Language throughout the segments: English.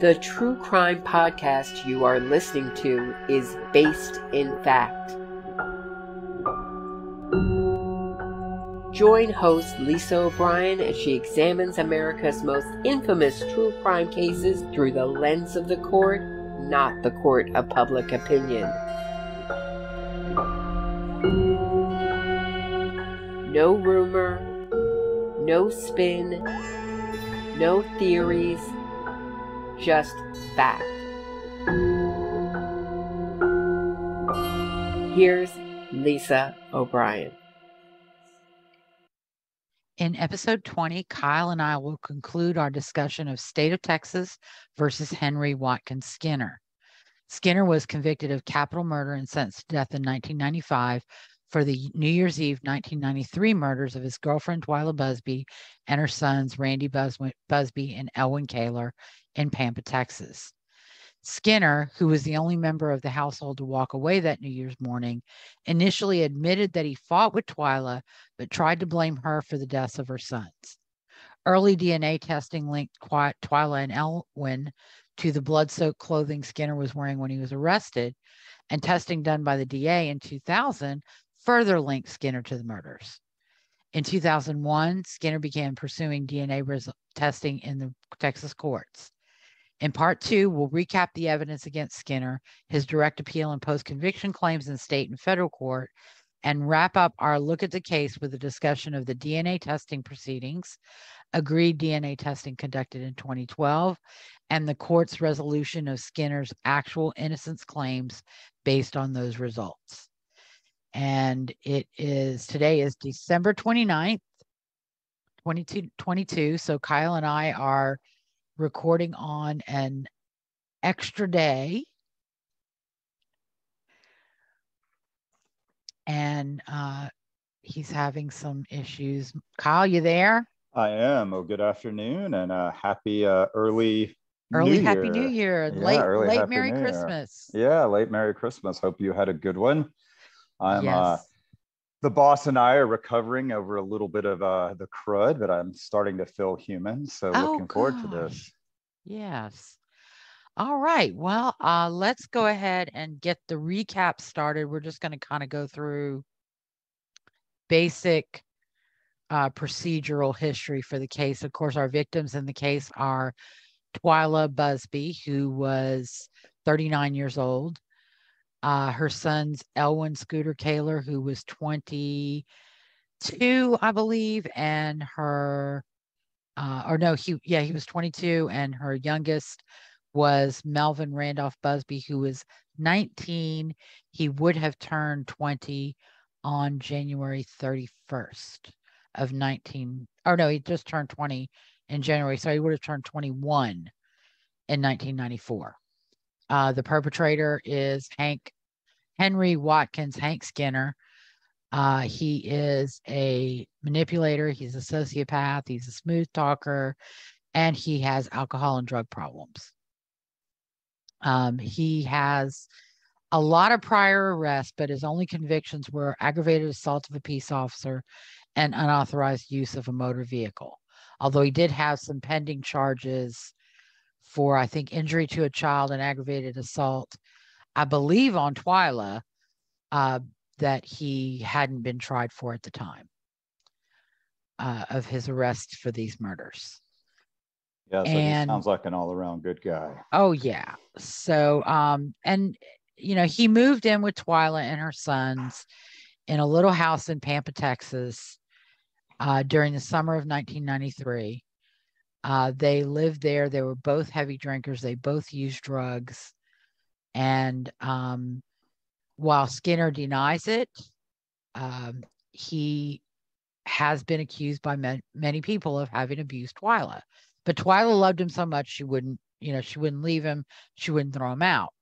The true crime podcast you are listening to is based in fact. Join host Lisa O'Brien as she examines America's most infamous true crime cases through the lens of the court, not the court of public opinion. No rumor, no spin, no theories just fact. Here's Lisa O'Brien. In episode 20, Kyle and I will conclude our discussion of State of Texas versus Henry Watkins Skinner. Skinner was convicted of capital murder and sentenced to death in 1995 for the New Year's Eve 1993 murders of his girlfriend Twila Busby and her sons Randy Bus- Busby and Elwin Caler in Pampa, Texas. Skinner, who was the only member of the household to walk away that New Year's morning, initially admitted that he fought with Twila, but tried to blame her for the deaths of her sons. Early DNA testing linked Twila and Elwin to the blood soaked clothing Skinner was wearing when he was arrested, and testing done by the DA in 2000 further linked Skinner to the murders. In 2001, Skinner began pursuing DNA res- testing in the Texas courts. In part two, we'll recap the evidence against Skinner, his direct appeal and post conviction claims in state and federal court, and wrap up our look at the case with a discussion of the DNA testing proceedings, agreed DNA testing conducted in 2012, and the court's resolution of Skinner's actual innocence claims based on those results. And it is today is December 29th, 2022. So Kyle and I are recording on an extra day. And uh, he's having some issues. Kyle, you there? I am. Oh, good afternoon and uh, happy uh, early early New Happy Year. New Year. Yeah, late early late Merry. Christmas. Yeah, late Merry Christmas. Hope you had a good one. I'm uh, the boss and I are recovering over a little bit of uh, the crud, but I'm starting to feel human. So Oh, looking forward to this. Yes. All right. Well, uh, let's go ahead and get the recap started. We're just going to kind of go through basic uh, procedural history for the case. Of course, our victims in the case are Twila Busby, who was 39 years old. Uh, her sons, Elwin Scooter Caler, who was 22, I believe, and her, uh, or no, he, yeah, he was 22, and her youngest was Melvin Randolph Busby, who was 19. He would have turned 20 on January 31st of 19, or no, he just turned 20 in January, so he would have turned 21 in 1994. Uh, the perpetrator is Hank Henry Watkins, Hank Skinner. Uh, he is a manipulator, he's a sociopath, he's a smooth talker, and he has alcohol and drug problems. Um, he has a lot of prior arrests, but his only convictions were aggravated assault of a peace officer and unauthorized use of a motor vehicle. Although he did have some pending charges for, I think, injury to a child and aggravated assault, I believe on Twila, uh, that he hadn't been tried for at the time uh, of his arrest for these murders. Yeah, so And- he sounds like an all around good guy. Oh yeah. So um and you know, he moved in with Twila and her sons in a little house in Pampa, Texas, uh, during the summer of 1993. Uh, they lived there. They were both heavy drinkers. They both used drugs. And um, while Skinner denies it, um, he has been accused by ma- many people of having abused Twila. But Twila loved him so much she wouldn't, you know, she wouldn't leave him. She wouldn't throw him out.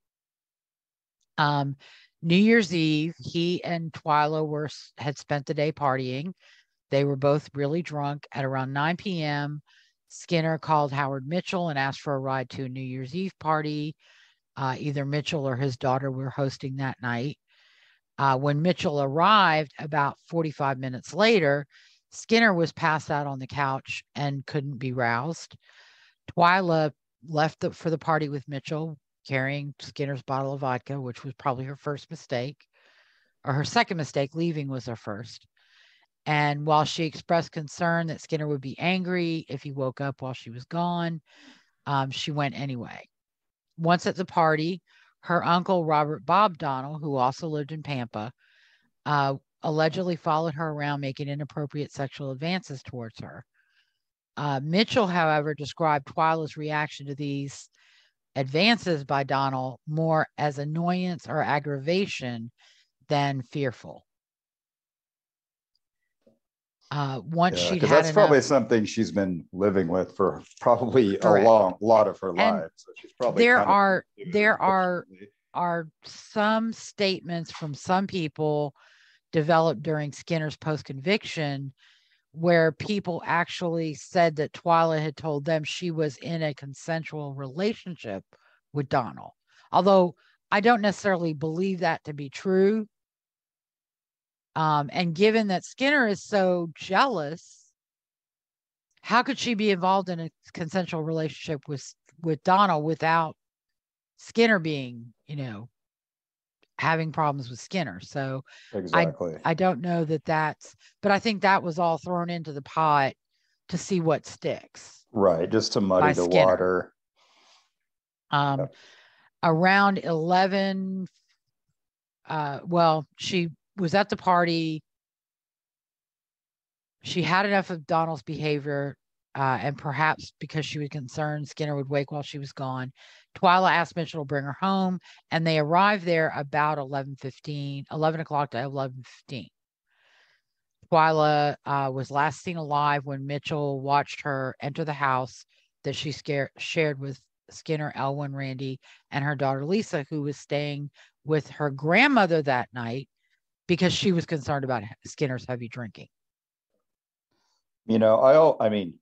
Um, New Year's Eve, he and Twila were had spent the day partying. They were both really drunk. At around 9 p.m., Skinner called Howard Mitchell and asked for a ride to a New Year's Eve party. Uh, either Mitchell or his daughter were hosting that night. Uh, when Mitchell arrived about 45 minutes later, Skinner was passed out on the couch and couldn't be roused. Twila left the, for the party with Mitchell, carrying Skinner's bottle of vodka, which was probably her first mistake, or her second mistake. Leaving was her first. And while she expressed concern that Skinner would be angry if he woke up while she was gone, um, she went anyway. Once at the party, her uncle, Robert Bob Donnell, who also lived in Pampa, uh, allegedly followed her around making inappropriate sexual advances towards her. Uh, Mitchell, however, described Twila's reaction to these advances by Donnell more as annoyance or aggravation than fearful. Uh, once Yeah, 'cause had that's probably something she's been living with for probably Correct. a long lot of her And life. So she's probably there of are- there are- are some statements from some people developed during Skinner's post conviction where people actually said that Twila had told them she was in a consensual relationship with Donnell. Although I don't necessarily believe that to be true. Um, and given that Skinner is so jealous, how could she be involved in a consensual relationship with with Donnell without Skinner being, you know, having problems with Skinner? So Exactly. I don't know that that's, but I think that was all thrown into the pot to see what sticks. right. Just to muddy the Skinner. water. Um, Yep. around 11, uh, well, she was at the party. She had enough of Donnell's behavior, uh, and perhaps because she was concerned Skinner would wake while she was gone. Twila asked Mitchell to bring her home, and they arrived there about 11:15, 11 o'clock to 11:15. Twila uh, was last seen alive when Mitchell watched her enter the house that she scare- shared with Skinner, Elwin, Randy, and her daughter Lisa, who was staying with her grandmother that night because she was concerned about Skinner's heavy drinking. You know, I I mean,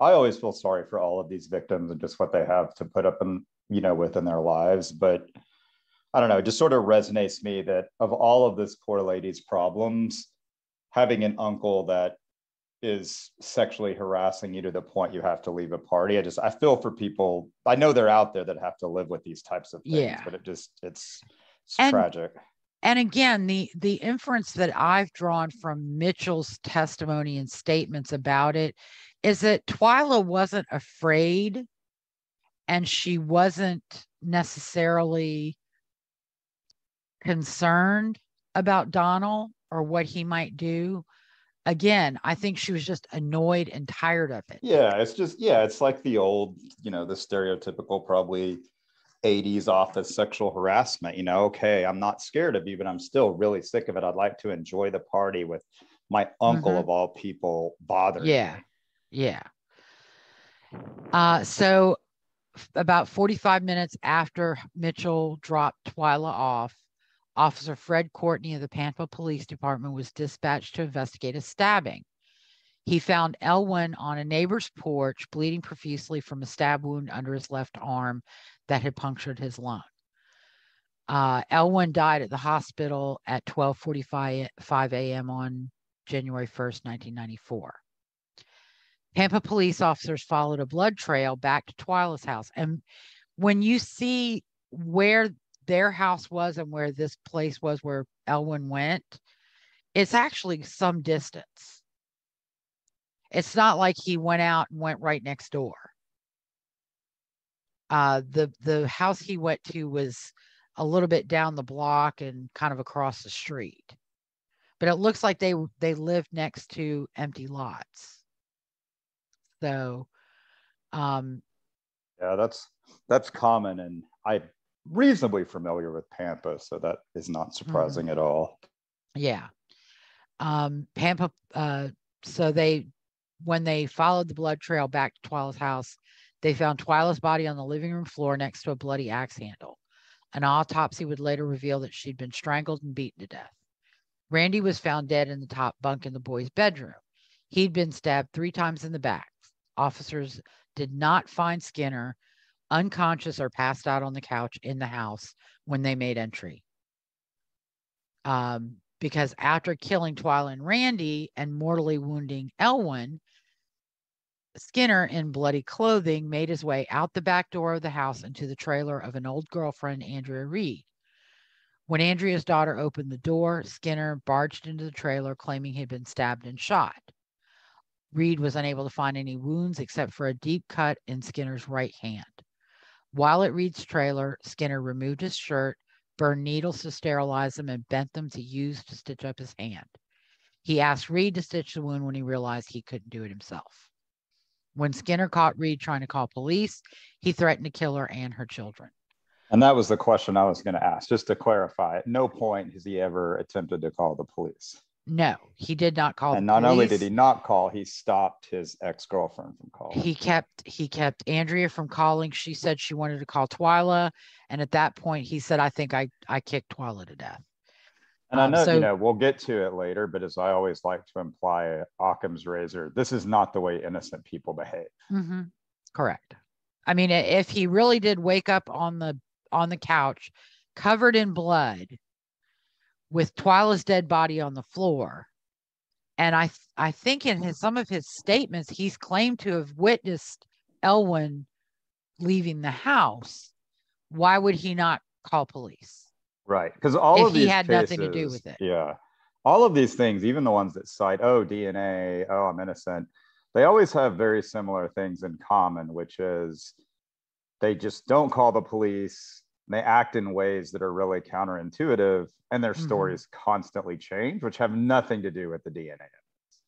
I always feel sorry for all of these victims and just what they have to put up and you know within their lives. But I don't know, it just sort of resonates me that of all of this poor lady's problems, having an uncle that is sexually harassing you to the point you have to leave a party. I just I feel for people. I know they're out there that have to live with these types of things, Yeah. but it just it's, it's And- tragic. And again, the the inference that I've drawn from Mitchell's testimony and statements about it is that Twila wasn't afraid and she wasn't necessarily concerned about Donnell or what he might do. Again, I think she was just annoyed and tired of it. Yeah, it's just yeah, it's like the old, you know, the stereotypical probably 80s office sexual harassment, you know, okay, I'm not scared of you, but I'm still really sick of it. I'd like to enjoy the party with my uncle Mhm. of all people bothering Yeah. me. Yeah. Uh, so f- about 45 minutes after Mitchell dropped Twila off, Officer Fred Courtney of the Pampa Police Department was dispatched to investigate a stabbing. He found Elwin on a neighbor's porch, bleeding profusely from a stab wound under his left arm that had punctured his lung. Uh, Elwin died at the hospital at 12:45 a.m. on January 1st, 1994. Pampa police officers followed a blood trail back to Twila's house. And when you see where their house was and where this place was where Elwin went, it's actually some distance. It's not like he went out and went right next door. Uh, the the house he went to was a little bit down the block and kind of across the street. But it looks like they they lived next to empty lots. So, um, Yeah, that's that's common and I'm reasonably familiar with Pampa, so that is not surprising at all. yeah. Um, Pampa, uh, so they, when they followed the blood trail back to Twila's house, they found Twila's body on the living room floor next to a bloody axe handle. An autopsy would later reveal that she'd been strangled and beaten to death. Randy was found dead in the top bunk in the boys' bedroom. He'd been stabbed three times in the back. Officers did not find Skinner unconscious or passed out on the couch in the house when they made entry. Um, because after killing Twila and Randy and mortally wounding Elwin, Skinner, in bloody clothing, made his way out the back door of the house into the trailer of an old girlfriend, Andrea Reed. When Andrea's daughter opened the door, Skinner barged into the trailer claiming he'd been stabbed and shot. Reed was unable to find any wounds except for a deep cut in Skinner's right hand. While at Reed's trailer, Skinner removed his shirt, burned needles to sterilize them, and bent them to use to stitch up his hand. He asked Reed to stitch the wound when he realized he couldn't do it himself. When Skinner caught Reed trying to call police, he threatened to kill her and her children. And that was the question I was going to ask, just to clarify. At no point has he ever attempted to call the police. No, he did not call. And not only did he not call, he stopped his ex-girlfriend from calling. He kept he kept Andrea from calling. She said she wanted to call Twila, and at that point, he said, "I think I I kicked Twila to death." And I Um, know, so- you know, we'll get to it later, but as I always like to imply, Occam's razor, this is not the way innocent people behave. hmm Correct. I mean, if he really did wake up on the on the couch, covered in blood, with Twila's dead body on the floor, and I I think in his some of his statements, he's claimed to have witnessed Elwin leaving the house. Why would he not call police? Right. Because all If of he these had nothing to do with it. Yeah. All of these things, even the ones that cite, oh, DNA, oh, I'm innocent, they always have very similar things in common, which is they just don't call the police. They act in ways that are really counterintuitive, and their Mhm. stories constantly change, which have nothing to do with the DNA.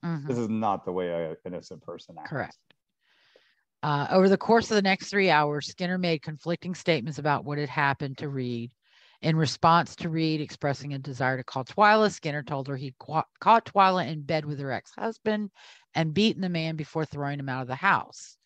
Mhm. This is not the way an innocent person acts. Correct. Uh, over the course of the next three hours, Skinner made conflicting statements about what had happened to Reed. In response to Reed expressing a desire to call Twila, Skinner told her he ca- caught Twila in bed with her ex husband and beaten the man before throwing him out of the house.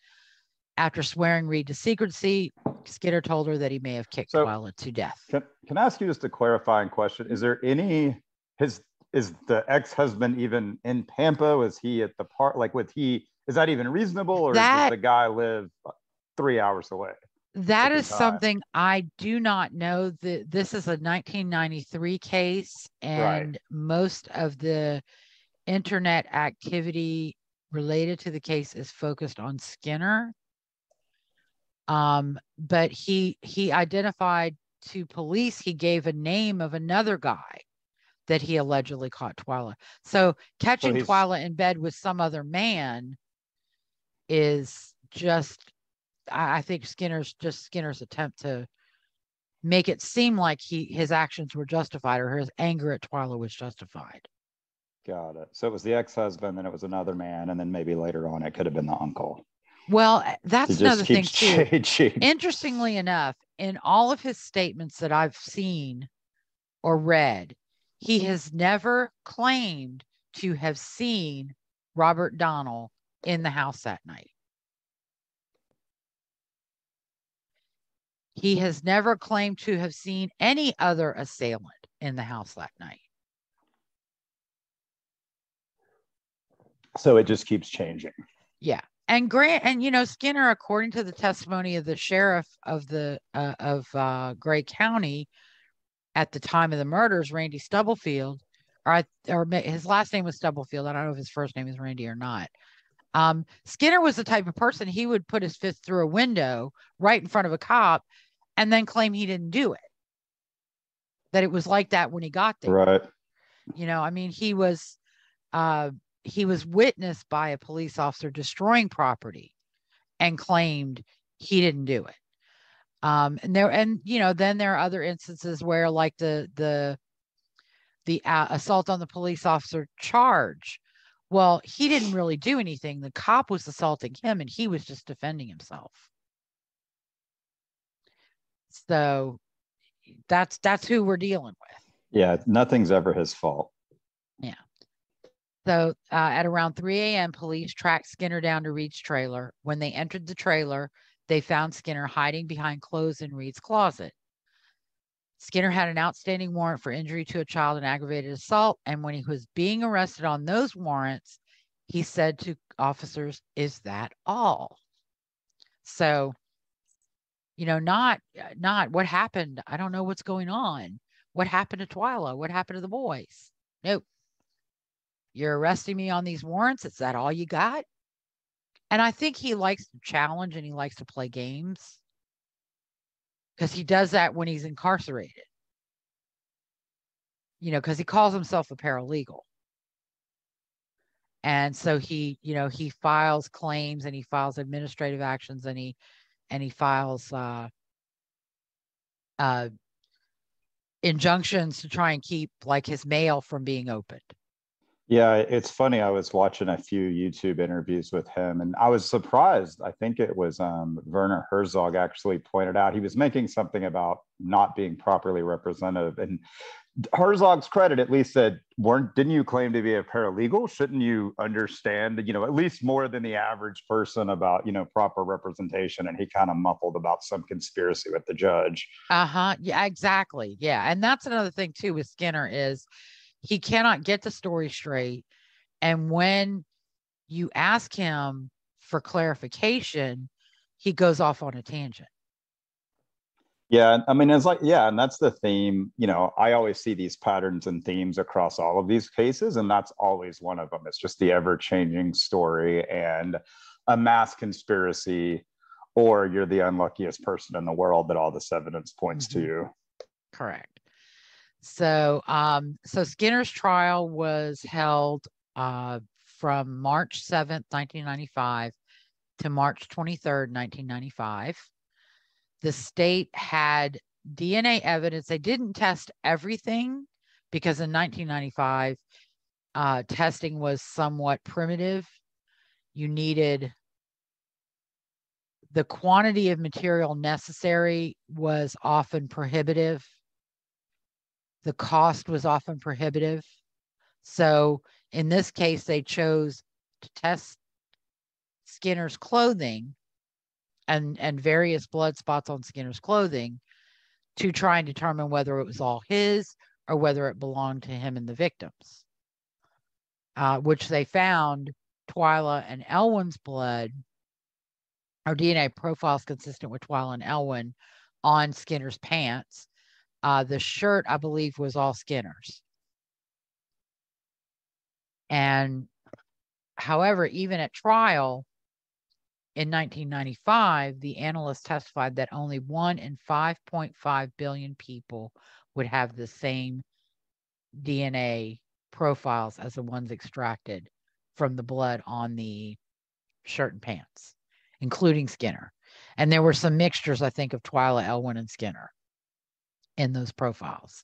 After swearing Reed to secrecy, Skinner told her that he may have kicked So- Twila to death. Can, can I ask you just a clarifying question? Is there any his is the ex-husband even in Pampa? Was he at the park? Like, would he? Is that even reasonable, or That- does the guy live uh, three hours away? That is time. something I do not know. That this is a 1993 case, and most of the internet activity related to the case is focused on Skinner. Um, but he he identified to police. He gave a name of another guy that he allegedly caught Twila. So catching he's- Twila in bed with some other man is just I, I think Skinner's just Skinner's attempt to make it seem like he his actions were justified or his anger at Twila was justified. Got it. So it was the ex-husband, then it was another man, and then maybe later on it could have been the uncle. Well, eh, that's He another thing too. changing. Interestingly enough, in all of his statements that I've seen or read, he has never claimed to have seen Robert Donnell in the house that night. He has never claimed to have seen any other assailant in the house that night. So it just keeps changing. Yeah. And Grant and you know Skinner, according to the testimony of the sheriff of the uh, of uh, Gray County at the time of the murders, Randy Stubblefield, or I, or his last name was Stubblefield. I don't know if his first name is Randy or not. Um, Skinner was the type of person he would put his fist through a window right in front of a cop, and then claim he didn't do it. That it was like that when he got there Right. you know i mean he was uh he was witnessed by a police officer destroying property and claimed he didn't do it um and there and you know then there are other instances where like the the the uh, assault on the police officer charge well he didn't really do anything the cop was assaulting him and he was just defending himself so that's that's who we're dealing with Yeah. Nothing's ever his fault. Yeah. So uh, at around 3 a.m., police tracked Skinner down to Reed's trailer. When they entered the trailer, they found Skinner hiding behind clothes in Reed's closet. Skinner had an outstanding warrant for injury to a child and aggravated assault. And when he was being arrested on those warrants, he said to officers, Is that all? So, you know, not, uh, not what happened. I don't know what's going on. What happened to Twyla? What happened to the boys? Nope. You're arresting me on these warrants. Is that all you got? And I think he likes to challenge and he likes to play games because he does that when he's incarcerated. You know, because he calls himself a paralegal. And so he, you know, he files claims and he files administrative actions and he and he files uh, uh, injunctions to try and keep like his mail from being opened. Yeah, it's funny. I was watching a few YouTube interviews with him and I was surprised. I think it was um, Werner Herzog actually pointed out he was making something about not being properly representative. And Herzog's credit at least said, weren't didn't you claim to be a paralegal? Shouldn't you understand, you know, at least more than the average person about, you know, proper representation? And he kind of muffled about some conspiracy with the judge. Uh-huh. Yeah, exactly. Yeah. And that's another thing too with Skinner is he cannot get the story straight. And when you ask him for clarification, he goes off on a tangent. Yeah, I mean, it's like, yeah, and that's the theme. You know, I always see these patterns and themes across all of these cases, and that's always one of them. It's just the ever changing story and a mass conspiracy, or you're the unluckiest person in the world that all this evidence points mm-hmm. to you. Correct. So, um, so Skinner's trial was held uh, from March 7th, 1995 to March 23rd, 1995 the state had DNA evidence. They didn't test everything because in 1995, uh, testing was somewhat primitive. You needed the quantity of material necessary was often prohibitive. The cost was often prohibitive. So in this case, they chose to test Skinner's clothing and and various blood spots on Skinner's clothing to try and determine whether it was all his or whether it belonged to him and the victims. Uh, which they found Twila and Elwin's blood or DNA profiles consistent with Twila and Elwin on Skinner's pants. Uh, the shirt, I believe, was all Skinner's. And however, even at trial, in 1995, the analyst testified that only one in 5.5 billion people would have the same DNA profiles as the ones extracted from the blood on the shirt and pants, including Skinner. And there were some mixtures, I think, of Twila, Elwin and Skinner in those profiles.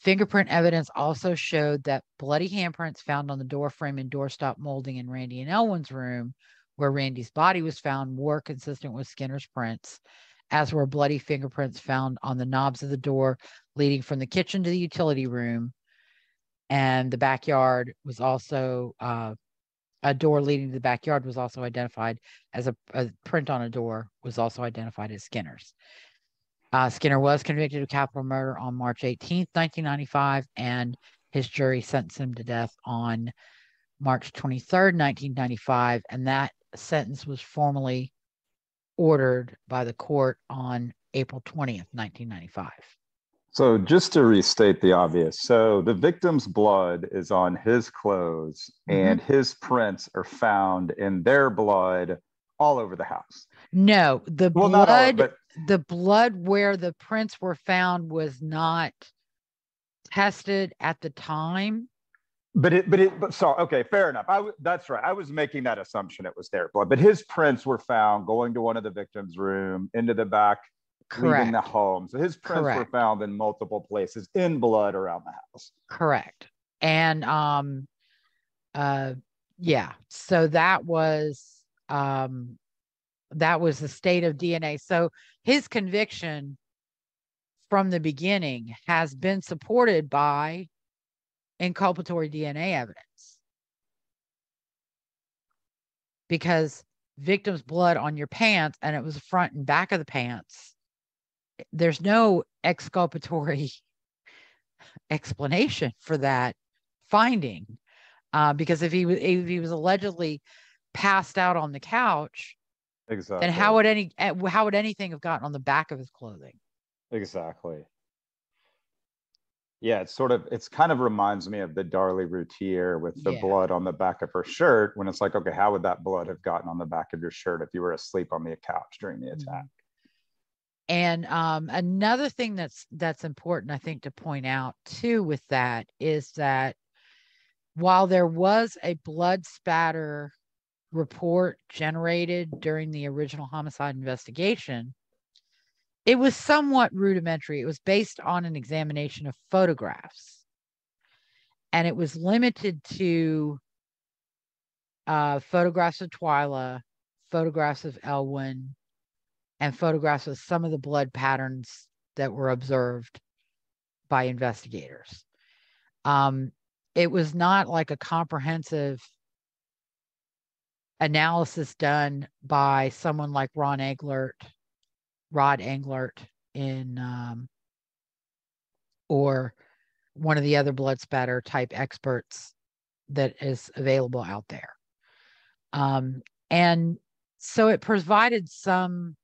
Fingerprint evidence also showed that bloody handprints found on the door frame and doorstop molding in Randy and Elwin's room where Randy's body was found were consistent with Skinner's prints, as were bloody fingerprints found on the knobs of the door leading from the kitchen to the utility room. And the backyard was also uh, a door leading to the backyard was also identified as a, a print on a door was also identified as Skinner's. Uh, Skinner was convicted of capital murder on March 18th, 1995, and his jury sentenced him to death on March 23rd, 1995. And that sentence was formally ordered by the court on April 20th, 1995. So, just to restate the obvious, so the victim's blood is on his clothes, mm-hmm. and his prints are found in their blood all over the house. No, the well, blood, all, but... the blood where the prints were found was not tested at the time but it, but it, but so okay, fair enough. I that's right. I was making that assumption it was their blood, but his prints were found going to one of the victims' room into the back, Correct. leaving the home. So his prints Correct. were found in multiple places in blood around the house. Correct. And um, uh, yeah. So that was um, that was the state of DNA. So his conviction from the beginning has been supported by inculpatory DNA evidence. Because victim's blood on your pants and it was front and back of the pants, there's no exculpatory explanation for that finding. Uh, because if he if he was allegedly passed out on the couch, exactly, then how would any eh, how would anything have gotten on the back of his clothing? Exactly. Yeah, it's sort of it's kind of reminds me of the Darlie Routier with the Yeah. blood on the back of her shirt when it's like, okay, how would that blood have gotten on the back of your shirt if you were asleep on the couch during the Mhm. attack? And um, another thing that's that's important, I think, to point out too with that is that while there was a blood spatter report generated during the original homicide investigation, it was somewhat rudimentary. It was based on an examination of photographs, and it was limited to uh, photographs of Twila, photographs of Elwin, and photographs of some of the blood patterns that were observed by investigators. Um, it was not like a comprehensive analysis done by someone like Ron Englert, Rod Englert in um, or one of the other blood spatter type experts that is available out there. Um, and so it provided some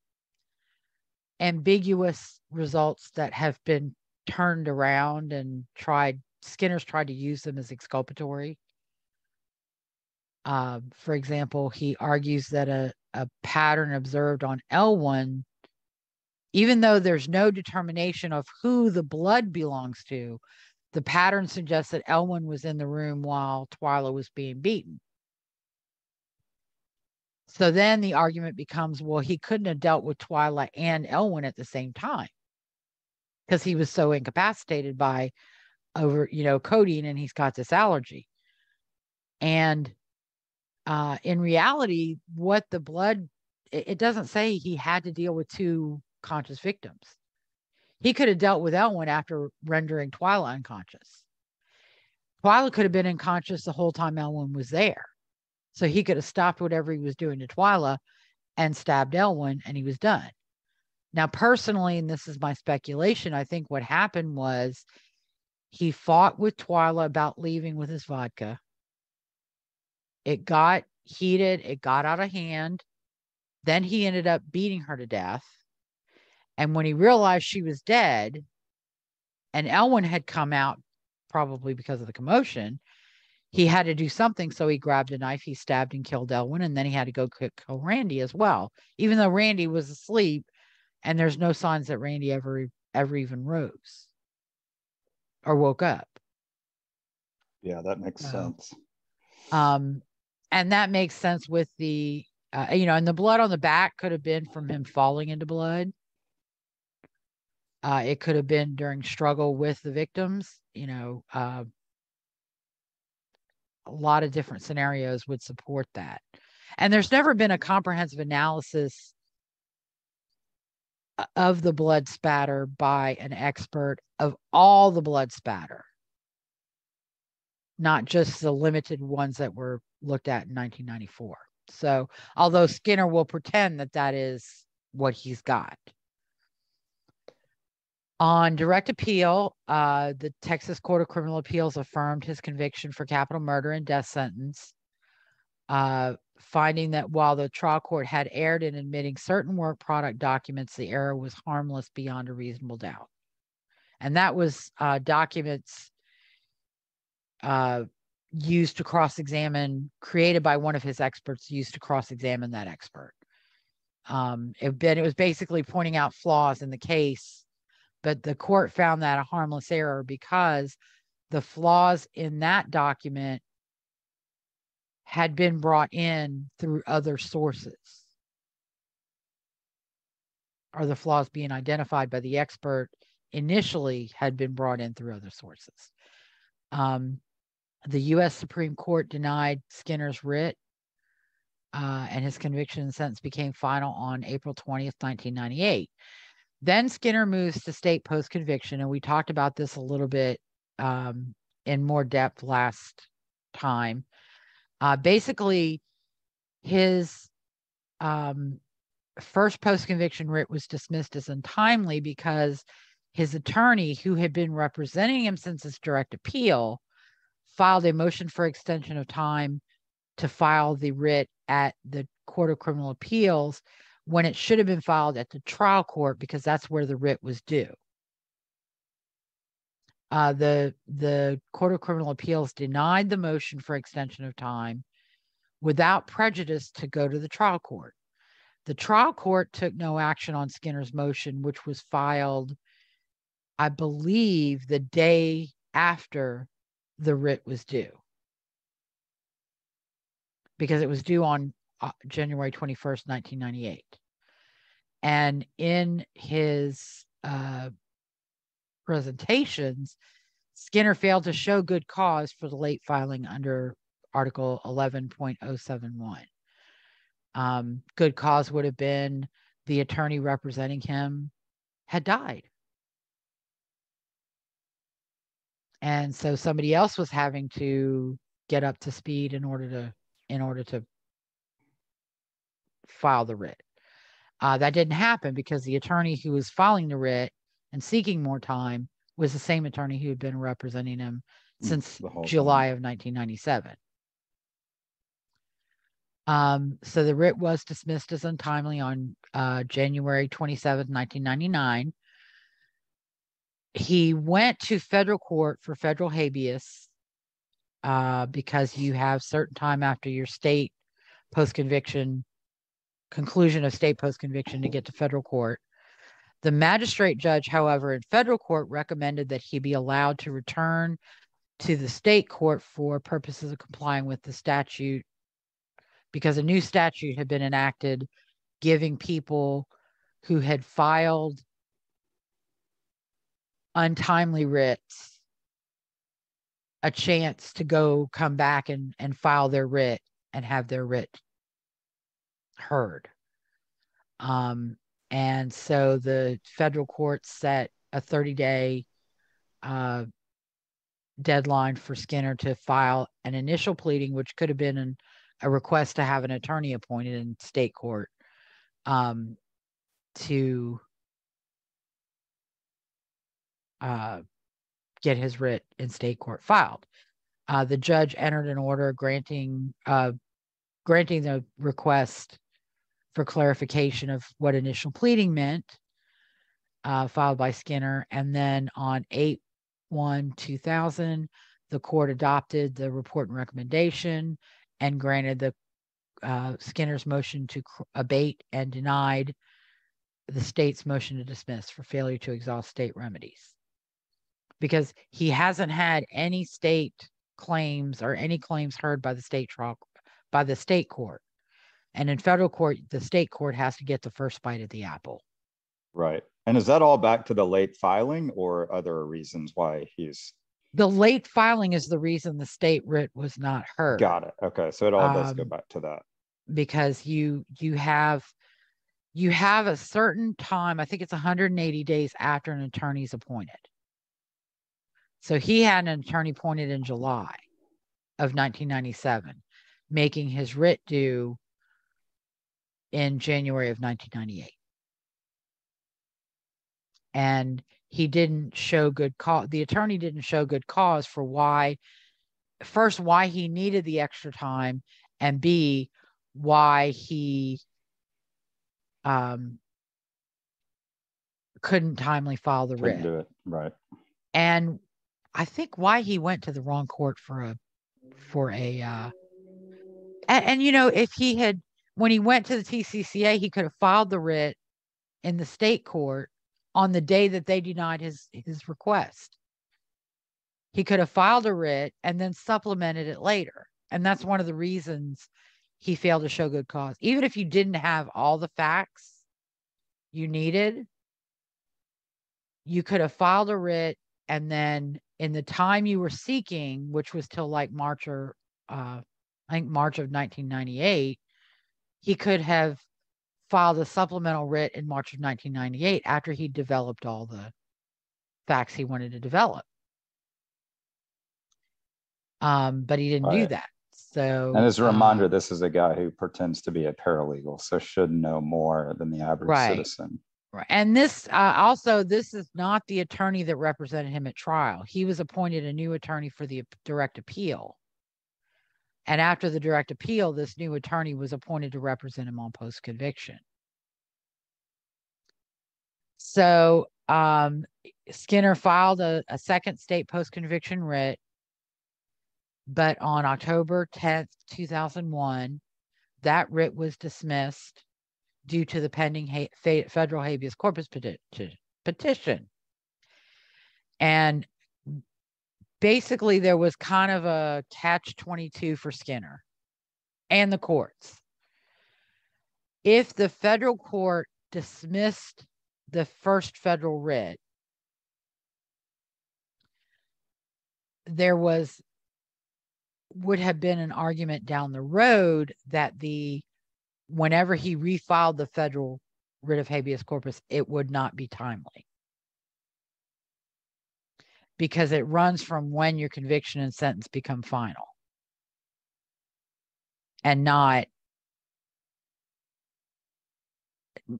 ambiguous results that have been turned around and tried skinner's tried to use them as exculpatory uh, for example he argues that a, a pattern observed on elwin even though there's no determination of who the blood belongs to the pattern suggests that elwin was in the room while twila was being beaten so then the argument becomes well, he couldn't have dealt with Twila and Elwin at the same time because he was so incapacitated by over, you know, codeine and he's got this allergy. And uh, in reality, what the blood, it, it doesn't say he had to deal with two conscious victims. He could have dealt with Elwin after rendering Twila unconscious. Twila could have been unconscious the whole time Elwin was there. So he could have stopped whatever he was doing to Twila and stabbed Elwin and he was done. Now, personally, and this is my speculation, I think what happened was he fought with Twila about leaving with his vodka. It got heated, it got out of hand. Then he ended up beating her to death. And when he realized she was dead and Elwin had come out, probably because of the commotion, he had to do something. So he grabbed a knife, he stabbed and killed Elwin, and then he had to go kill, Randy as well, even though Randy was asleep and there's no signs that Randy ever ever even rose or woke up. Yeah, that makes So- sense. Um, and that makes sense with the, uh, you know, and the blood on the back could have been from him falling into blood. Uh, it could have been during struggle with the victims. You know, uh, a lot of different scenarios would support that. And there's never been a comprehensive analysis of the blood spatter by an expert of all the blood spatter not just the limited ones that were looked at in 1994. So, although Skinner will pretend that that is what he's got. On direct appeal, uh, the Texas Court of Criminal Appeals affirmed his conviction for capital murder and death sentence, uh, finding that while the trial court had erred in admitting certain work product documents, the error was harmless beyond a reasonable doubt. And that was uh, documents uh, used to cross examine, created by one of his experts, used to cross examine that expert. Um, it, been, it was basically pointing out flaws in the case, but the court found that a harmless error because the flaws in that document had been brought in through other sources. Or the flaws being identified by the expert initially had been brought in through other sources. Um, the U.S. Supreme Court denied Skinner's writ, uh, and his conviction and sentence became final on April 20th, 1998. Then Skinner moves to state post conviction, and we talked about this a little bit um, in more depth last time. Uh, basically, his um, first post conviction writ was dismissed as untimely because his attorney, who had been representing him since his direct appeal, filed a motion for extension of time to file the writ at the Court of Criminal Appeals when it should have been filed at the trial court because that's where the writ was due. uh, the the Court of Criminal Appeals denied the motion for extension of time without prejudice to go to the trial court. The trial court took no action on Skinner's motion, which was filed, I believe, the day after the writ was due, because it was due on uh, January 21st, 1998. And in his uh, presentations, Skinner failed to show good cause for the late filing under Article 11.071. Um, good cause would have been the attorney representing him had died. And so somebody else was having to get up to speed in order to in order to file the writ. Uh, that didn't happen because the attorney who was filing the writ and seeking more time was the same attorney who had been representing him mm, since July time. of 1997. Um, so the writ was dismissed as untimely on uh, January 27, 1999. He went to federal court for federal habeas uh, because you have certain time after your state post conviction conclusion of state post conviction to get to federal court. The magistrate judge, however, in federal court recommended that he be allowed to return to the state court for purposes of complying with the statute because a new statute had been enacted giving people who had filed untimely writs a chance to go come back and, and file their writ and have their writ heard. Um, and so the federal court set a 30 day uh, deadline for Skinner to file an initial pleading, which could have been an, a request to have an attorney appointed in state court um, to uh, get his writ in state court filed. Uh, the judge entered an order granting uh, granting the request for clarification of what initial pleading meant, uh, filed by Skinner. And then on 8 1 2000, the court adopted the report and recommendation and granted the uh, Skinner's motion to abate and denied the state's motion to dismiss for failure to exhaust state remedies. Because he hasn't had any state claims or any claims heard by the state trial by the state court. And in federal court, the state court has to get the first bite of the apple. Right. And is that all back to the late filing or other reasons why he's the late filing is the reason the state writ was not heard. Got it. Okay. So it all does um, go back to that. Because you you have you have a certain time, I think it's 180 days after an attorney's appointed. So he had an attorney appointed in July of 1997, making his writ due in January of 1998. And he didn't show good cause. The attorney didn't show good cause for why, first, why he needed the extra time, and B, why he um, couldn't timely file the couldn't writ. Right. And I think why he went to the wrong court for a for a uh, and, and you know if he had when he went to the TCCA, he could have filed the writ in the state court on the day that they denied his his request. He could have filed a writ and then supplemented it later. And that's one of the reasons he failed to show good cause. Even if you didn't have all the facts you needed, you could have filed a writ and then in the time you were seeking, which was till like March or uh, I think March of 1998, he could have filed a supplemental writ in March of 1998 after he developed all the facts he wanted to develop. Um, but he didn't right. do that. So, and as a reminder, um, this is a guy who pretends to be a paralegal, so should know more than the average right. citizen. And this uh, also, this is not the attorney that represented him at trial. He was appointed a new attorney for the direct appeal. And after the direct appeal, this new attorney was appointed to represent him on post conviction. So um, Skinner filed a, a second state post conviction writ, but on October 10th, 2001, that writ was dismissed due to the pending ha- federal habeas corpus peti- petition. And basically, there was kind of a catch 22 for Skinner and the courts. If the federal court dismissed the first federal writ, there was would have been an argument down the road that the whenever he refiled the federal writ of habeas corpus, it would not be timely. Because it runs from when your conviction and sentence become final. And not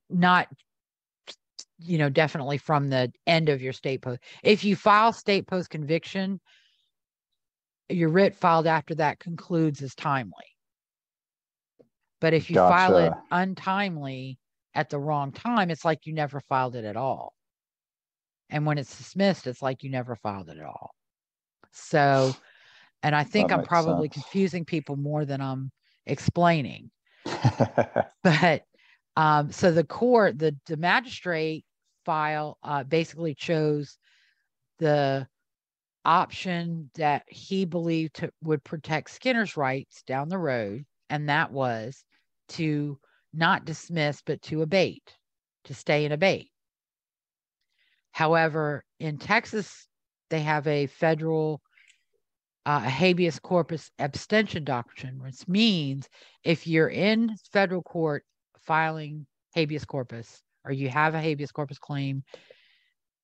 not you know definitely from the end of your state post. If you file state post conviction your writ filed after that concludes as timely but if you gotcha. file it untimely at the wrong time it's like you never filed it at all and when it's dismissed it's like you never filed it at all so and i think i'm probably sense. confusing people more than i'm explaining but um, so the court the, the magistrate file uh, basically chose the option that he believed to, would protect skinner's rights down the road and that was to not dismiss but to abate to stay and abate. However, in Texas, they have a federal uh, habeas corpus abstention doctrine, which means if you're in federal court filing habeas corpus or you have a habeas corpus claim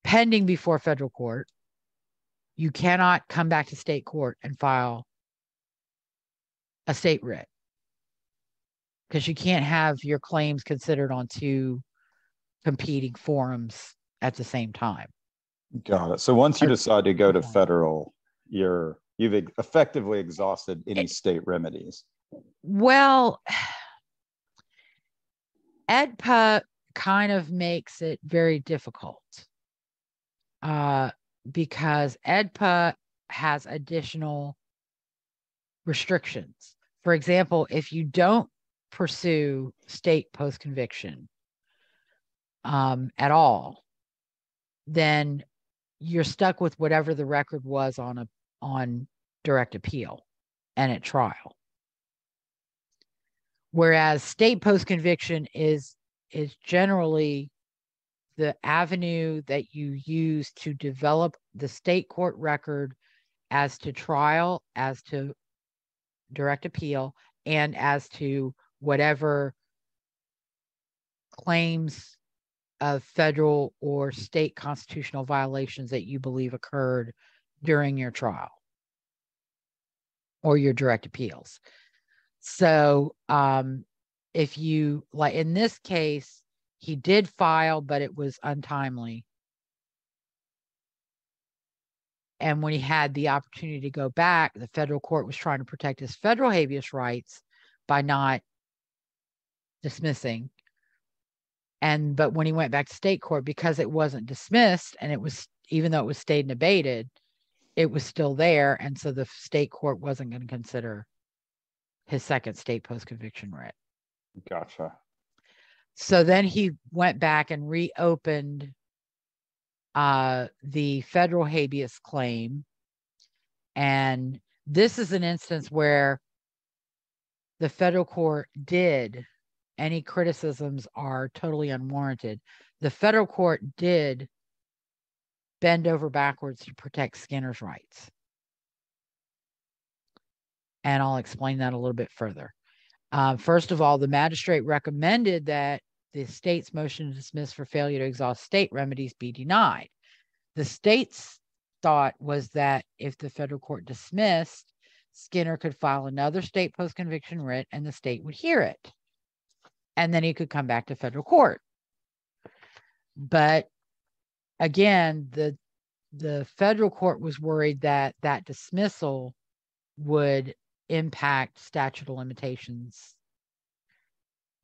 pending before federal court, you cannot come back to state court and file a state writ because you can't have your claims considered on two competing forums at the same time. Got it. So once you decide to go to federal, you're you've effectively exhausted any state remedies. Well, AEDPA kind of makes it very difficult uh, because AEDPA has additional restrictions. For example, if you don't pursue state post conviction um, at all, then you're stuck with whatever the record was on a on direct appeal and at trial. Whereas state post conviction is is generally the avenue that you use to develop the state court record as to trial, as to direct appeal, and as to whatever claims of federal or state constitutional violations that you believe occurred during your trial or your direct appeals. So, um, if you like in this case, he did file, but it was untimely. And when he had the opportunity to go back, the federal court was trying to protect his federal habeas rights by not dismissing. And but when he went back to state court because it wasn't dismissed and it was even though it was stayed and abated it was still there. And so the state court wasn't going to consider his second state post conviction writ. Gotcha. So then he went back and reopened uh, the federal habeas claim. And this is an instance where the federal court did any criticisms are totally unwarranted. The federal court did bend over backwards to protect Skinner's rights. And I'll explain that a little bit further. Uh, first of all, the magistrate recommended that the state's motion to dismiss for failure to exhaust state remedies be denied. The state's thought was that if the federal court dismissed, Skinner could file another state post conviction writ and the state would hear it and then he could come back to federal court. But again, the the federal court was worried that that dismissal would impact statute of limitations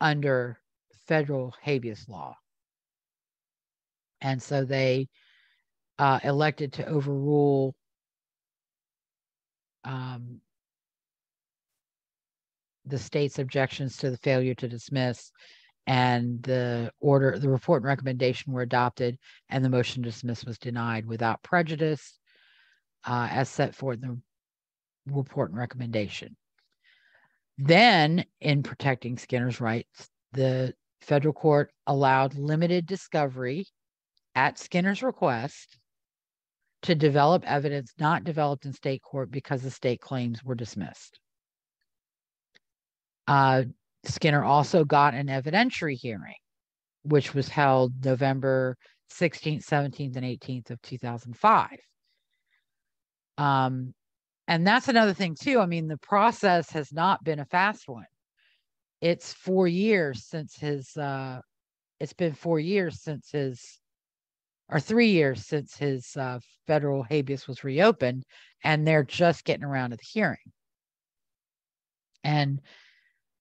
under federal habeas law. And so they uh, elected to overrule um, the state's objections to the failure to dismiss and the order the report and recommendation were adopted and the motion to dismiss was denied without prejudice uh, as set forth in the report and recommendation. Then in protecting skinner's rights the federal court allowed limited discovery at skinner's request to develop evidence not developed in state court because the state claims were dismissed uh, Skinner also got an evidentiary hearing, which was held November 16th, 17th, and 18th of 2005. Um, and that's another thing, too. I mean, the process has not been a fast one. It's four years since his, uh, it's been four years since his, or three years since his uh, federal habeas was reopened, and they're just getting around to the hearing. And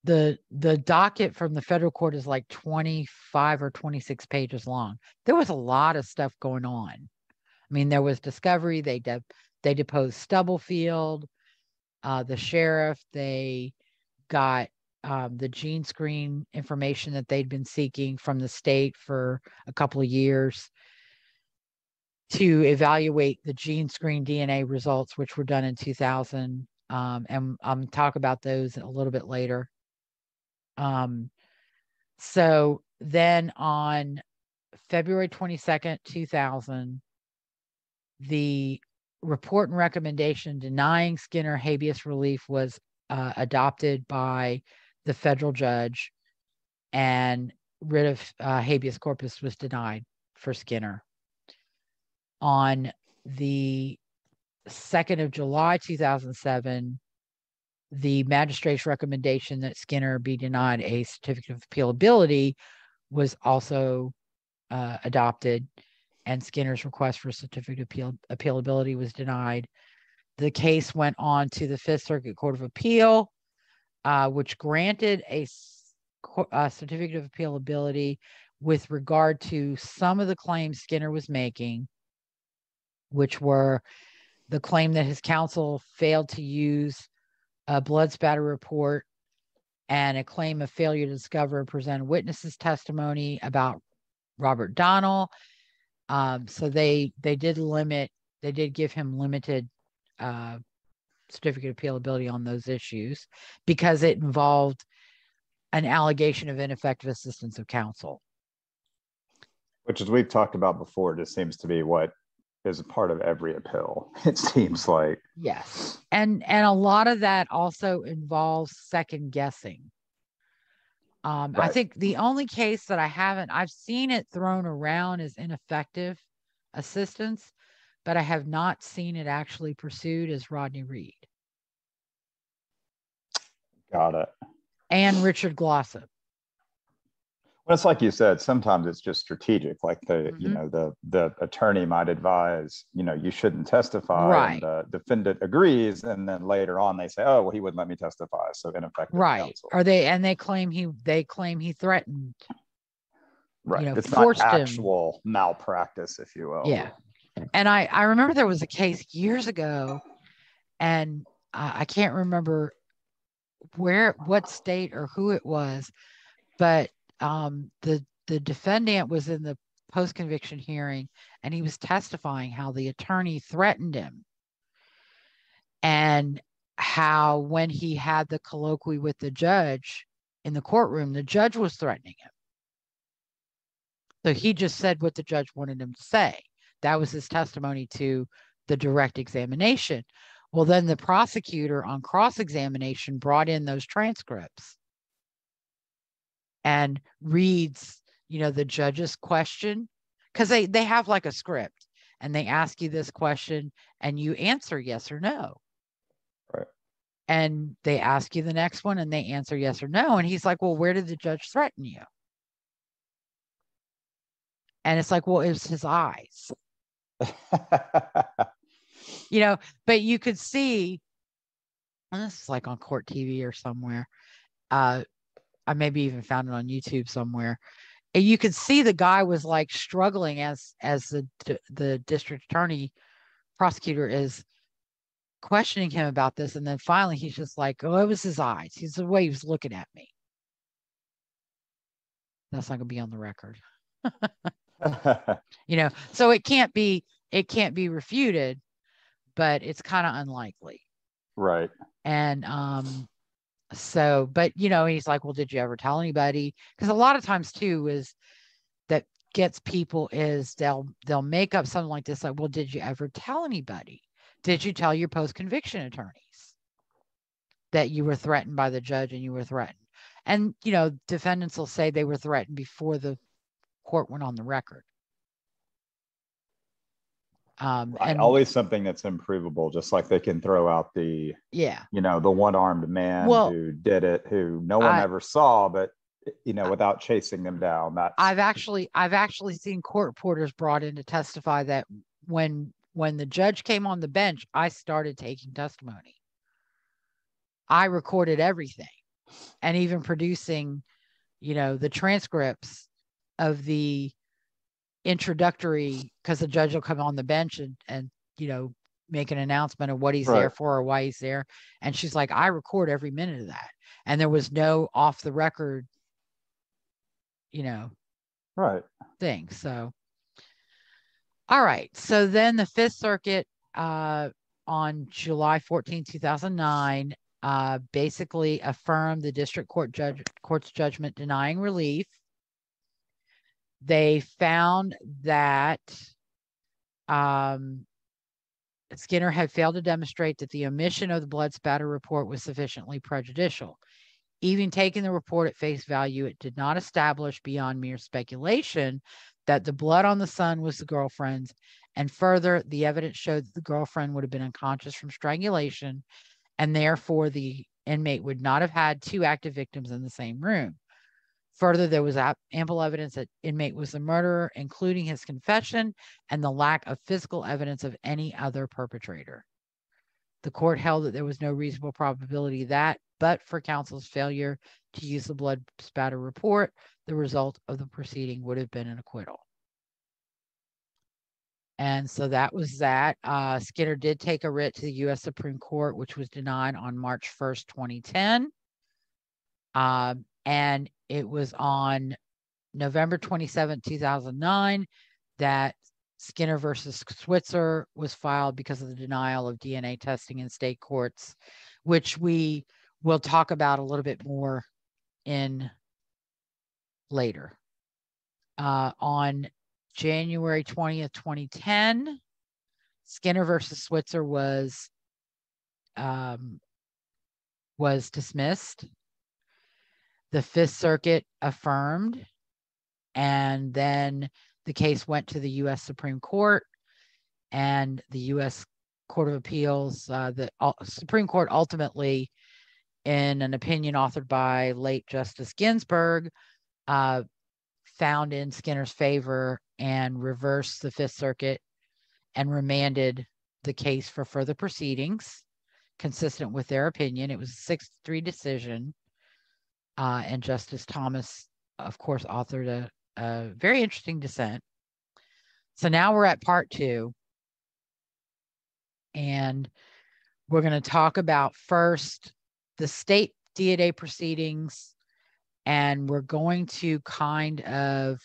the the docket from the federal court is like 25 or 26 pages long. There was a lot of stuff going on. I mean there was discovery they de- they deposed stubblefield uh, the sheriff they got um, the GeneScreen information that they'd been seeking from the state for a couple of years to evaluate the GeneScreen dna results which were done in 2000 um, and i'm talk about those a little bit later um, so then on February 22nd, 2000, the report and recommendation denying Skinner habeas relief was uh, adopted by the federal judge, and writ of uh, habeas corpus was denied for Skinner. On the 2nd of July 2007, the magistrate's recommendation that Skinner be denied a certificate of appealability was also uh, adopted, and Skinner's request for a certificate of appeal, appealability was denied. The case went on to the Fifth Circuit Court of Appeal, uh, which granted a, a certificate of appealability with regard to some of the claims Skinner was making, which were the claim that his counsel failed to use a blood spatter report and a claim of failure to discover and present witnesses testimony about Robert Donnell. Um, so they they did limit they did give him limited uh, certificate of appealability on those issues because it involved an allegation of ineffective assistance of counsel. Which, as we've talked about before, just seems to be what is a part of every appeal it seems like. Yes. And and a lot of that also involves second guessing. Um right. i think the only case that i haven't i've seen it thrown around as ineffective assistance but i have not seen it actually pursued as rodney reed. Got it. And richard glossip well, it's like you said. Sometimes it's just strategic. Like the, mm-hmm. you know, the the attorney might advise, you know, you shouldn't testify, right. and the defendant agrees, and then later on they say, oh, well, he wouldn't let me testify, so ineffective. Right. Counsel. Are they and they claim he they claim he threatened. Right. You know, it's not actual him. malpractice, if you will. Yeah. And I I remember there was a case years ago, and uh, I can't remember where what state or who it was, but um, the the defendant was in the post conviction hearing and he was testifying how the attorney threatened him and how when he had the colloquy with the judge in the courtroom the judge was threatening him. So he just said what the judge wanted him to say. That was his testimony to the direct examination. Well then the prosecutor on cross examination brought in those transcripts and reads, you know, the judge's question because they they have like a script and they ask you this question and you answer yes or no. Right. And they ask you the next one and they answer yes or no. And he's like, Well, where did the judge threaten you? And it's like, Well, it was his eyes. you know, but you could see, and this is like on court TV or somewhere. Uh, I maybe even found it on YouTube somewhere. and you could see the guy was like struggling as as the the district attorney prosecutor is questioning him about this. And then finally he's just like oh it was his eyes. He's the way he was looking at me. That's not to be on the record. You know so it can't be it can't be refuted but it's kind of unlikely. Right. And um so but you know he's like well did you ever tell anybody? Because a lot of times too is that gets people is they'll they'll make up something like this like well did you ever tell anybody? Did you tell your post conviction attorneys that you were threatened by the judge and you were threatened? And you know defendants will say they were threatened before the court went on the record um, right. and always something that's improvable, just like they can throw out the, yeah, you know, the one armed man well, who did it, who no one I, ever saw, but you know, without chasing them down. That I've actually, I've actually seen court reporters brought in to testify that when when the judge came on the bench, I started taking testimony. I recorded everything, and even producing, you know, the transcripts of the introductory because the judge will come on the bench and and you know make an announcement of what he's right. there for or why he's there. And she's like i record every minute of that. And there was no off the record you know right. thing. So all right. So then the fifth circuit uh on july 14 2009 uh basically affirmed the district court judge court's judgment denying relief they found that um, Skinner had failed to demonstrate that the omission of the blood spatter report was sufficiently prejudicial. Even taking the report at face value, it did not establish beyond mere speculation that the blood on the son was the girlfriend's. And further, the evidence showed that the girlfriend would have been unconscious from strangulation, and therefore the inmate would not have had two active victims in the same room. Further, there was ample evidence that inmate was the murderer, including his confession and the lack of physical evidence of any other perpetrator. The court held that there was no reasonable probability that, but for counsel's failure to use the blood spatter report, the result of the proceeding would have been an acquittal. And so that was that. Uh, Skinner did take a writ to the U.S. Supreme Court, which was denied on March 1st, 2010. Uh, and it was on November 27, 2009, that Skinner versus Switzer was filed because of the denial of DNA testing in state courts, which we will talk about a little bit more in later. Uh, on January 20th, 2010, Skinner versus Switzer was um, was dismissed the Fifth Circuit affirmed, and then the case went to the U.S. Supreme Court, and the U.S. Court of Appeals, uh, the Supreme Court ultimately, in an opinion authored by late Justice Ginsburg, uh, found in Skinner's favor and reversed the Fifth Circuit and remanded the case for further proceedings consistent with their opinion. It was a 6 3 decision. Uh, and Justice Thomas, of course, authored a, a very interesting dissent. So now we're at part two. And we're going to talk about first the state DNA proceedings. And we're going to kind of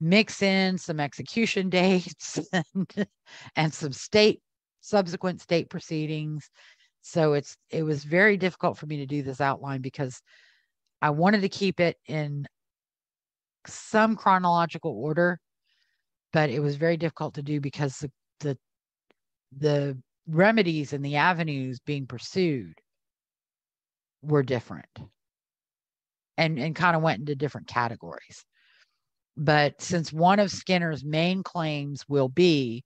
mix in some execution dates and, and some state subsequent state proceedings. So it's it was very difficult for me to do this outline because I wanted to keep it in some chronological order, but it was very difficult to do because the the, the remedies and the avenues being pursued were different and and kind of went into different categories. But since one of Skinner's main claims will be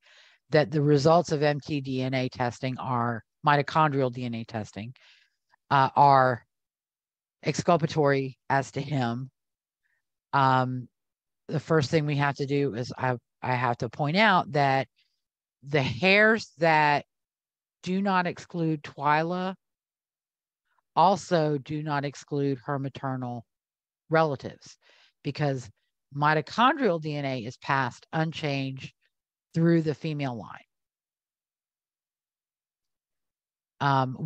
that the results of mtDNA testing are mitochondrial DNA testing uh, are exculpatory as to him, um, the first thing we have to do is I, I have to point out that the hairs that do not exclude Twila also do not exclude her maternal relatives because mitochondrial DNA is passed unchanged through the female line. Um,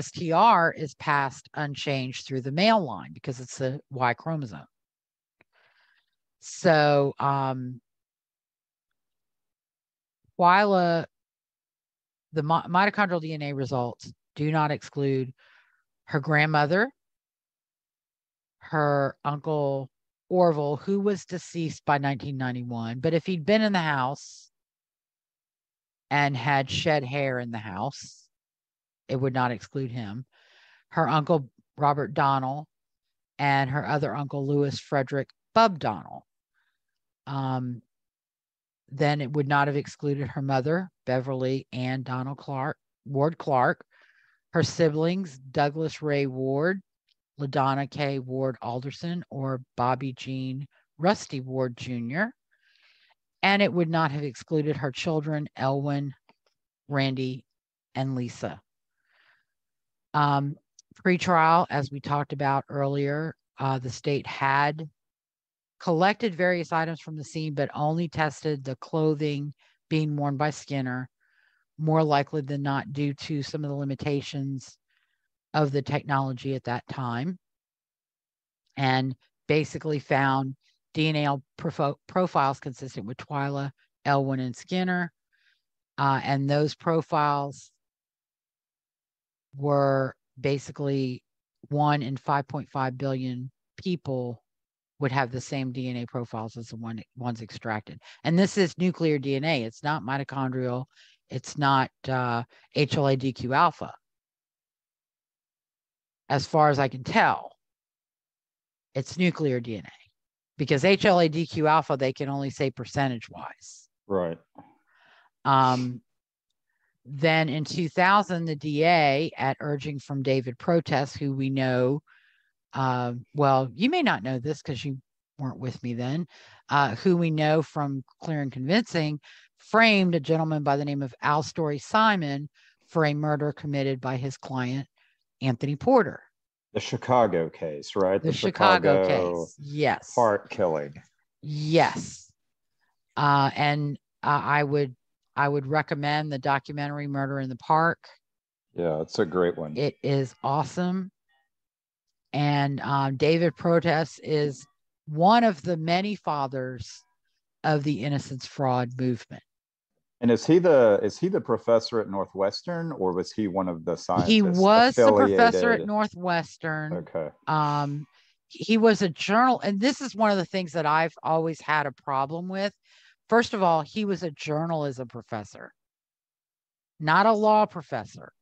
STR is passed unchanged through the male line because it's the Y chromosome. So, um, Twila, the mitochondrial DNA results do not exclude her grandmother, her uncle Orville, who was deceased by 1991. But if he'd been in the house and had shed hair in the house, it would not exclude him. Her uncle Robert Donnell and her other uncle Lewis Frederick Bub Donnell. Um, then it would not have excluded her mother, Beverly Ann Donnell Clark, Ward Clark, her siblings, Douglas Ray Ward, LaDonna K. Ward Alderson, or Bobby Jean Rusty Ward Jr. And it would not have excluded her children, Elwin, Randy, and Lisa. Um, pre-trial, as we talked about earlier, uh, the state had collected various items from the scene, but only tested the clothing being worn by Skinner, more likely than not due to some of the limitations of the technology at that time, and basically found DNA profiles consistent with Twila, Elwin, and Skinner. Uh, and those profiles were basically one in 5.5 billion people would have the same DNA profiles as the one ones extracted. And this is nuclear DNA. It's not mitochondrial. It's not uh, HLA-DQ alpha. As far as I can tell, it's nuclear DNA because HLA-DQ alpha they can only say percentage wise. Right. Um, then in 2000, the DA, at urging from David Protess, who we know uh, well, you may not know this because you weren't with me then, uh, who we know from Clear and Convincing, framed a gentleman by the name of Alstory Simon for a murder committed by his client, Anthony Porter. The Chicago case, right? The, the Chicago, Chicago, case. Yes. Heart killing. Yes. Uh, and uh, I would I would recommend the documentary Murder in the Park. Yeah, it's a great one. It is awesome. And um, David Protess is one of the many fathers of the innocence fraud movement. And is he the is he the professor at Northwestern or was he one of the scientists? He was the professor at Northwestern. Okay. Um, he was a journal, and this is one of the things that I've always had a problem with. First of all, he was a journalism professor, not a law professor.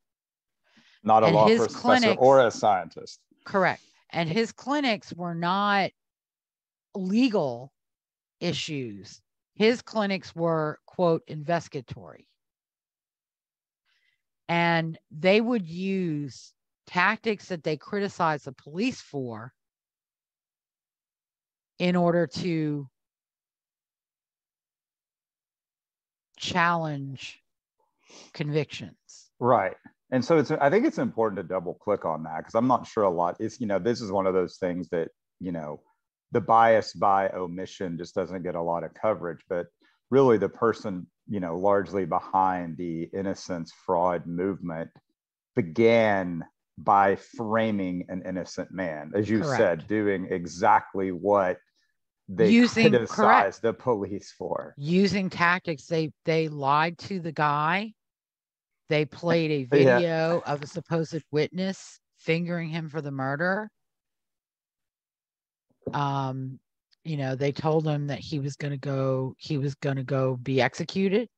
Not a and law professor clinics, or a scientist. Correct. And his clinics were not legal issues. His clinics were, quote, investigatory. And they would use tactics that they criticize the police for in order to challenge convictions. Right and so it's i think it's important to double click on that because i'm not sure a lot is you know this is one of those things that you know the bias by omission just doesn't get a lot of coverage but really the person you know largely behind the innocence fraud movement began by framing an innocent man as you correct. said doing exactly what they using criticized correct. the police for using tactics they they lied to the guy they played a video yeah. of a supposed witness fingering him for the murder. Um, you know, they told him that he was going to go, he was going to go be executed.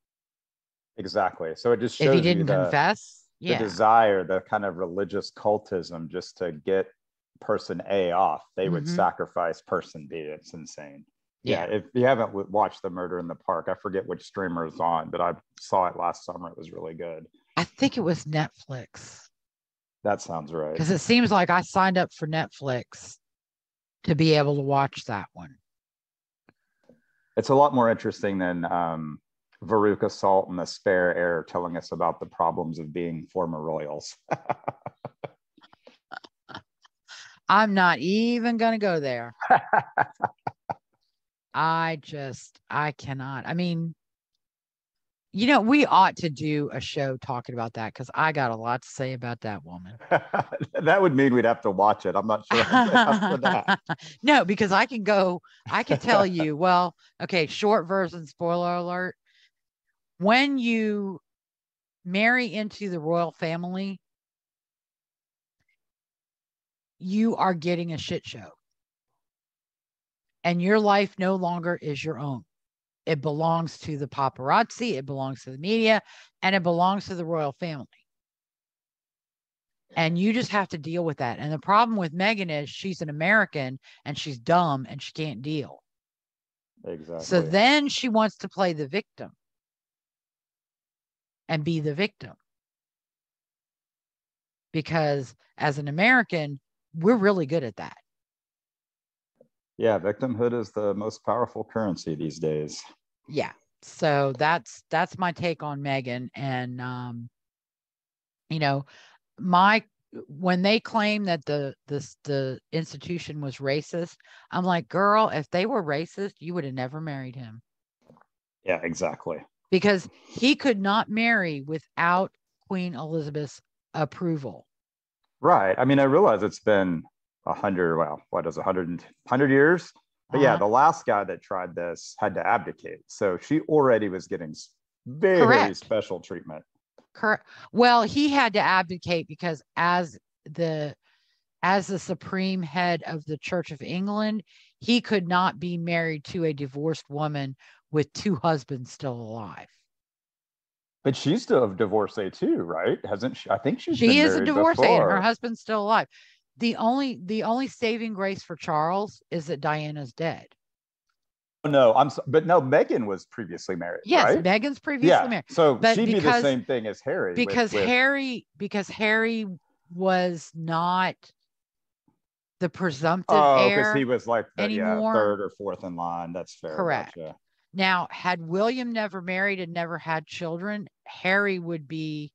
Exactly. So it just shows if he didn't the, confess, the yeah. desire, the kind of religious cultism, just to get person A off. They would mm-hmm. sacrifice person B. It's insane. Yeah. yeah. If you haven't watched the Murder in the Park, I forget which streamer is on, but I saw it last summer. It was really good. I think it was Netflix. That sounds right. Because it seems like I signed up for Netflix to be able to watch that one. It's a lot more interesting than um, Veruca Salt and the Spare Air telling us about the problems of being former royals. I'm not even going to go there. I just I cannot. I mean, you know, we ought to do a show talking about that because I got a lot to say about that woman. that would mean we'd have to watch it. I'm not sure. no, because I can go, I can tell you, well, okay, short version, spoiler alert. When you marry into the royal family, you are getting a shit show. And your life no longer is your own. It belongs to the paparazzi, it belongs to the media, and it belongs to the royal family. And you just have to deal with that. And the problem with Meghan is she's an American and she's dumb and she can't deal. Exactly. So then she wants to play the victim and be the victim. Because as an American, we're really good at that. Yeah, victimhood is the most powerful currency these days. Yeah. So that's that's my take on Megan And um, you know, my when they claim that the this the institution was racist, I'm like, girl, if they were racist, you would have never married him. Yeah, exactly. Because he could not marry without Queen Elizabeth's approval. Right. I mean, I realize it's been a hundred, well, what is a hundred, hundred years? But yeah, Uh-huh. the last guy that tried this had to abdicate. So she already was getting very Correct. special treatment. Correct. Well, he had to abdicate because as the as the supreme head of the Church of England, he could not be married to a divorced woman with two husbands still alive. But she's still a divorcee too, right? Hasn't she? I think she's she is a divorcee and her husband's still alive. The only the only saving grace for Charles is that Diana's dead. Oh, no, I'm so, but no, Megan was previously married. Yes, right? Megan's previously yeah. married. So But she'd be the same thing as Harry. because with- Harry because Harry was not the presumptive Oh, heir. because he was like the, yeah, third or fourth in line. That's fair. Correct. Gotcha. Now, had William never married and never had children, Harry would be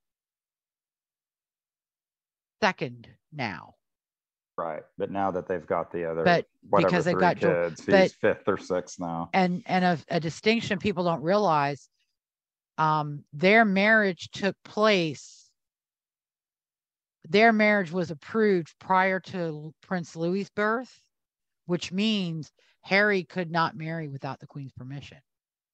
second now. Right. But now that they've got the other But whatever because they've got kids, but- he's fifth or sixth now. And and a, a distinction people don't realize um their marriage took place their marriage was approved prior to Prince Louis's birth, which means Harry could not marry without the Queen's permission.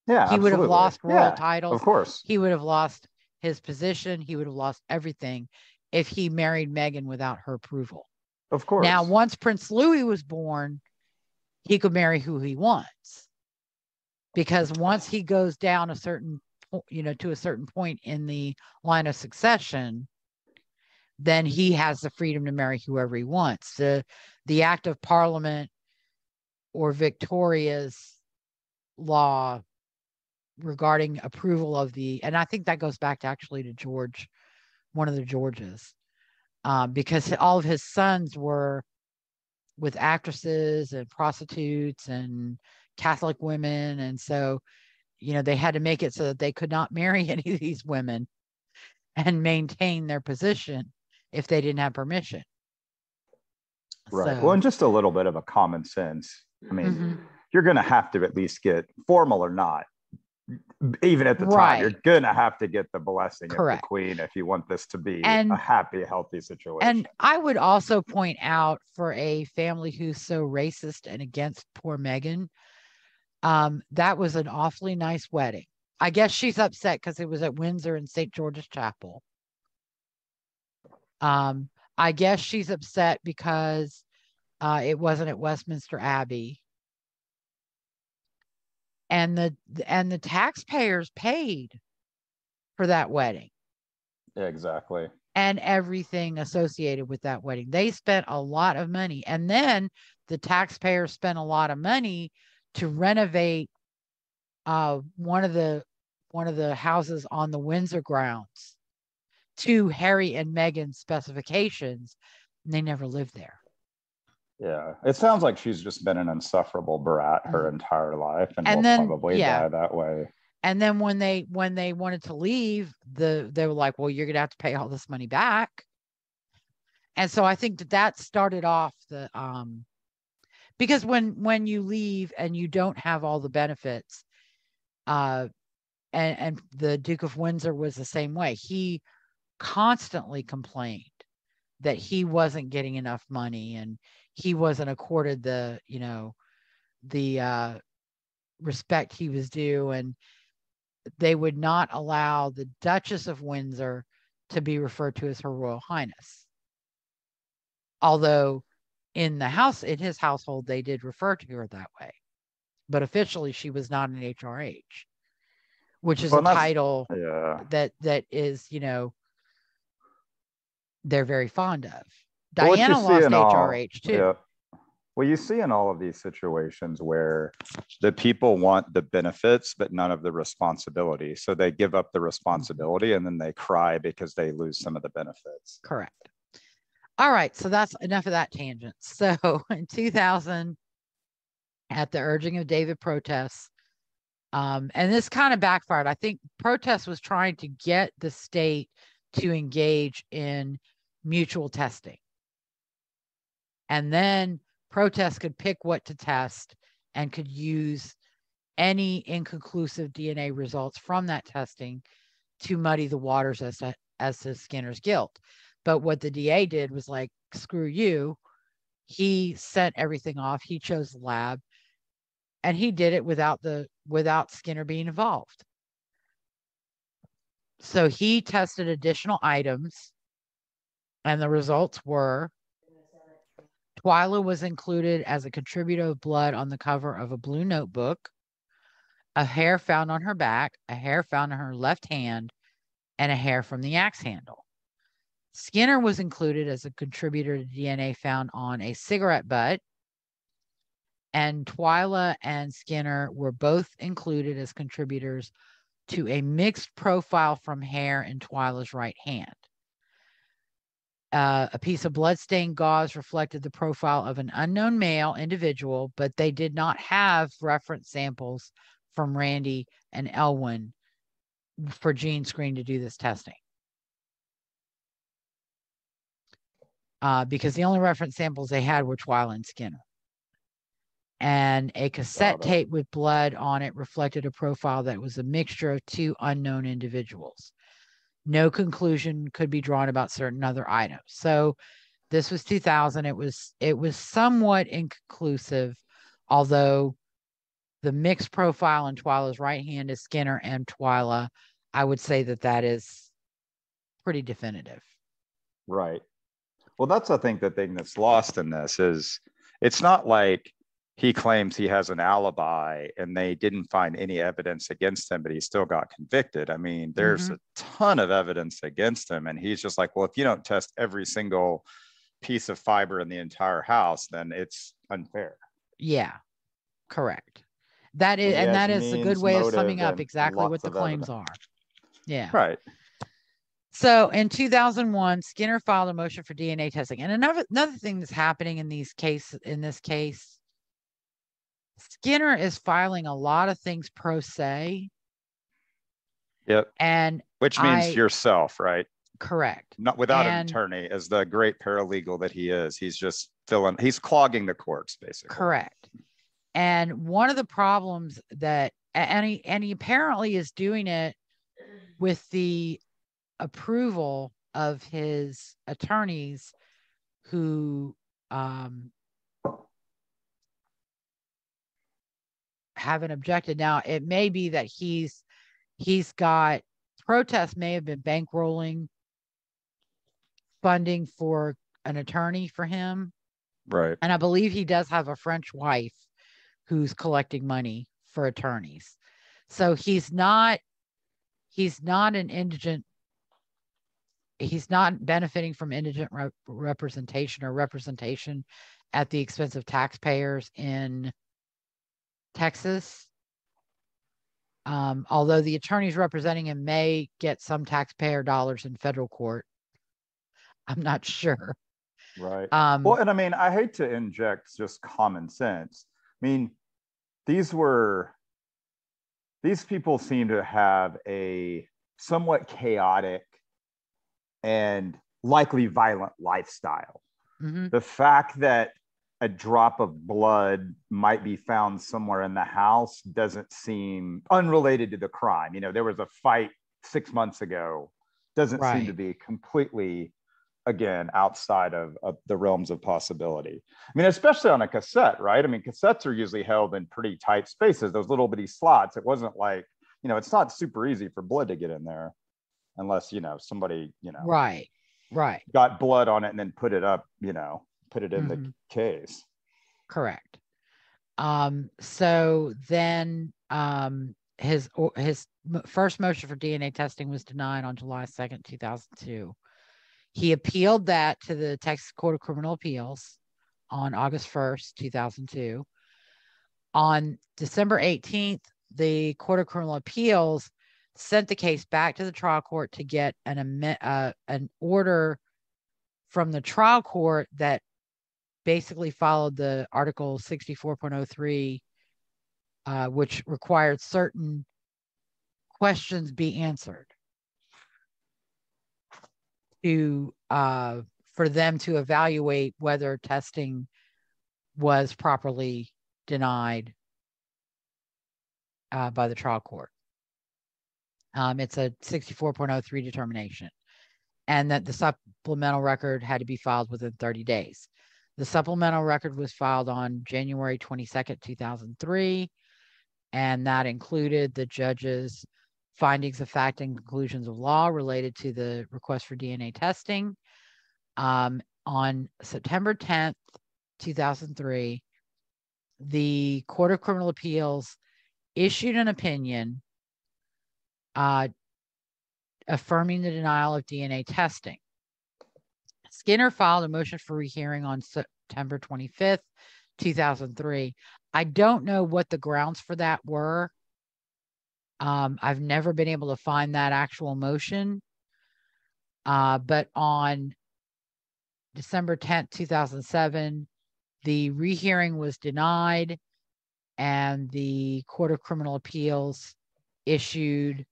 Yeah. he would have lost royal Yeah, titles. Of course. he would have lost his position. He would have lost everything if he married Meghan without her approval. Of course. Now, once Prince Louis was born, he could marry who he wants. Because once he goes down a certain, you know, to a certain point in the line of succession, then he has the freedom to marry whoever he wants. The the act of parliament or Victoria's law regarding approval of the and I think that goes back to actually to George, one of the Georges, um, because all of his sons were with actresses and prostitutes and Catholic women, and so you know they had to make it so that they could not marry any of these women and maintain their position if they didn't have permission. right. So- Well, and just a little bit of a common sense. I mean, Mhm. you're going to have to at least get formal or not. Even at the time, you're going to have to get the blessing Correct. of the queen if you want this to be And- a happy, healthy situation. And I would also point out for a family who's so racist and against poor Megan, um, that was an awfully nice wedding. I guess she's upset because it was at Windsor and St. George's Chapel. Um, I guess she's upset because uh, it wasn't at Westminster Abbey. And the and the taxpayers paid for that wedding exactly. and everything associated with that wedding. They spent a lot of money. And then the taxpayers spent a lot of money to renovate uh, one of the one of the houses on the Windsor grounds to Harry and Meghan's specifications. And they never lived there. Yeah, it sounds like she's just been an insufferable brat her entire life, and. And will then- probably yeah. die that way. And then when they when they wanted to leave, the they were like, "Well, you're gonna have to pay all this money back." And so I think that that started off the um because when when you leave and you don't have all the benefits uh and and the duke of windsor was the same way he constantly complained that he wasn't getting enough money and he wasn't accorded the you know the uh respect he was due and they would not allow the duchess of windsor to be referred to as her royal highness although in the house in his household they did refer to her that way but officially she was not an hrh which is Well, a title Yeah. that that is you know they're very fond of Well, what you diana lost all- hrh too Yeah. Well, you see in all of these situations where the people want the benefits, but none of the responsibility. So they give up the responsibility and then they cry because they lose some of the benefits. correct all right so that's enough of that tangent so in 2000 at the urging of david protess um, and this kind of backfired i think protess was trying to get the state to engage in mutual testing and then protess could pick what to test and could use any inconclusive dna results from that testing to muddy the waters as to, as to skinner's guilt. But what the da did was like screw you. He sent everything off. He chose the lab and he did it without the without skinner being involved. So he tested additional items and the results were Twila was included as a contributor of blood on the cover of a blue notebook, a hair found on her back, a hair found on her left hand, and a hair from the axe handle. Skinner was included as a contributor to DNA found on a cigarette butt, and Twila and Skinner were both included as contributors to a mixed profile from hair in Twila's right hand. Uh, a piece of bloodstained gauze reflected the profile of an unknown male individual, but they did not have reference samples from Randy and Elwin for GeneScreen to do this testing. Uh, because the only reference samples they had were Twila and Skinner. And a cassette tape with blood on it reflected a profile that was a mixture of two unknown individuals no conclusion could be drawn about certain other items. So this was 2000. It was it was somewhat inconclusive, although the mixed profile in Twila's right hand is Skinner and Twila. I would say that that is pretty definitive. Right. Well, that's I think the thing that's lost in this is it's not like he claims he has an alibi and they didn't find any evidence against him, but he still got convicted. I mean, there's mm-hmm. a ton of evidence against him, and he's just like, well, if you don't test every single piece of fiber in the entire house, then it's unfair. Yeah, correct. That is, He and that is a good way of summing up exactly what the claims evidence. are. Yeah. Right. So in 2001, Skinner filed a motion for DNA testing. And another another thing that's happening in these case in this case, Skinner is filing a lot of things pro se, Yep. and Which means I- yourself, right? correct. Not without And- an attorney, as the great paralegal that he is. He's just filling, he's clogging the courts, basically. Correct. And one of the problems that and he and he apparently is doing it with the approval of his attorneys who um haven't objected. Now it may be that he's he's got protess may have been bankrolling funding for an attorney for him Right. and I believe he does have a French wife who's collecting money for attorneys. So he's not he's not an indigent he's not benefiting from indigent rep- representation or representation at the expense of taxpayers in Texas. Um, although the attorneys representing him may get some taxpayer dollars in federal court. I'm not sure. Right. Um, Well, and I mean, I hate to inject just common sense. I mean, these were, these people seem to have a somewhat chaotic and likely violent lifestyle. mhm, The fact that a drop of blood might be found somewhere in the house doesn't seem unrelated to the crime. You know, there was a fight six months ago, doesn't right. seem to be completely, again, outside of, of, the realms of possibility. I mean, especially on a cassette, right? I mean, cassettes are usually held in pretty tight spaces, those little bitty slots. It wasn't like, you know, it's not super easy for blood to get in there unless, you know, somebody, you know, right, right, got blood on it and then put it up, you know put it in mm-hmm. the case. Correct. Um, so then um, his his first motion for DNA testing was denied on July 2nd, 2002. He appealed that to the Texas Court of Criminal Appeals on August 1st, 2002. On December 18th, the Court of Criminal Appeals sent the case back to the trial court to get an uh, an order from the trial court that basically followed the Article 64.03, uh, which required certain questions be answered to uh, for them to evaluate whether testing was properly denied uh, by the trial court. Um, it's a 64.03 determination, and that the supplemental record had to be filed within 30 days. The supplemental record was filed on January 22nd, 2003, and that included the judge's findings of fact and conclusions of law related to the request for DNA testing. Um, on September 10th, 2003, the Court of Criminal Appeals issued an opinion uh, affirming the denial of DNA testing. Skinner filed a motion for rehearing on September 25th, 2003. I don't know what the grounds for that were. Um, I've never been able to find that actual motion. Uh, but on December 10th, 2007, the rehearing was denied, and the Court of Criminal Appeals issued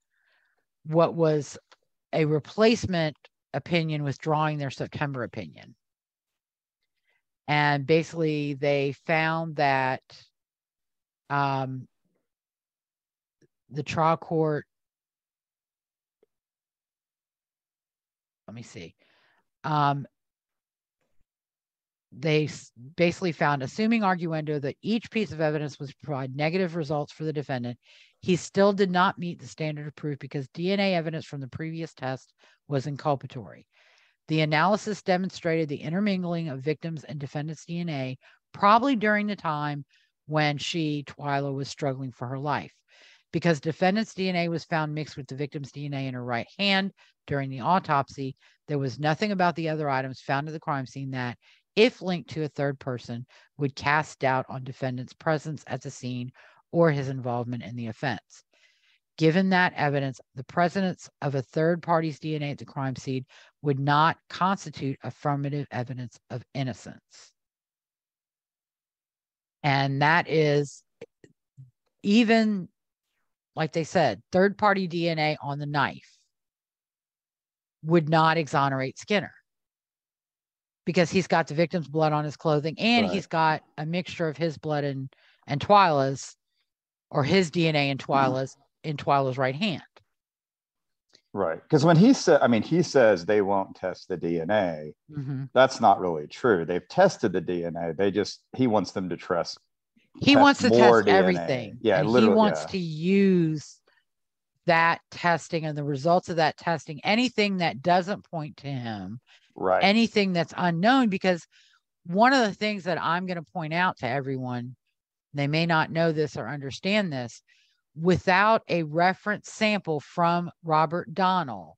what was a replacement opinion withdrawing their September opinion. And basically, they found that um, the trial court, let me see, um, they basically found, assuming arguendo, that each piece of evidence was provide negative results for the defendant, he still did not meet the standard of proof because DNA evidence from the previous test was inculpatory. The analysis demonstrated the intermingling of victims and defendants' DNA, probably during the time when she, Twila, was struggling for her life. Because defendant's DNA was found mixed with the victim's DNA in her right hand during the autopsy, there was nothing about the other items found at the crime scene that, if linked to a third person, would cast doubt on defendant's presence at the scene or his involvement in the offense. Given that evidence, the presence of a third party's DNA at the crime scene would not constitute affirmative evidence of innocence. And that is even, like they said, third party DNA on the knife would not exonerate Skinner because he's got the victim's blood on his clothing and right. he's got a mixture of his blood and, and Twila's or his DNA in. Twila's in Twila's right hand. Right. Because when he said, I mean, he says they won't test the DNA. Mm-hmm. That's not really true. They've tested the DNA. They just, he wants them to trust. He wants to test DNA. everything. Yeah. And he wants yeah. to use that testing and the results of that testing, anything that doesn't point to him, right? Anything that's unknown. Because one of the things that I'm going to point out to everyone, they may not know this or understand this, without a reference sample from Robert Donnell,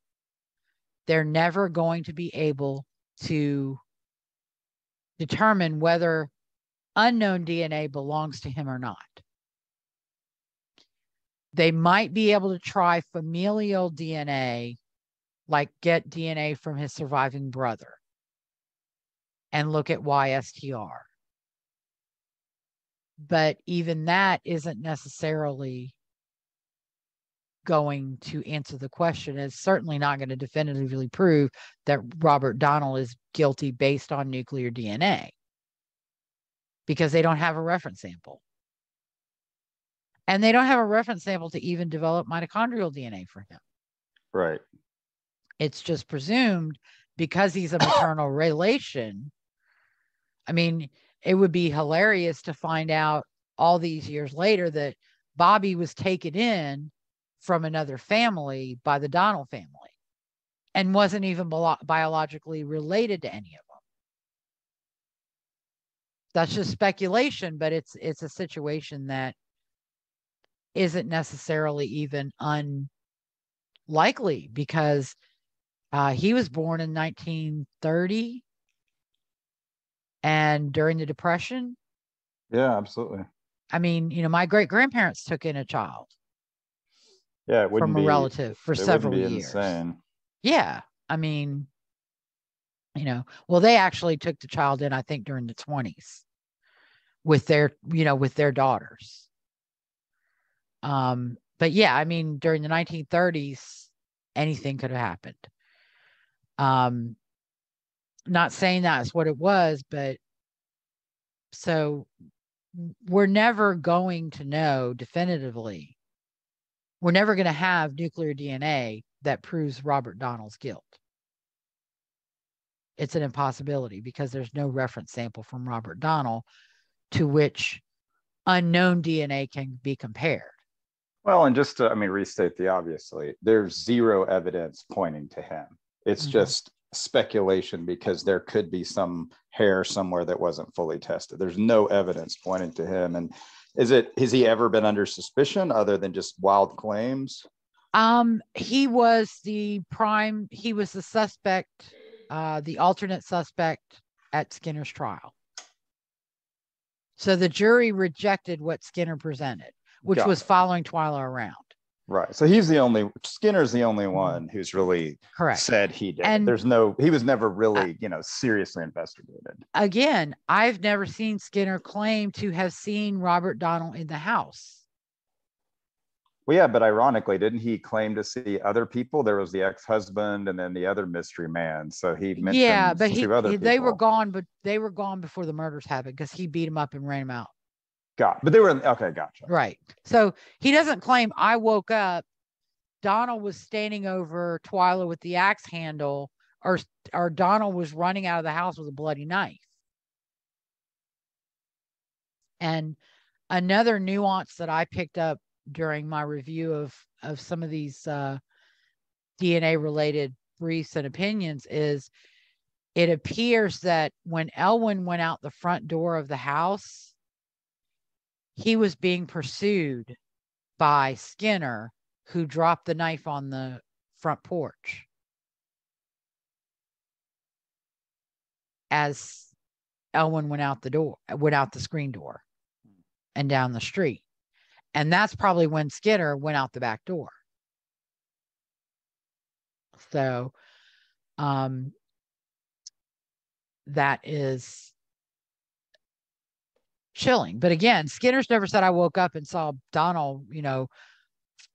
they're never going to be able to determine whether unknown DNA belongs to him or not. They might be able to try familial DNA, like get DNA from his surviving brother and look at YSTR. But even that isn't necessarily going to answer the question. It's certainly not going to definitively prove that Robert Donnell is guilty based on nuclear DNA. because they don't have a reference sample. And they don't have a reference sample to even develop mitochondrial DNA for him. Right. It's just presumed because he's a maternal relation. I mean, it would be hilarious to find out all these years later that Bobby was taken in from another family by the Donnell family and wasn't even bi- biologically related to any of them. That's just speculation, but it's it's a situation that isn't necessarily even unlikely because uh, he was born in 1930 and during the Depression. Yeah, absolutely. I mean, you know, my great grandparents took in a child. Yeah, it from a be, relative for several be years. Insane. Yeah, I mean, you know, well, they actually took the child in, I think, during the twenties with their, you know, with their daughters. Um, but yeah, I mean, during the 1930s, anything could have happened. Um, not saying that's what it was, but so we're never going to know definitively. We're never going to have nuclear DNA that proves Robert Donnell's guilt. It's an impossibility because there's no reference sample from Robert Donnell to which unknown DNA can be compared. Well, and just to, I mean, restate the obviously, there's zero evidence pointing to him. It's mm-hmm. just speculation because there could be some hair somewhere that wasn't fully tested. There's no evidence pointing to him. And is it has he ever been under suspicion other than just wild claims? Um, he was the prime, he was the suspect, uh, the alternate suspect at Skinner's trial. So the jury rejected what Skinner presented, which Got was it. following Twila around. Right. So he's the only Skinner's the only mm-hmm. one who's really correct said he did. And There's no he was never really, uh, you know, seriously investigated. Again, I've never seen Skinner claim to have seen Robert Donnell in the house. Well, yeah, but ironically, didn't he claim to see other people? There was the ex-husband and then the other mystery man. So he mentioned yeah, but he, he they were gone, but they were gone before the murders happened because he beat him up and ran him out. Got, but they were in, okay. Gotcha. Right. So he doesn't claim I woke up. Donnell was standing over Twila with the axe handle, or or Donnell was running out of the house with a bloody knife. And another nuance that I picked up during my review of of some of these uh, DNA related briefs and opinions is it appears that when Elwin went out the front door of the house, he was being pursued by Skinner, who dropped the knife on the front porch. As Elwin went out the door, went out the screen door and down the street. And that's probably when Skinner went out the back door. So um, that is chilling. But again, Skinner's never said I woke up and saw Donnell, you know,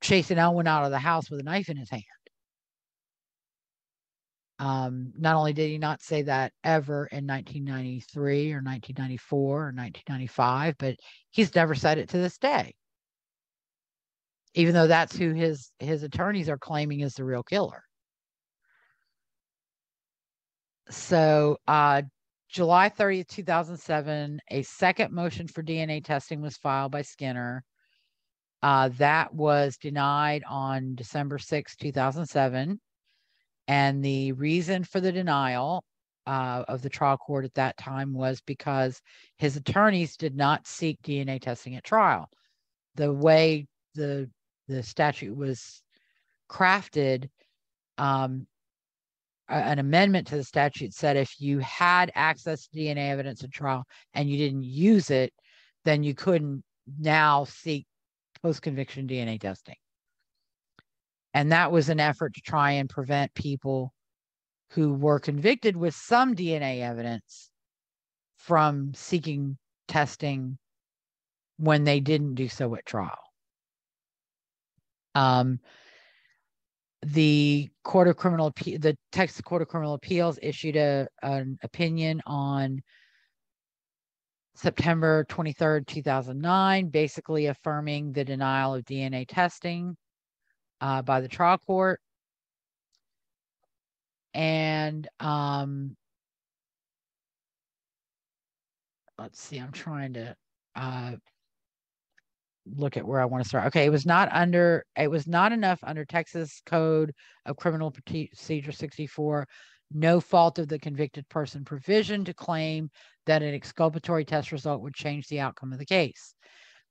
chasing Elwin out of the house with a knife in his hand. Um, not only did he not say that ever in 1993 or 1994 or 1995, but he's never said it to this day. Even though that's who his his attorneys are claiming is the real killer. So uh, July 30th, 2007, a second motion for DNA testing was filed by Skinner. Uh, that was denied on December 6, 2007. And the reason for the denial uh, of the trial court at that time was because his attorneys did not seek DNA testing at trial. The way the the statute was crafted, um, an amendment to the statute said if you had access to DNA evidence at trial and you didn't use it, then you couldn't now seek post conviction DNA testing. And that was an effort to try and prevent people who were convicted with some DNA evidence from seeking testing when they didn't do so at trial. Um, the Court of Criminal the Texas Court of Criminal Appeals issued a an opinion on September 23rd, 2009, basically affirming the denial of DNA testing uh, by the trial court. And um, let's see, I'm trying to uh, look at where I want to start. Okay, it was not under, it was not enough under Texas Code of Criminal Procedure 64, no fault of the convicted person provision to claim that an exculpatory test result would change the outcome of the case.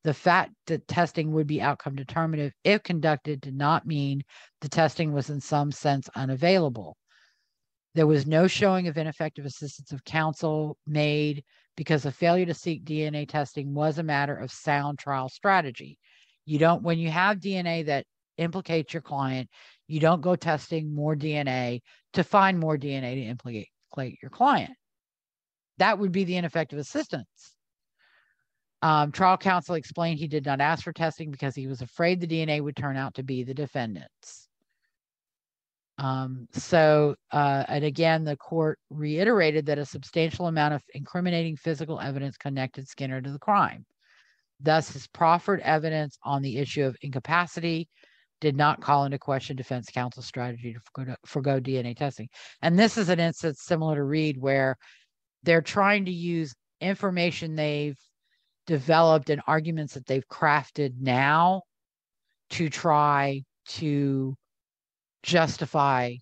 The fact that testing would be outcome determinative if conducted did not mean the testing was in some sense unavailable. There was no showing of ineffective assistance of counsel made because the failure to seek DNA testing was a matter of sound trial strategy. You don't, when you have DNA that implicates your client, you don't go testing more DNA to find more DNA to implicate your client. That would be the ineffective assistance. Um, trial counsel explained he did not ask for testing because he was afraid the DNA would turn out to be the defendant's. Um, so, uh, and again, the court reiterated that a substantial amount of incriminating physical evidence connected Skinner to the crime. Thus, his proffered evidence on the issue of incapacity did not call into question defense counsel's strategy to forgo DNA testing. And this is an instance similar to Reed, where they're trying to use information they've developed and arguments that they've crafted now to try to justify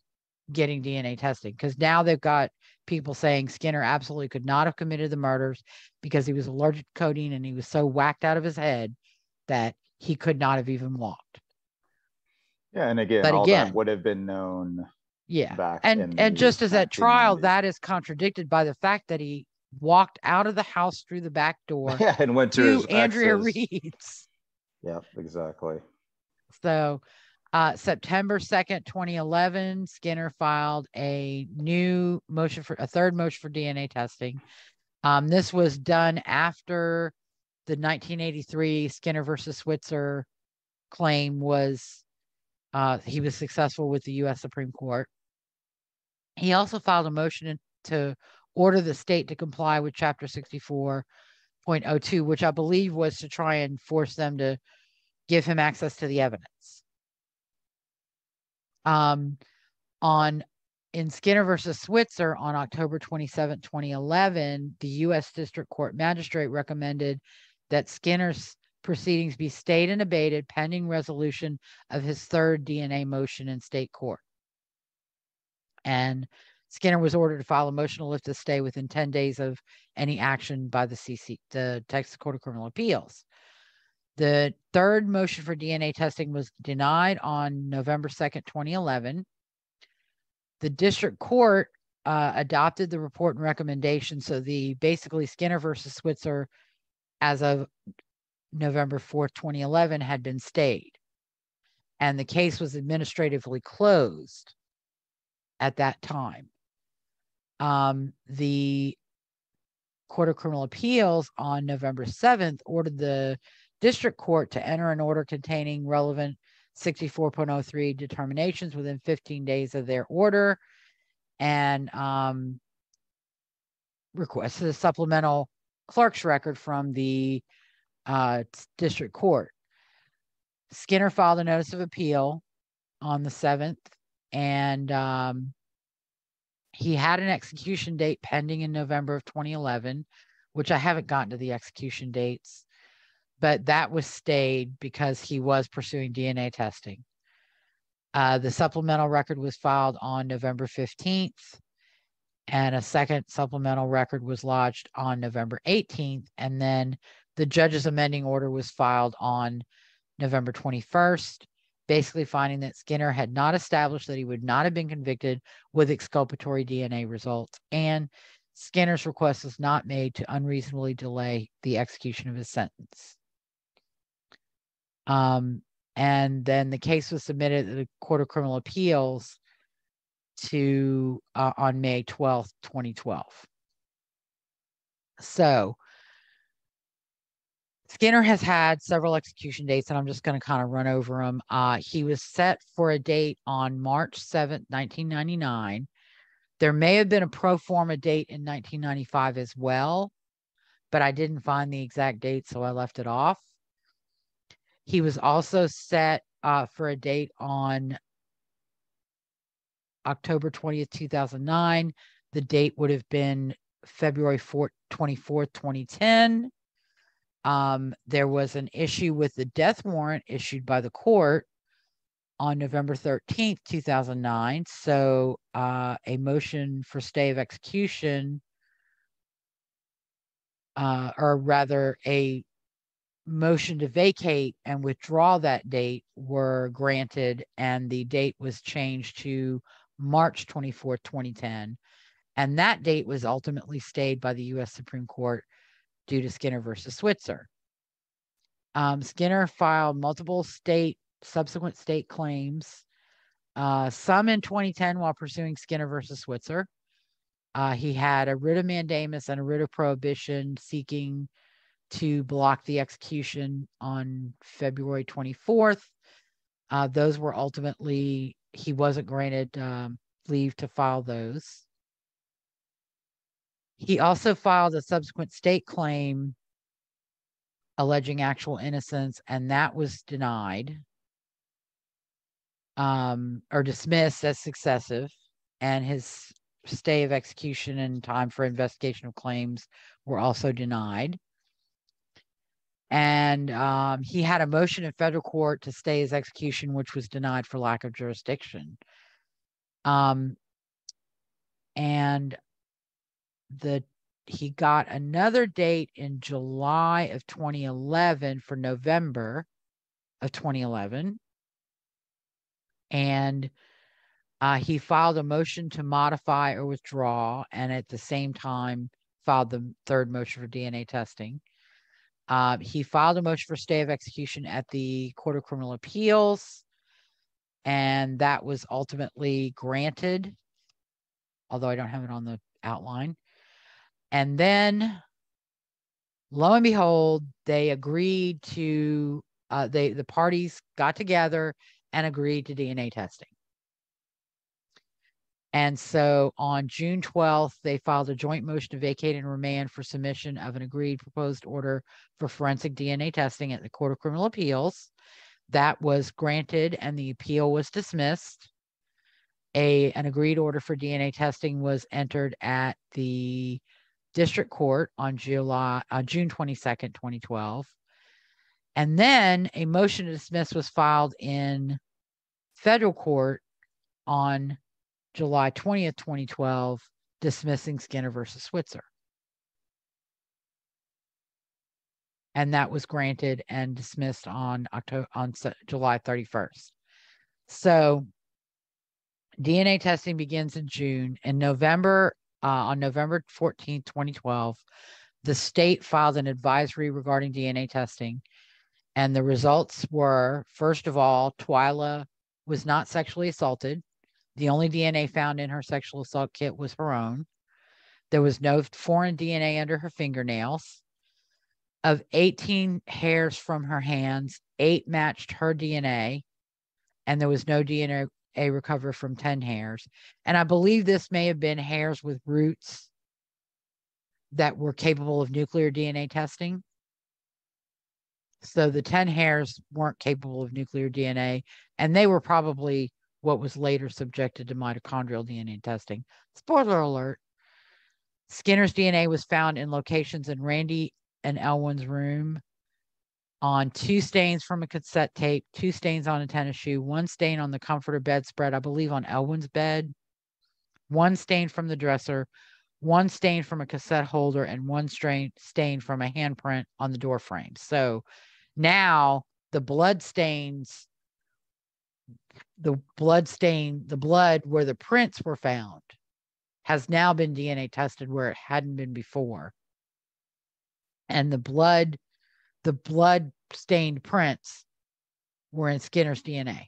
getting DNA testing because now they've got people saying Skinner absolutely could not have committed the murders because he was allergic to codeine and he was so whacked out of his head that he could not have even walked. Yeah, and again, but all again, that would have been known. Yeah, and and just as at trial, that is contradicted by the fact that he walked out of the house through the back door. Yeah, and went to, to Andrea Reed's. Yeah, exactly. So uh, September 2nd, 2011, Skinner filed a new motion for a third motion for DNA testing. Um, this was done after the 1983 Skinner versus Switzer claim was uh, he was successful with the U.S. Supreme Court. He also filed a motion to order the state to comply with Chapter 64.02, which I believe was to try and force them to give him access to the evidence um, on in Skinner versus Switzer on October 27, 2011, the U.S. District Court magistrate recommended that Skinner's proceedings be stayed and abated pending resolution of his third DNA motion in state court. And Skinner was ordered to file a motion to lift the stay within 10 days of any action by the CC, the Texas Court of Criminal Appeals. The third motion for DNA testing was denied on November 2nd, 2011. The district court uh, adopted the report and recommendation. So the basically Skinner versus Switzer, as of November 4th, 2011, had been stayed. And the case was administratively closed at that time. Um, the Court of Criminal Appeals on November 7th ordered the district court to enter an order containing relevant 64.03 determinations within 15 days of their order and um, requested a supplemental clerk's record from the uh, district court. Skinner filed a notice of appeal on the 7th, and um, he had an execution date pending in November of 2011, which I haven't gotten to the execution dates but that was stayed because he was pursuing DNA testing. Uh, the supplemental record was filed on November 15th, and a second supplemental record was lodged on November 18th. And then the judge's amending order was filed on November 21st, basically finding that Skinner had not established that he would not have been convicted with exculpatory DNA results. And Skinner's request was not made to unreasonably delay the execution of his sentence. Um, and then the case was submitted to the Court of Criminal Appeals to uh, on May 12th, 2012. So Skinner has had several execution dates, and I'm just going to kind of run over them. Uh, he was set for a date on March 7th, 1999. There may have been a pro forma date in 1995 as well, but I didn't find the exact date, so I left it off. He was also set uh, for a date on October 20th, 2009. The date would have been February 4th, 24th, 2010. Um, there was an issue with the death warrant issued by the court on November 13th, 2009. So uh, a motion for stay of execution, uh, or rather a motion to vacate and withdraw that date were granted, and the date was changed to March 24, 2010. And that date was ultimately stayed by the US Supreme Court due to Skinner versus Switzer. Um, Skinner filed multiple state, subsequent state claims, uh, some in 2010 while pursuing Skinner versus Switzer. Uh, he had a writ of mandamus and a writ of prohibition seeking to block the execution on February 24th. Uh, those were ultimately, he wasn't granted um, leave to file those. He also filed a subsequent state claim alleging actual innocence, and that was denied um, or dismissed as successive. And his stay of execution and time for investigation of claims were also denied. And um, he had a motion in federal court to stay his execution, which was denied for lack of jurisdiction. Um, and the he got another date in July of 2011 for November of 2011. And uh, he filed a motion to modify or withdraw, and at the same time, filed the third motion for DNA testing. Uh, he filed a motion for stay of execution at the Court of Criminal Appeals, and that was ultimately granted, although I don't have it on the outline. And then lo and behold, they agreed to uh, they the parties got together and agreed to DNA testing. And so on June 12th, they filed a joint motion to vacate and remand for submission of an agreed proposed order for forensic DNA testing at the Court of Criminal Appeals. That was granted and the appeal was dismissed. A, an agreed order for DNA testing was entered at the district court on July uh, June 22nd, 2012. And then a motion to dismiss was filed in federal court on July 20th, 2012, dismissing Skinner versus Switzer. And that was granted and dismissed on October on July 31st. So DNA testing begins in June. In November, uh, on November 14th, 2012, the state filed an advisory regarding DNA testing. And the results were first of all, Twila was not sexually assaulted. The only DNA found in her sexual assault kit was her own. There was no foreign DNA under her fingernails. Of 18 hairs from her hands, eight matched her DNA, and there was no DNA recovered from 10 hairs. And I believe this may have been hairs with roots that were capable of nuclear DNA testing. So the 10 hairs weren't capable of nuclear DNA, and they were probably what was later subjected to mitochondrial DNA testing. Spoiler alert Skinner's DNA was found in locations in Randy and Elwin's room on two stains from a cassette tape, two stains on a tennis shoe, one stain on the comforter bedspread, I believe on Elwin's bed, one stain from the dresser, one stain from a cassette holder, and one stain stain from a handprint on the door frame. So now the blood stains, the blood stain, the blood where the prints were found has now been DNA tested where it hadn't been before. And the blood the blood stained prints were in Skinner's DNA.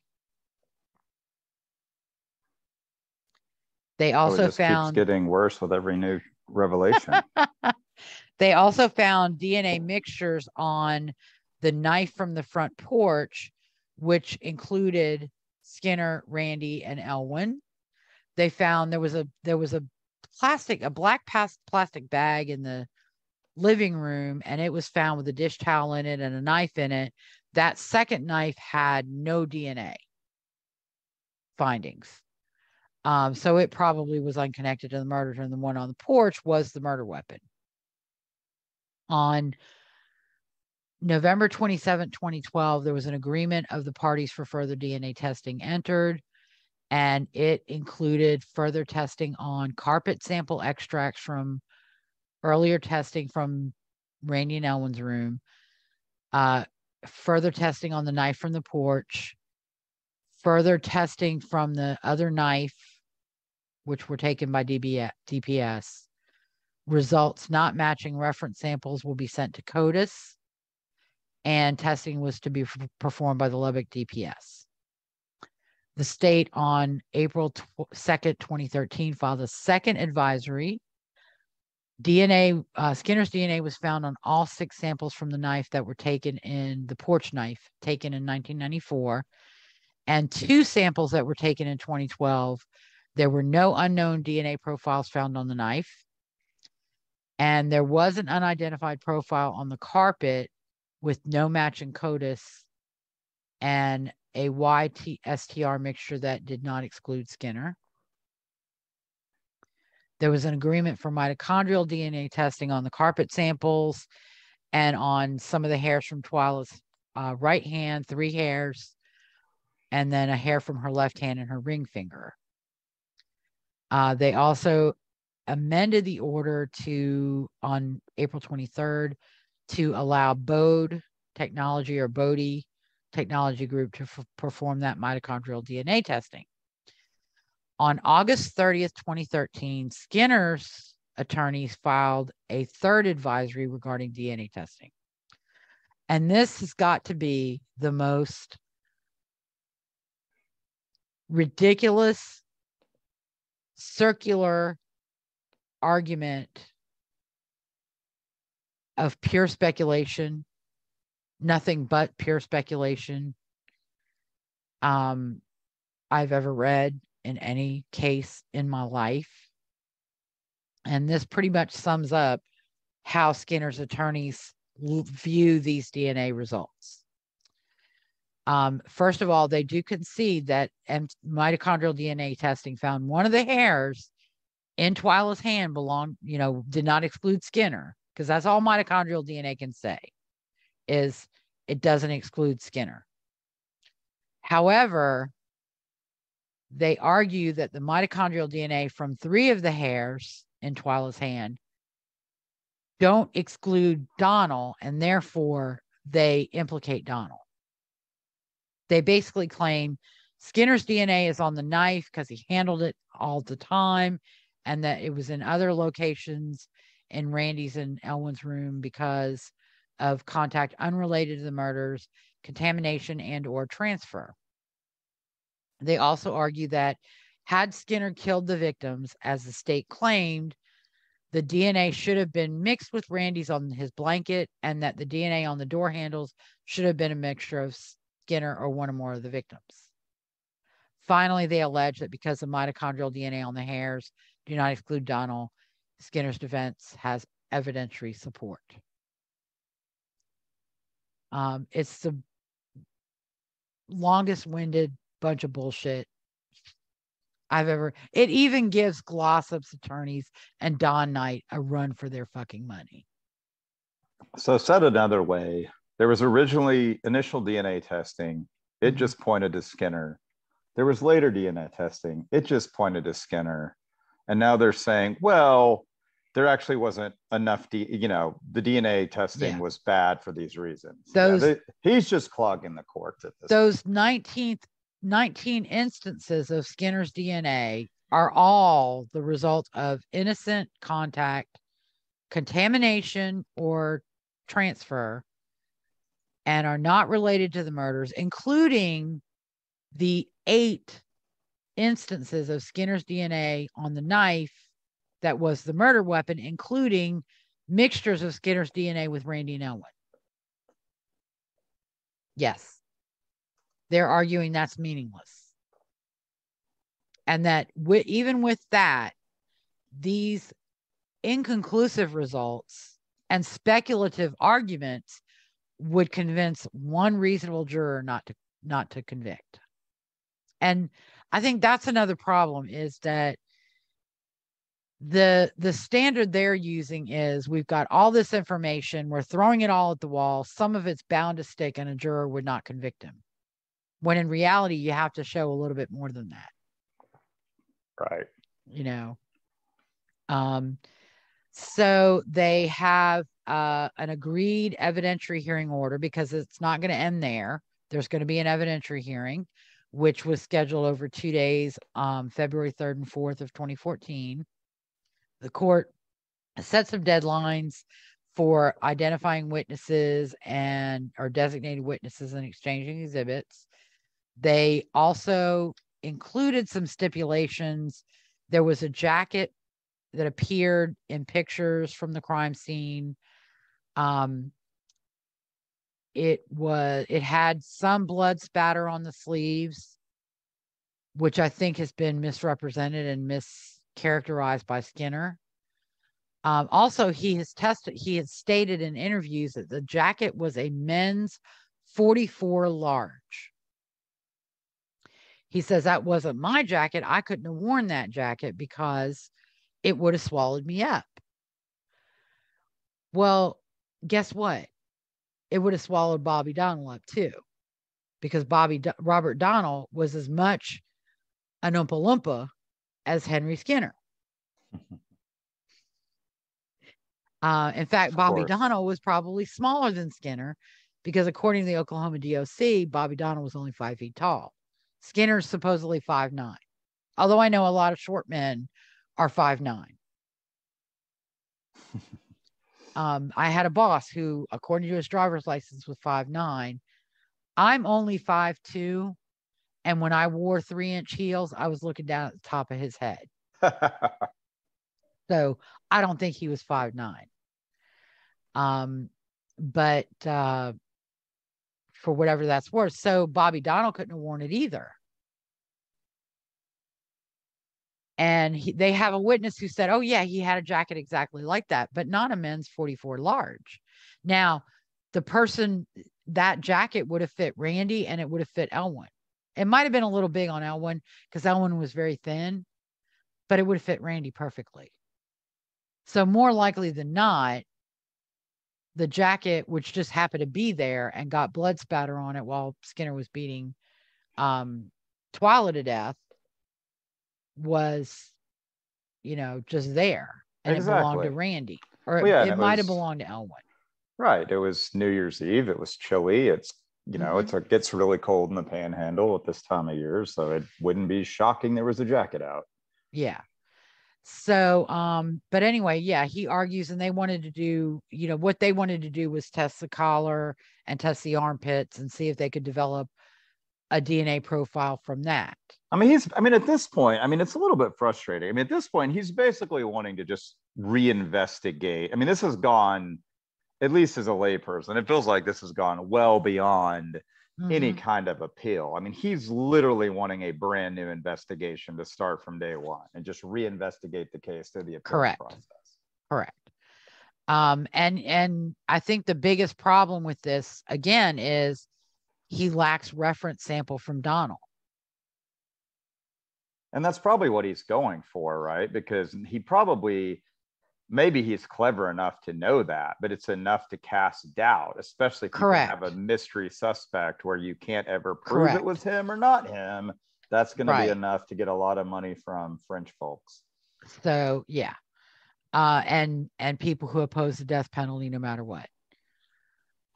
They also it found getting worse with every new revelation. they also found DNA mixtures on the knife from the front porch, which included Skinner, Randy, and Elwin. They found there was a there was a plastic a black plastic bag in the living room and it was found with a dish towel in it and a knife in it. That second knife had no DNA findings. Um, so it probably was unconnected to the murder, and the one on the porch was the murder weapon. On November 27, 2012, there was an agreement of the parties for further DNA testing entered, and it included further testing on carpet sample extracts from earlier testing from Randy and Elwin's room, uh, further testing on the knife from the porch, further testing from the other knife, which were taken by DB- DPS. Results not matching reference samples will be sent to CODIS, and testing was to be performed by the Lubbock DPS. The state on April tw- 2nd, 2013, filed a second advisory DNA, uh, Skinner's DNA was found on all six samples from the knife that were taken in the porch knife taken in 1994, and two samples that were taken in 2012. There were no unknown DNA profiles found on the knife, and there was an unidentified profile on the carpet with no matching CODIS and a YSTR mixture that did not exclude Skinner. There was an agreement for mitochondrial DNA testing on the carpet samples and on some of the hairs from Twila's uh, right hand, three hairs, and then a hair from her left hand and her ring finger. Uh, they also amended the order to on April 23rd to allow Bode Technology or Bode Technology Group to perform that mitochondrial DNA testing. On August 30th, 2013, Skinner's attorneys filed a third advisory regarding DNA testing. And this has got to be the most ridiculous circular argument of pure speculation, nothing but pure speculation um, I've ever read in any case in my life. And this pretty much sums up how Skinner's attorneys view these DNA results. Um, first of all, they do concede that mitochondrial DNA testing found one of the hairs in Twila's hand belonged, you know, did not exclude Skinner, because that's all mitochondrial DNA can say is it doesn't exclude Skinner. However, they argue that the mitochondrial DNA from three of the hairs in Twila's hand don't exclude Donnell, and therefore they implicate Donnell. They basically claim Skinner's DNA is on the knife because he handled it all the time, and that it was in other locations in Randy's and Elwin's room because of contact unrelated to the murders, contamination, and or transfer. They also argue that had Skinner killed the victims, as the state claimed, the DNA should have been mixed with Randy's on his blanket, and that the DNA on the door handles should have been a mixture of Skinner or one or more of the victims. Finally, they allege that because the mitochondrial DNA on the hairs do not exclude Donnell, Skinner's defense has evidentiary support. Um, it's the longest winded bunch of bullshit I've ever. It even gives Glossip's attorneys and Don Knight a run for their fucking money. So, said another way, there was originally initial DNA testing. It mm-hmm. just pointed to Skinner. There was later DNA testing. It just pointed to Skinner. And now they're saying, well, there actually wasn't enough D, you know, the DNA testing yeah. was bad for these reasons. Those yeah, they, he's just clogging the courts at this. Those 19th 19 instances of Skinner's DNA are all the result of innocent contact, contamination, or transfer, and are not related to the murders, including the eight instances of Skinner's DNA on the knife that was the murder weapon, including mixtures of Skinner's DNA with Randy and Elwin. Yes they're arguing that's meaningless. And that w- even with that, these inconclusive results and speculative arguments would convince one reasonable juror not to not to convict. And I think that's another problem is that the the standard they're using is we've got all this information we're throwing it all at the wall some of it's bound to stick and a juror would not convict him. When in reality you have to show a little bit more than that. Right. You know? Um so they have uh, an agreed evidentiary hearing order because it's not going to end there. There's going to be an evidentiary hearing which was scheduled over two days um, february 3rd and 4th of 2014 the court set some deadlines for identifying witnesses and or designated witnesses and exchanging exhibits. They also included some stipulations. There was a jacket that appeared in pictures from the crime scene. Um, it was it had some blood spatter on the sleeves, which I think has been misrepresented and mis characterized by Skinner. Um, also, he has tested, he has stated in interviews that the jacket was a men's 44 large. He says that wasn't my jacket. I couldn't have worn that jacket because it would have swallowed me up. Well, guess what? It would have swallowed Bobby Donnell up too, because Bobby Robert Donnell was as much an Oompa Loompa as Henry Skinner. uh, in fact, Of Bobby course. Donnell was probably smaller than Skinner because, according to the Oklahoma DOC, Bobby Donnell was only five feet tall. Skinner's supposedly five nine. Although I know a lot of short men are five nine. um, I had a boss who, according to his driver's license, was five nine. I'm only five two, and when I wore three inch heels, I was looking down at the top of his head. So I don't think he was five nine. Um, but uh, for whatever that's worth, so Bobby Donnell couldn't have worn it either. And he, they have a witness who said, "Oh yeah, he had a jacket exactly like that, but not a men's 44 large." Now, the person that jacket would have fit Randy, and it would have fit Elwin. It might have been a little big on Elwin because Elwin was very thin, but it would have fit Randy perfectly. So more likely than not, the jacket, which just happened to be there and got blood spatter on it while Skinner was beating um, Twila to death, was, you know, just there, and it belonged to Randy, or Well, yeah, it, it might have belonged to Elwin. right. It was New Year's Eve. It was chilly. It's you know, Mhm. it gets really cold in the panhandle at this time of year, so it wouldn't be shocking there was a jacket out. Yeah. So, um, but anyway, yeah, he argues, and they wanted to do, you know, what they wanted to do was test the collar and test the armpits and see if they could develop a DNA profile from that. I mean, he's, I mean, at this point, I mean, it's a little bit frustrating. I mean, at this point, he's basically wanting to just reinvestigate. I mean, this has gone, at least as a layperson, it feels like this has gone well beyond any Mhm. kind of appeal. I mean, he's literally wanting a brand new investigation to start from day one and just reinvestigate the case through the appeals Correct. process. Correct. Um, and and I think the biggest problem with this again is he lacks reference sample from Donnell. And that's probably what he's going for, right? Because he probably, maybe he's clever enough to know that, but it's enough to cast doubt, especially if you have a mystery suspect where you can't ever prove it was him or not him. That's going to be enough to get a lot of money from French folks. So yeah. Uh, and and people who oppose the death penalty no matter what.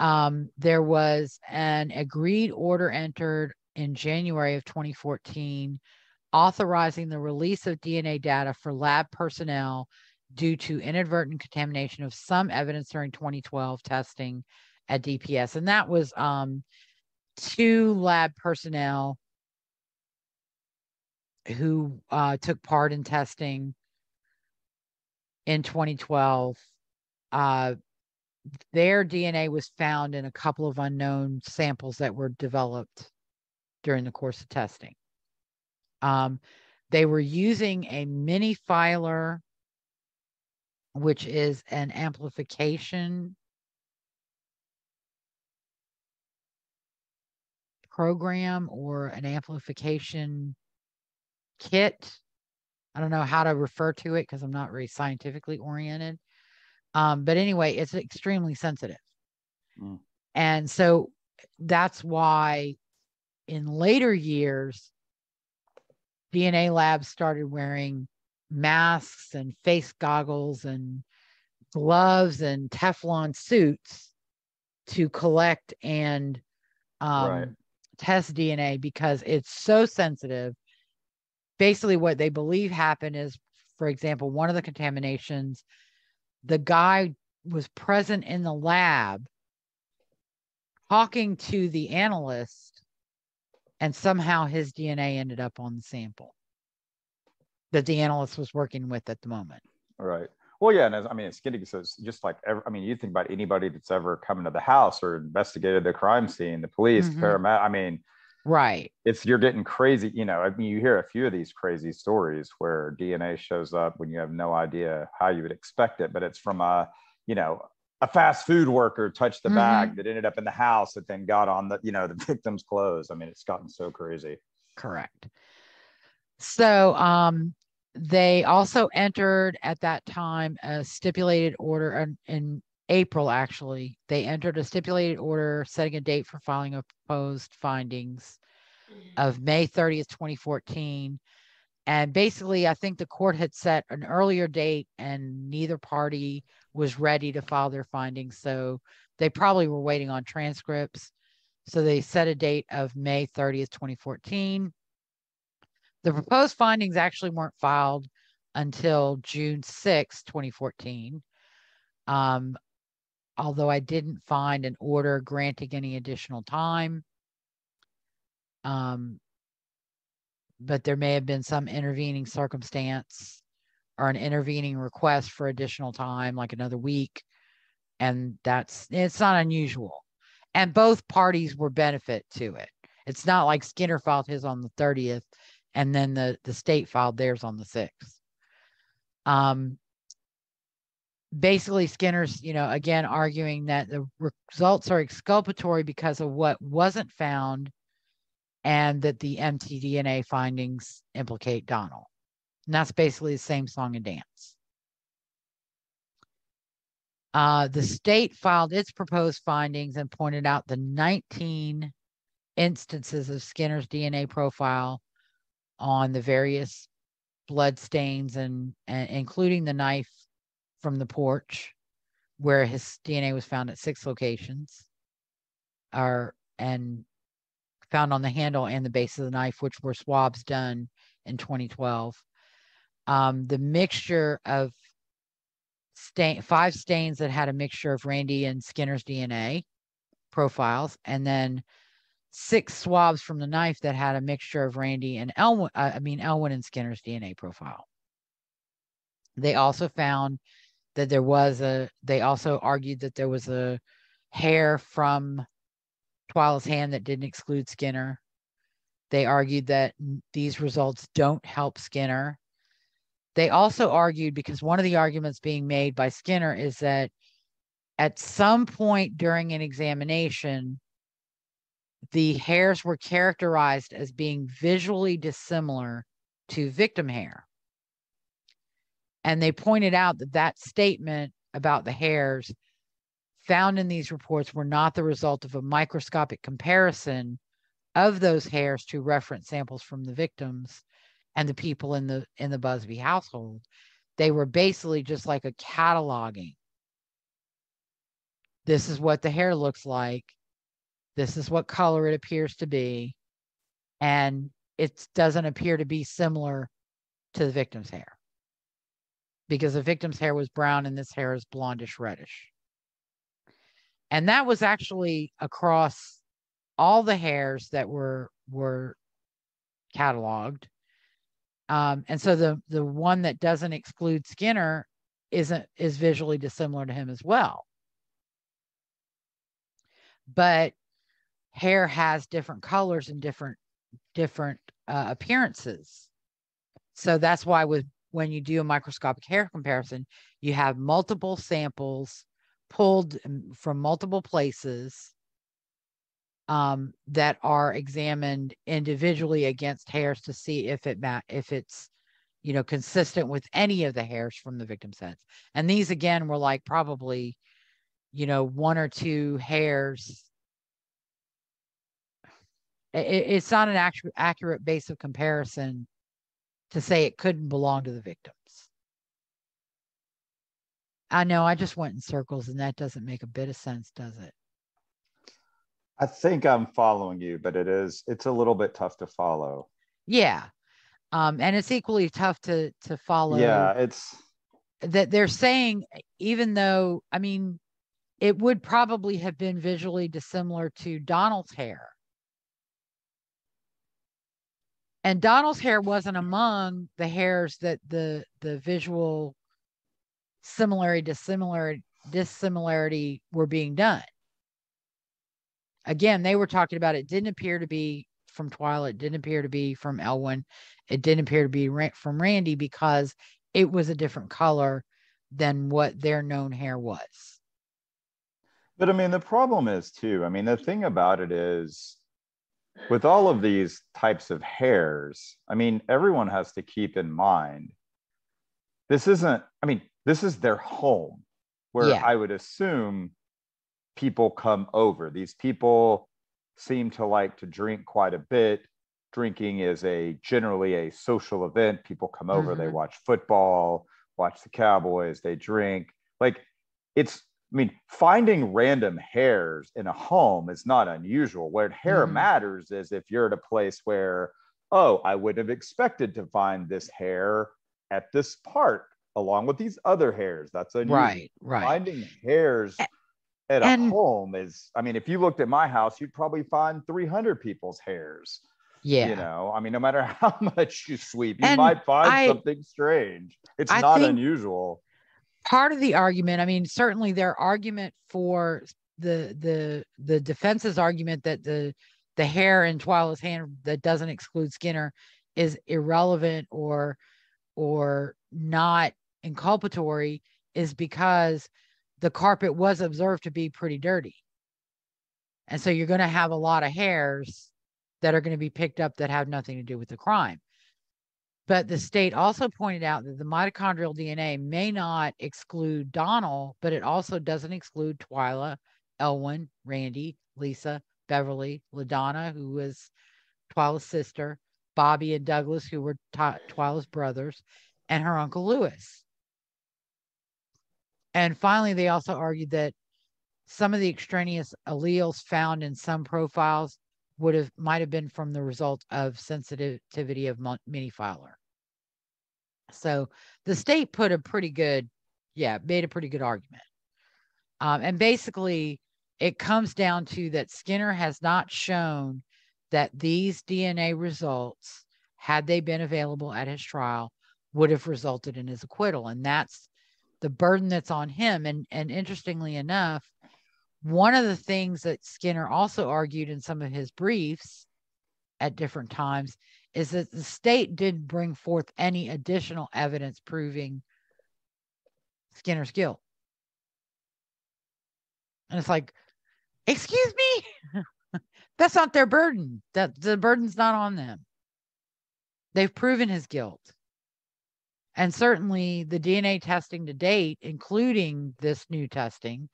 Um, there was an agreed order entered in January of 2014 authorizing the release of DNA data for lab personnel due to inadvertent contamination of some evidence during 2012 testing at DPS. And that was um, two lab personnel who uh, took part in testing in 2012. Uh, their DNA was found in a couple of unknown samples that were developed during the course of testing. Um, they were using a MiniFiler which is an amplification program or an amplification kit. I don't know how to refer to it because I'm not very scientifically oriented. Um, but anyway, it's extremely sensitive. Mm. And so that's why in later years, DNA labs started wearing masks and face goggles and gloves and Teflon suits to collect and um, right. test DNA because it's so sensitive. Basically, what they believe happened is, for example, one of the contaminations, the guy was present in the lab talking to the analyst, and somehow his DNA ended up on the sample that the analyst was working with at the moment. Right. Well, yeah, and as, I mean, as Skinny says, just like every, I mean, you think about anybody that's ever come into the house or investigated the crime scene, the police, mm-hmm. paramedic. I mean, right. It's you're getting crazy. You know, I mean, you hear a few of these crazy stories where DNA shows up when you have no idea how you would expect it, but it's from a, you know, a fast food worker touched the mm-hmm. bag that ended up in the house that then got on the, you know, the victim's clothes. I mean, it's gotten so crazy. Correct. So, um, they also entered at that time a stipulated order in, in April, actually. They entered a stipulated order setting a date for filing of proposed findings mm-hmm. of May 30th, 2014. And basically, I think the court had set an earlier date and neither party was ready to file their findings. So they probably were waiting on transcripts. So they set a date of May 30th, 2014. The proposed findings actually weren't filed until June 6, 2014. Um, although I didn't find an order granting any additional time. Um, but there may have been some intervening circumstance or an intervening request for additional time, like another week. And that's it's not unusual. And both parties were benefit to it. It's not like Skinner filed his on the 30th and then the the state filed theirs on the 6th. Um, basically Skinner's, you know, again arguing that the results are exculpatory because of what wasn't found and that the mtDNA findings implicate Donald. And that's basically the same song and dance. Uh, the state filed its proposed findings and pointed out the 19 instances of Skinner's DNA profile on the various blood stains and, and including the knife from the porch where his DNA was found at six locations are and found on the handle and the base of the knife, which were swabs done in 2012. Um, the mixture of stain, five stains that had a mixture of Randy and Skinner's DNA profiles, and then six swabs from the knife that had a mixture of Randy and Elwin, uh, I mean, Elwin and Skinner's DNA profile. They also found that there was a, they also argued that there was a hair from Twila's hand that didn't exclude Skinner. They argued that these results don't help Skinner. They also argued because one of the arguments being made by Skinner is that at some point during an examination, the hairs were characterized as being visually dissimilar to victim hair. And they pointed out that that statement about the hairs found in these reports were not the result of a microscopic comparison of those hairs to reference samples from the victims and the people in the in the Busby household. They were basically just like a cataloging. This is what the hair looks like. This is what color it appears to be. And it doesn't appear to be similar to the victim's hair because the victim's hair was brown and this hair is blondish reddish. And that was actually across all the hairs that were were cataloged. Um, and so the the one that doesn't exclude Skinner isn't is visually dissimilar to him as well. But hair has different colors and different different uh, appearances. So that's why with when you do a microscopic hair comparison, you have multiple samples pulled from multiple places um, that are examined individually against hairs to see if it ma- if it's you know consistent with any of the hairs from the victim's heads. And these again were like probably you know one or two hairs. It, it's not an accurate accurate base of comparison to say it couldn't belong to the victims. I know I just went in circles and that doesn't make a bit of sense, does it? I think I'm following you, but it is it's a little bit tough to follow. Yeah. Um, and it's equally tough to to follow. Yeah, it's that they're saying, even though I mean, it would probably have been visually dissimilar to Donald's hair. And Donald's hair wasn't among the hairs that the the visual similarity dissimilarity dissimilarity were being done again, they were talking about it didn't appear to be from Twila, it didn't appear to be from Elwin, it didn't appear to be from Randy because it was a different color than what their known hair was. But I mean, the problem is too, I mean, the thing about it is with all of these types of hairs, I mean, everyone has to keep in mind this isn't, I mean, this is their home where yeah. I would assume people come over. These people seem to like to drink quite a bit. Drinking is a generally a social event. People come over, mm-hmm. they watch football, watch the Cowboys, they drink. Like it's I mean, finding random hairs in a home is not unusual. Where hair mm-hmm. matters is if you're at a place where, oh, I would have expected to find this hair at this park along with these other hairs. That's unusual. Right, right. Finding hairs at a and, home is i mean if you looked at my house you'd probably find 300 people's hairs yeah you know i mean no matter how much you sweep you might find I, something strange it's I not unusual part of the argument i mean certainly their argument for the the the defense's argument that the the hair in Twila's hand that doesn't exclude Skinner is irrelevant or or not inculpatory is because the carpet was observed to be pretty dirty. And so you're going to have a lot of hairs that are going to be picked up that have nothing to do with the crime. But the state also mm-hmm. pointed out that the mitochondrial DNA may not exclude Donald, but it also doesn't exclude Twila, Elwin, Randy, Lisa, Beverly, LaDonna, who was Twila's sister, Bobby and Douglas, who were Twila's brothers, and her uncle Lewis. And finally, they also argued that some of the extraneous alleles found in some profiles would have might have been from the result of sensitivity of MiniFiler. So the state put a pretty good, yeah, made a pretty good argument. Um, and basically, it comes down to that Skinner has not shown that these DNA results, had they been available at his trial, would have resulted in his acquittal. And that's the burden that's on him. And and interestingly enough, one of the things that Skinner also argued in some of his briefs at different times is that the state didn't bring forth any additional evidence proving Skinner's guilt. And it's like, excuse me, that's not their burden. That the burden's not on them. They've proven his guilt. And certainly the DNA testing to date, including this new testing,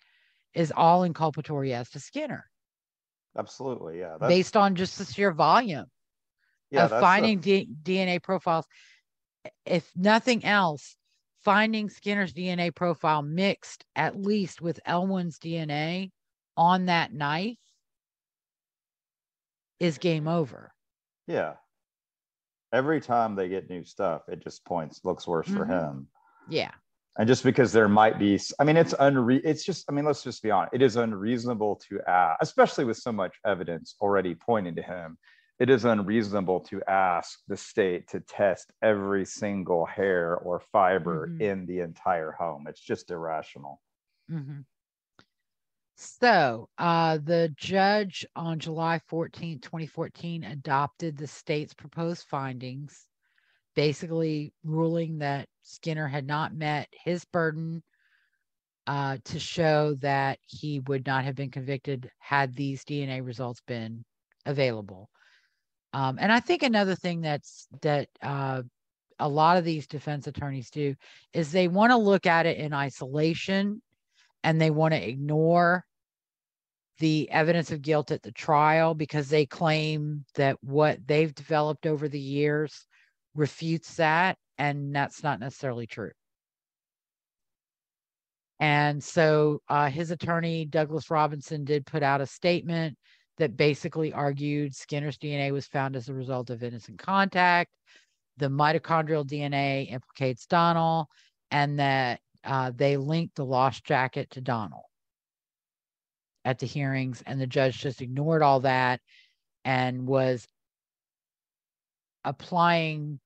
is all inculpatory as to Skinner. Absolutely. Yeah. That's... Based on just the sheer volume yeah, of finding. D- DNA profiles. If nothing else, finding Skinner's DNA profile mixed at least with Elwin's DNA on that knife is game over. Yeah every time they get new stuff, it just points looks worse mm-hmm. for him. Yeah. And just because there might be, I mean, it's unre, it's just, I mean, let's just be honest. It is unreasonable to ask, especially with so much evidence already pointing to him. It is unreasonable to ask the state to test every single hair or fiber mm-hmm. in the entire home. It's just irrational. Mm-hmm. So, uh, the judge on July 14, 2014, adopted the state's proposed findings basically ruling that Skinner had not met his burden uh, to show that he would not have been convicted had these DNA results been available. Um, and I think another thing that's that uh, a lot of these defense attorneys do is they want to look at it in isolation and they want to ignore the evidence of guilt at the trial because they claim that what they've developed over the years refutes that and that's not necessarily true. And so uh, his attorney douglas robinson did put out a statement that basically argued skinner's dna was found as a result of innocent contact the mitochondrial dna implicates Donald, and that uh, they linked the lost jacket to Donald at the hearings, and the judge just ignored all that and was applying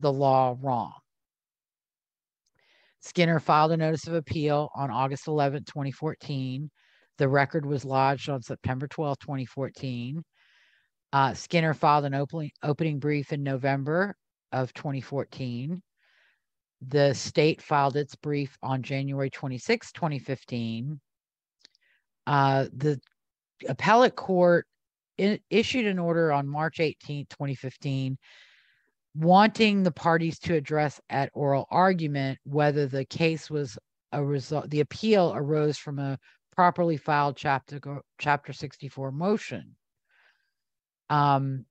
the law wrong. Skinner filed a notice of appeal on August 11, 2014. The record was lodged on September 12, 2014. Uh, Skinner filed an opening, opening brief in November of 2014. The state filed its brief on January 26, 2015. Uh, the appellate court issued an order on March 18, 2015, wanting the parties to address at oral argument whether the case was a result, the appeal arose from a properly filed chapter chapter 64 motion. Um,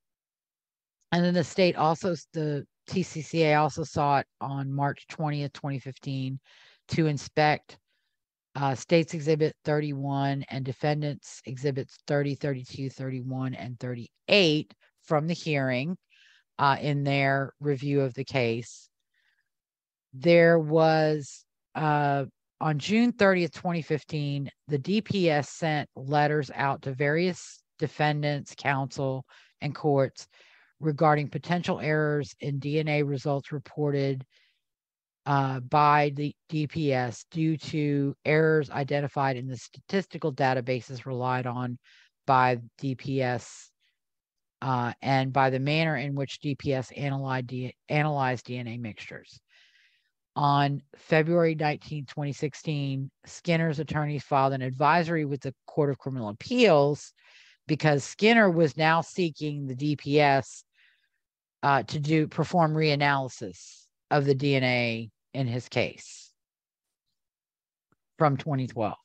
and then the state also the TCCA also sought on March 20th, 2015, to inspect uh, States Exhibit 31 and Defendants Exhibits 30, 32, 31, and 38 from the hearing uh, in their review of the case. There was, uh, on June 30th, 2015, the DPS sent letters out to various defendants, counsel, and courts regarding potential errors in DNA results reported uh, by the DPS due to errors identified in the statistical databases relied on by DPS uh, and by the manner in which DPS analyzed, analyzed DNA mixtures. On February 19, 2016, Skinner's attorneys filed an advisory with the Court of Criminal Appeals because Skinner was now seeking the DPS uh, to do perform reanalysis of the DNA in his case from 2012.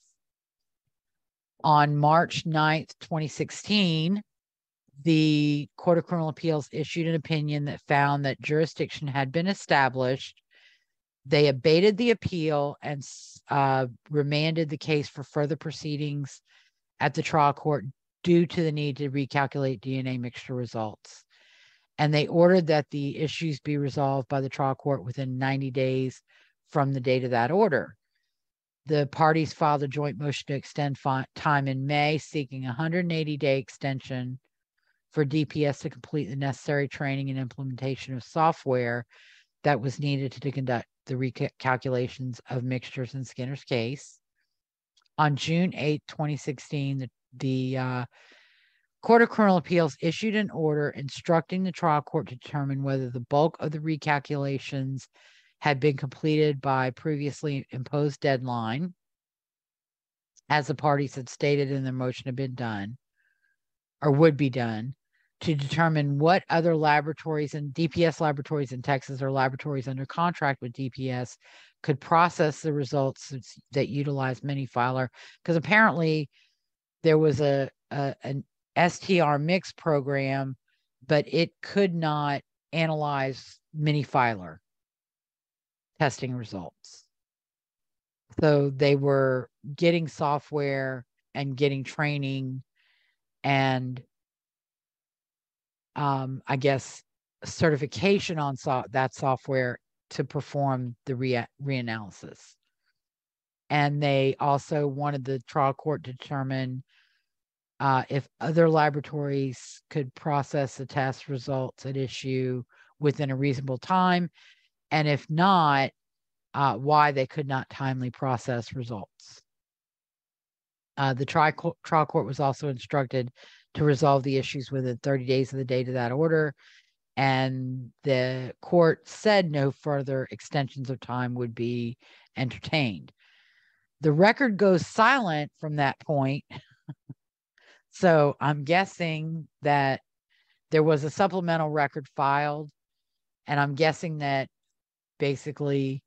On March 9th, 2016, the Court of Criminal Appeals issued an opinion that found that jurisdiction had been established. They abated the appeal and uh, remanded the case for further proceedings at the trial court due to the need to recalculate DNA mixture results and they ordered that the issues be resolved by the trial court within 90 days from the date of that order. The parties filed a joint motion to extend time in May, seeking a 180 day extension for DPS to complete the necessary training and implementation of software that was needed to conduct the recalculations of mixtures in Skinner's case. On June 8, 2016, the, the uh, Court of Criminal Appeals issued an order instructing the trial court to determine whether the bulk of the recalculations had been completed by previously imposed deadline, as the parties had stated in their motion had been done or would be done, to determine what other laboratories and DPS laboratories in Texas or laboratories under contract with DPS could process the results that utilize MiniFiler. Because apparently there was a, a an STR mix program, but it could not analyze MiniFiler testing results. So they were getting software and getting training and um, I guess certification on so- that software to perform the re- reanalysis. And they also wanted the trial court to determine uh, if other laboratories could process the test results at issue within a reasonable time, and if not, uh, why they could not timely process results. Uh, the tri- trial court was also instructed to resolve the issues within 30 days of the date of that order. and the court said no further extensions of time would be entertained. The record goes silent from that point. so I'm guessing that there was a supplemental record filed, and I'm guessing that basically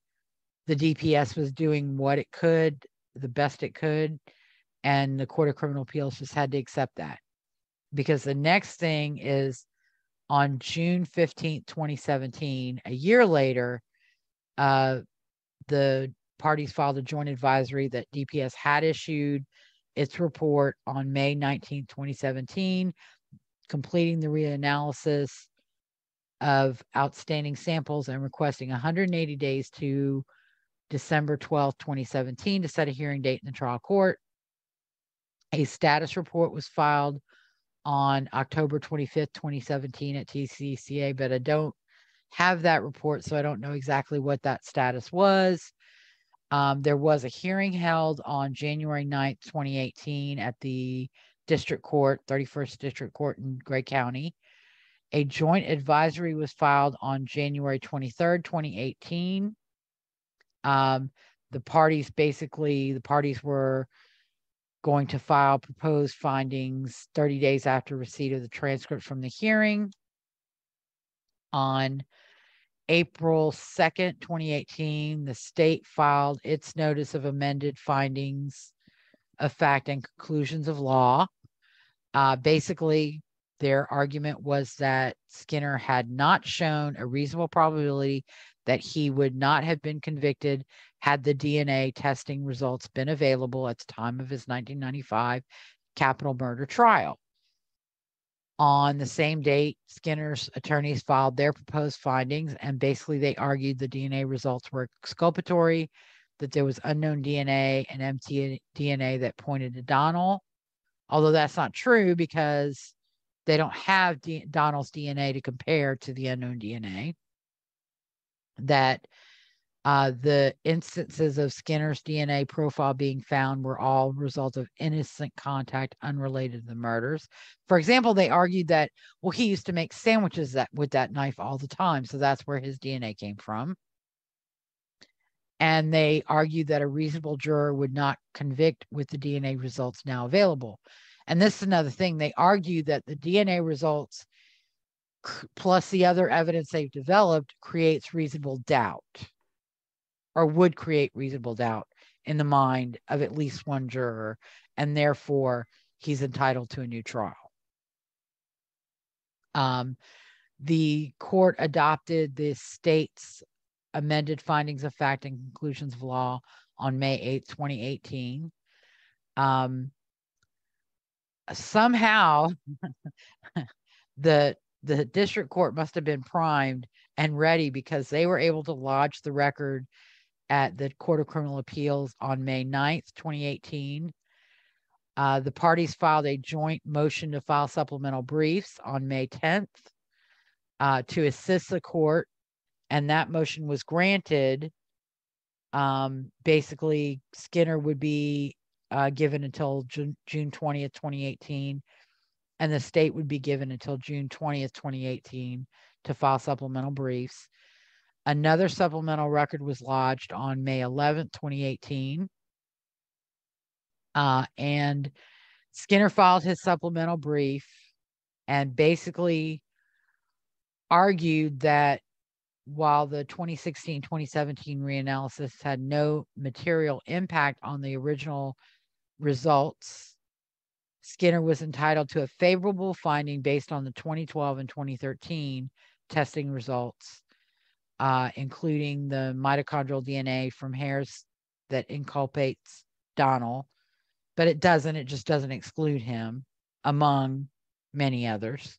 the DPS was doing what it could, the best it could, and the Court of Criminal Appeals just had to accept that. Because the next thing is on June 15th, 2017, a year later, uh, the parties filed a joint advisory that DPS had issued its report on May 19, 2017, completing the reanalysis of outstanding samples and requesting 180 days to December 12, 2017 to set a hearing date in the trial court. A status report was filed on October 25th, 2017 at TCCA, but I don't have that report, so I don't know exactly what that status was. Um, there was a hearing held on January 9th, 2018 at the District Court, 31st District Court in Gray County. A joint advisory was filed on January 23rd, 2018. Um, the parties basically, the parties were going to file proposed findings 30 days after receipt of the transcript from the hearing. On April 2nd, 2018, the state filed its notice of amended findings of fact and conclusions of law. Uh, basically, their argument was that Skinner had not shown a reasonable probability that he would not have been convicted had the DNA testing results been available at the time of his 1995 capital murder trial. On the same date, Skinner's attorneys filed their proposed findings, and basically they argued the DNA results were exculpatory, that there was unknown DNA and empty DNA that pointed to Donald. Although that's not true because they don't have D- Donald's DNA to compare to the unknown DNA. That uh, the instances of Skinner's DNA profile being found were all result of innocent contact unrelated to the murders. For example, they argued that, well, he used to make sandwiches that with that knife all the time. So that's where his DNA came from. And they argued that a reasonable juror would not convict with the DNA results now available. And this is another thing. They argued that the DNA results plus the other evidence they've developed creates reasonable doubt or would create reasonable doubt in the mind of at least one juror, and therefore he's entitled to a new trial. Um, the court adopted the state's amended findings of fact and conclusions of law on May 8, 2018. Um, somehow, the the district court must have been primed and ready because they were able to lodge the record at the Court of Criminal Appeals on May 9th, 2018. Uh, the parties filed a joint motion to file supplemental briefs on May 10th uh, to assist the court, and that motion was granted. Um, basically, Skinner would be uh, given until June, June 20th, 2018, and the state would be given until June 20th, 2018 to file supplemental briefs. Another supplemental record was lodged on May 11, 2018. Uh, and Skinner filed his supplemental brief and basically argued that while the 2016 2017 reanalysis had no material impact on the original results, Skinner was entitled to a favorable finding based on the 2012 and 2013 testing results uh, including the mitochondrial DNA from hairs that inculpates Donald, but it doesn't, it just doesn't exclude him among many others.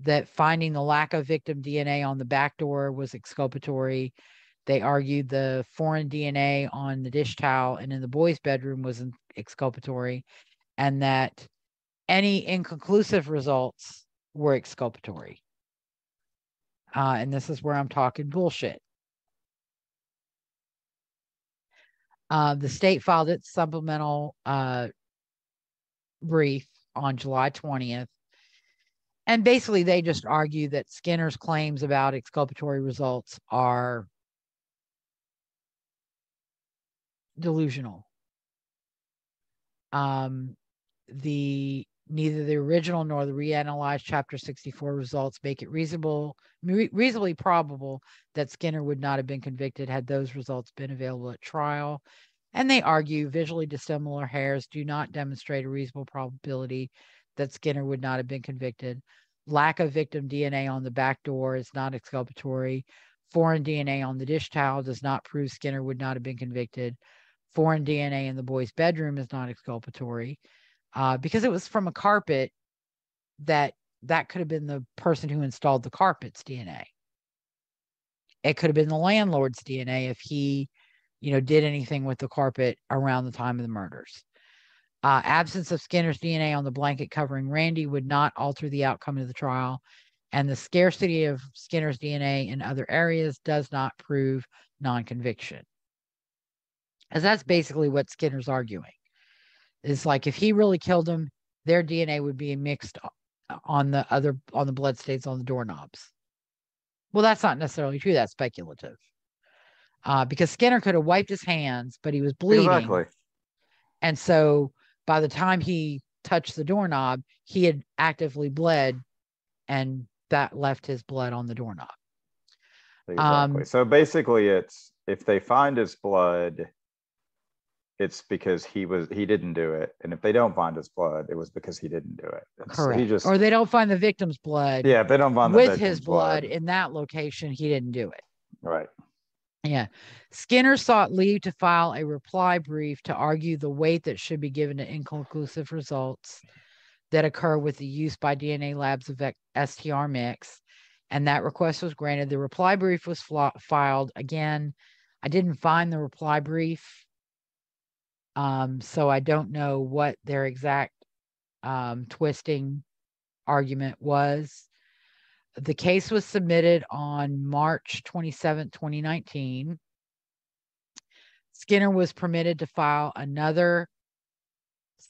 That finding the lack of victim DNA on the back door was exculpatory. They argued the foreign DNA on the dish towel and in the boys' bedroom was exculpatory, and that any inconclusive results were exculpatory. Uh, and this is where I'm talking bullshit. Uh, the state filed its supplemental uh, brief on July 20th. and basically they just argue that Skinner's claims about exculpatory results are delusional. Um, the neither the original nor the reanalyzed chapter 64 results make it reasonable re- reasonably probable that Skinner would not have been convicted had those results been available at trial. And they argue visually dissimilar hairs do not demonstrate a reasonable probability that Skinner would not have been convicted. Lack of victim DNA on the back door is not exculpatory. Foreign DNA on the dish towel does not prove Skinner would not have been convicted. Foreign DNA in the boy's bedroom is not exculpatory uh, because it was from a carpet that that could have been the person who installed the carpet's DNA. It could have been the landlord's DNA if he, you know, did anything with the carpet around the time of the murders. Uh, absence of Skinner's DNA on the blanket covering Randy would not alter the outcome of the trial, and the scarcity of Skinner's DNA in other areas does not prove non conviction. As that's basically what Skinner's arguing. Is like if he really killed him, their DNA would be mixed on the other on the blood stains on the doorknobs. Well, that's not necessarily true. That's speculative. Uh, because Skinner could have wiped his hands, but he was bleeding. Exactly. And so by the time he touched the doorknob, he had actively bled and that left his blood on the doorknob. Exactly. Um, so basically, it's if they find his blood, it's because he was he didn't do it, and if they don't find his blood, it was because he didn't do it. It's, correct. He just or they don't find the victim's blood. Yeah, if they don't find with his blood, blood in that location, he didn't do it. Right. Yeah. Skinner sought leave to file a reply brief to argue the weight that should be given to inconclusive results that occur with the use by DNA labs of STR mix. And that request was granted. The reply brief was filed. Again, I didn't find the reply brief. Um, so I don't know what their exact um, twisting argument was. The case was submitted on March 27, 2019. Skinner was permitted to file another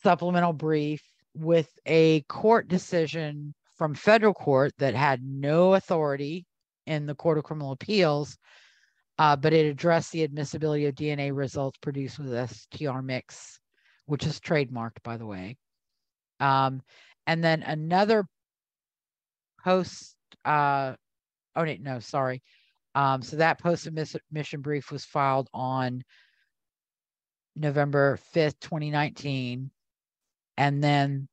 supplemental brief with a court decision from federal court that had no authority in the Court of Criminal Appeals, uh, but it addressed the admissibility of DNA results produced with STR mix, which is trademarked, by the way. Um, and then another post uh oh no sorry um so that post submission brief was filed on november 5th 2019 and then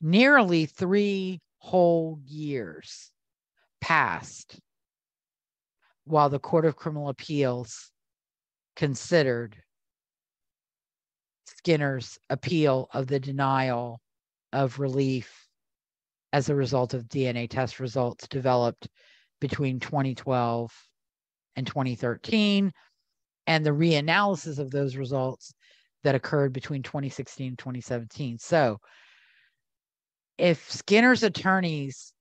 nearly three whole years passed while the court of criminal appeals considered skinner's appeal of the denial of relief as a result of DNA test results developed between 2012 and 2013, and the reanalysis of those results that occurred between 2016 and 2017. So, if Skinner's attorneys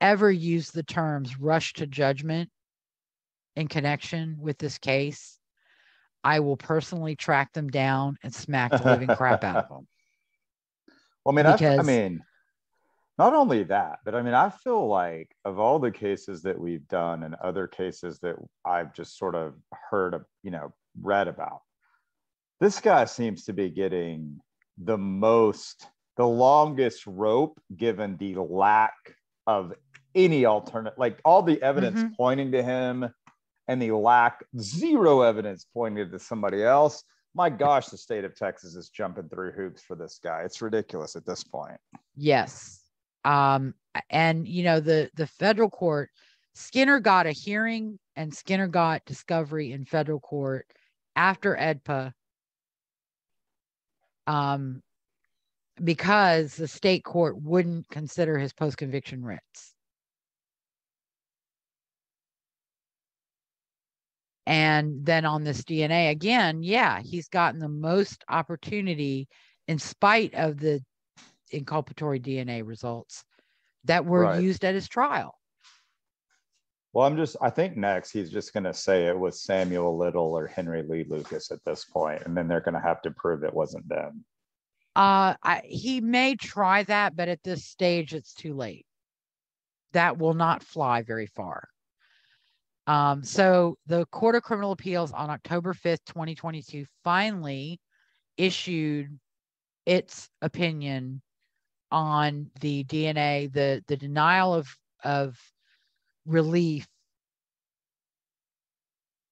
ever use the terms rush to judgment in connection with this case, I will personally track them down and smack the living crap out of them. Well, I mean, because, I mean, not only that, but I mean, I feel like of all the cases that we've done and other cases that I've just sort of heard, of, you know, read about, this guy seems to be getting the most, the longest rope given the lack of any alternate, like all the evidence mm-hmm. pointing to him and the lack, zero evidence pointed to somebody else. My gosh, the state of Texas is jumping through hoops for this guy. It's ridiculous at this point. Yes um, and you know the the federal court skinner got a hearing and skinner got discovery in federal court after AEDPA um, because the state court wouldn't consider his post-conviction writs and then on this dna again yeah he's gotten the most opportunity in spite of the inculpatory DNA results that were right. used at his trial. Well, I'm just, I think next he's just going to say it was Samuel Little or Henry Lee Lucas at this point, and then they're going to have to prove it wasn't them. Uh, I, he may try that, but at this stage, it's too late. that will not fly very far. Um, so the Court of Criminal Appeals on October 5th, 2022, finally issued its opinion on the DNA, the, the denial of, of relief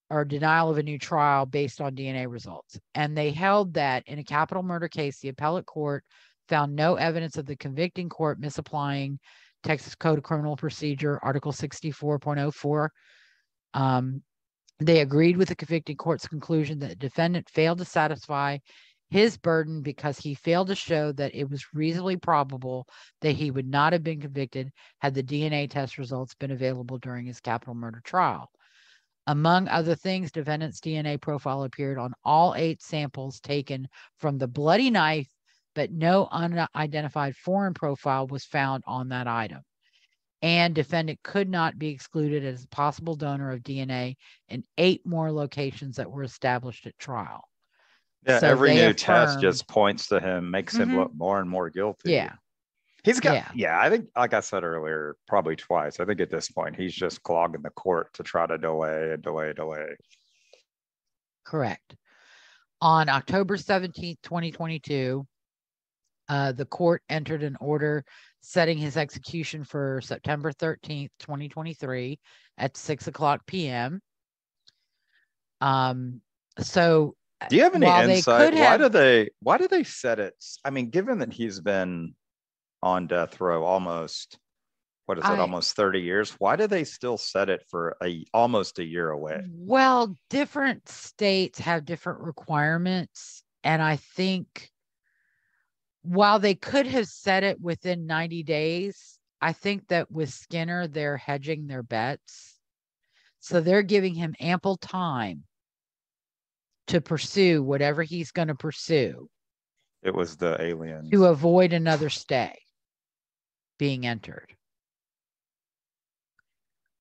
or denial of a new trial based on DNA results. And they held that in a capital murder case, the appellate court found no evidence of the convicting court misapplying Texas Code of Criminal Procedure, Article 64.04. Um, they agreed with the convicting court's conclusion that the defendant failed to satisfy his burden because he failed to show that it was reasonably probable that he would not have been convicted had the DNA test results been available during his capital murder trial. Among other things, defendant's DNA profile appeared on all eight samples taken from the bloody knife, but no unidentified foreign profile was found on that item. And defendant could not be excluded as a possible donor of DNA in eight more locations that were established at trial. Yeah, so every new affirmed, test just points to him, makes mm-hmm. him look more and more guilty. Yeah. He's got, yeah. yeah, I think, like I said earlier, probably twice. I think at this point, he's just clogging the court to try to delay and delay, delay. Correct. On October 17th, 2022, uh, the court entered an order setting his execution for September 13th, 2023 at 6 o'clock p.m. Um, so do you have any insight? Why have... do they why do they set it? I mean, given that he's been on death row almost what is it I, almost 30 years why do they still set it for a almost a year away well different states have different requirements and i think while they could have said it within 90 days i think that with skinner they're hedging their bets so they're giving him ample time to pursue whatever he's going to pursue it was the alien to avoid another stay being entered.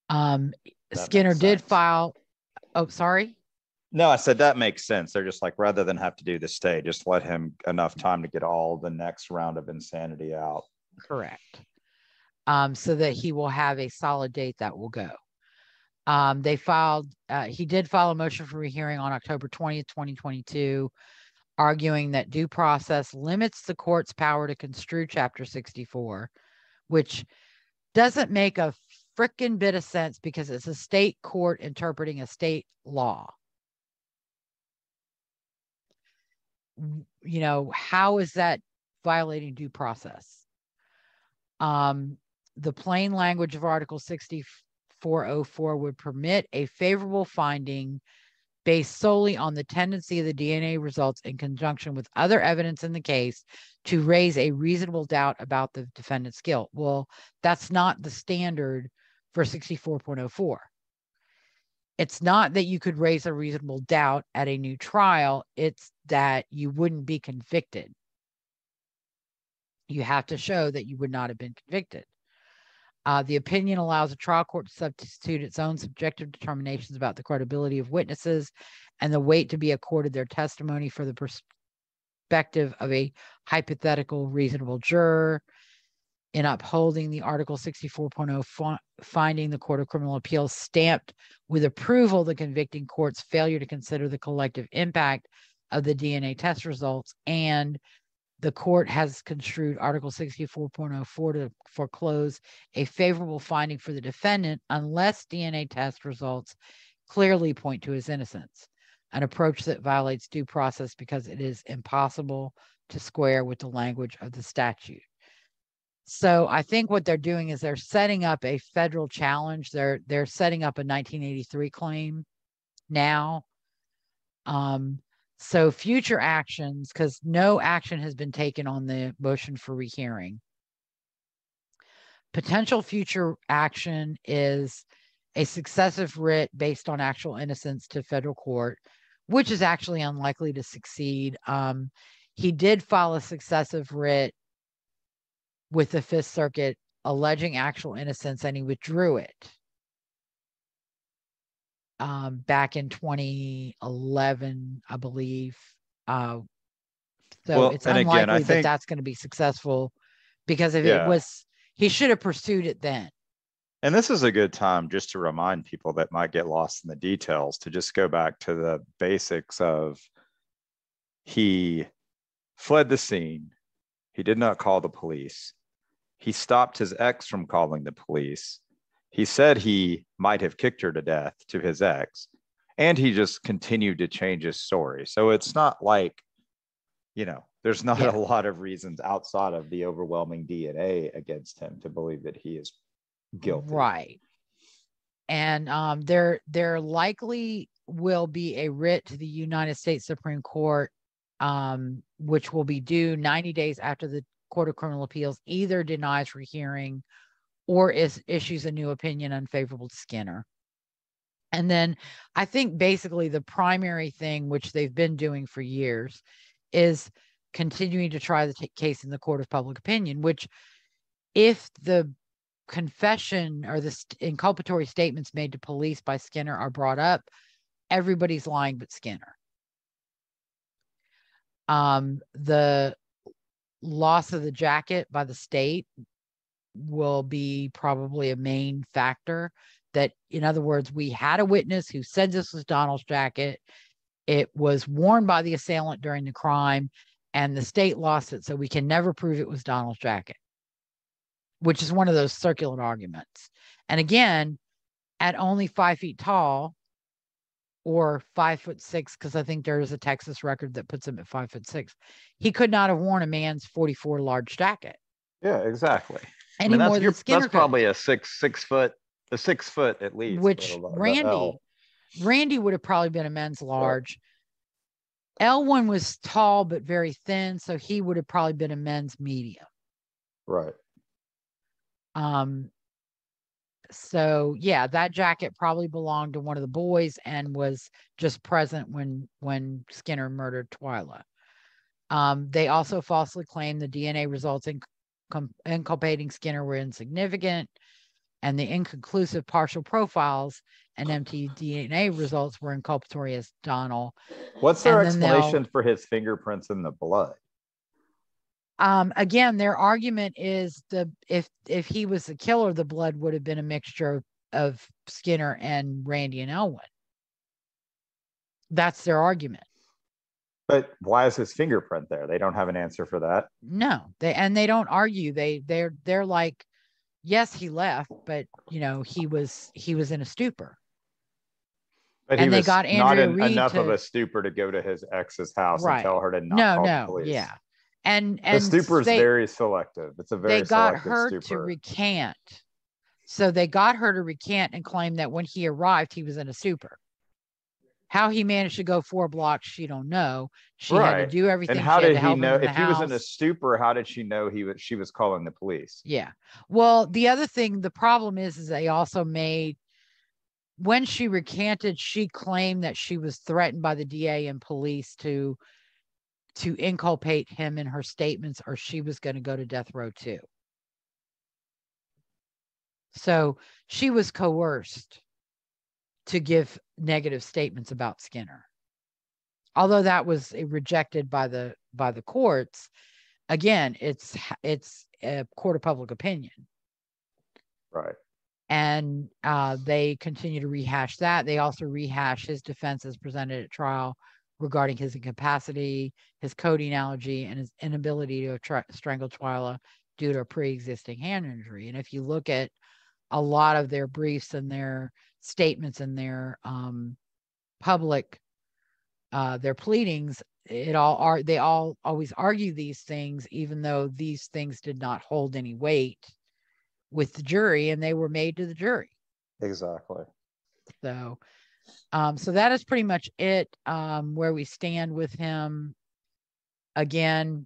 Um, Skinner did file. Oh, sorry. No, I said that makes sense. They're just like rather than have to do the stay, just let him enough time to get all the next round of insanity out. Correct. Um, so that he will have a solid date that will go. Um, they filed, uh, he did file a motion for rehearing on October 20th, 2022, arguing that due process limits the court's power to construe Chapter 64 which doesn't make a freaking bit of sense because it's a state court interpreting a state law. You know, how is that violating due process? Um, the plain language of Article 6404 would permit a favorable finding based solely on the tendency of the DNA results in conjunction with other evidence in the case to raise a reasonable doubt about the defendant's guilt. Well, that's not the standard for 64.04. It's not that you could raise a reasonable doubt at a new trial, it's that you wouldn't be convicted. You have to show that you would not have been convicted. Uh, the opinion allows a trial court to substitute its own subjective determinations about the credibility of witnesses and the weight to be accorded their testimony for the perspective of a hypothetical reasonable juror. In upholding the Article 64.0 finding, the Court of Criminal Appeals stamped with approval the convicting court's failure to consider the collective impact of the DNA test results and the court has construed Article 64.04 to foreclose a favorable finding for the defendant unless DNA test results clearly point to his innocence, an approach that violates due process because it is impossible to square with the language of the statute. So I think what they're doing is they're setting up a federal challenge. They're they're setting up a 1983 claim now. Um, so future actions, because no action has been taken on the motion for rehearing. Potential future action is a successive writ based on actual innocence to federal court, which is actually unlikely to succeed. Um, he did file a successive writ with the Fifth Circuit alleging actual innocence and he withdrew it um, back in 2011, I believe. Uh, so well, it's unlikely again, that think, that's going to be successful because if yeah. it was, he should have pursued it then. And this is a good time just to remind people that might get lost in the details to just go back to the basics of he fled the scene. He did not call the police. He stopped his ex from calling the police. He said he might have kicked her to death to his ex, and he just continued to change his story. So it's not like, you know, there's not yeah. a lot of reasons outside of the overwhelming DNA against him to believe that he is guilty. Right. And um, there, there likely will be a writ to the United States Supreme Court, um, which will be due 90 days after the Court of Criminal Appeals either denies rehearing or is issues a new opinion unfavorable to Skinner. And then I think basically the primary thing, which they've been doing for years, is continuing to try the t- case in the court of public opinion, which, if the confession or the st- inculpatory statements made to police by Skinner are brought up, everybody's lying but Skinner. Um, the loss of the jacket by the state will be probably a main factor. That, in other words, we had a witness who said this was Donnell's jacket. It was worn by the assailant during the crime, and the state lost it. So we can never prove it was Donnell's jacket, which is one of those circular arguments. And again, at only five feet tall or five foot six, because I think there is a Texas record that puts him at five foot six, he could not have worn a man's 44 large jacket. Yeah, exactly. Any I mean, more than Skinner That's probably a six six foot, a six foot at least. Which Randy, Randy would have probably been a men's large. Elwin was tall but very thin, so he would have probably been a men's medium. Right. Um. So yeah, that jacket probably belonged to one of the boys and was just present when when Skinner murdered Twila. Um, they also falsely claimed the DNA results in inculpating Skinner were insignificant, and the inconclusive partial profiles and empty mtDNA results were inculpatory as Donnell. What's their explanation for his fingerprints in the blood? Um, again, their argument is the if if he was the killer, the blood would have been a mixture of Skinner and Randy and Elwin. That's their argument. But why is his fingerprint there? They don't have an answer for that. No, they and they don't argue. They they're they're like, yes, he left, but you know he was he was in a stupor. But and they got Andrea not in, enough to, of a stupor to go to his ex's house right. and tell her to not no, no, yeah. And and the stupor is very selective. It's a very they got her stupor. to recant. So they got her to recant and claim that when he arrived, he was in a stupor. How he managed to go four blocks, she don't know. She right. had to do everything. And how did he know if he was in a stupor? How did she know he was? She was calling the police. Yeah. Well, the other thing, the problem is, is they also made when she recanted, she claimed that she was threatened by the DA and police to to inculpate him in her statements, or she was going to go to death row too. So she was coerced to give negative statements about Skinner. Although that was rejected by the by the courts, again, it's it's a court of public opinion. Right. And uh, they continue to rehash that. They also rehash his defense as presented at trial regarding his incapacity, his coding allergy, and his inability to tra- strangle Twila due to a pre-existing hand injury. And if you look at a lot of their briefs and their statements and their um, public uh, their pleadings it all are they all always argue these things even though these things did not hold any weight with the jury and they were made to the jury exactly so um so that is pretty much it um where we stand with him again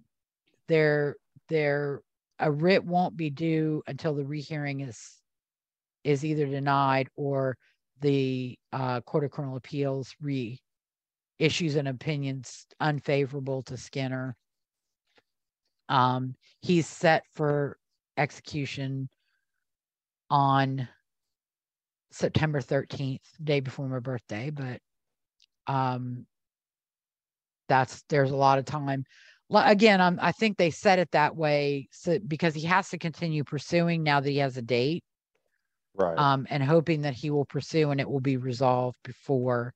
there there a writ won't be due until the rehearing is is either denied or the uh, Court of Criminal Appeals re issues an opinion unfavorable to Skinner. Um, he's set for execution on September 13th, day before my birthday, but um, that's there's a lot of time. Again, I'm, I think they said it that way so, because he has to continue pursuing now that he has a date Right. um, and hoping that he will pursue and it will be resolved before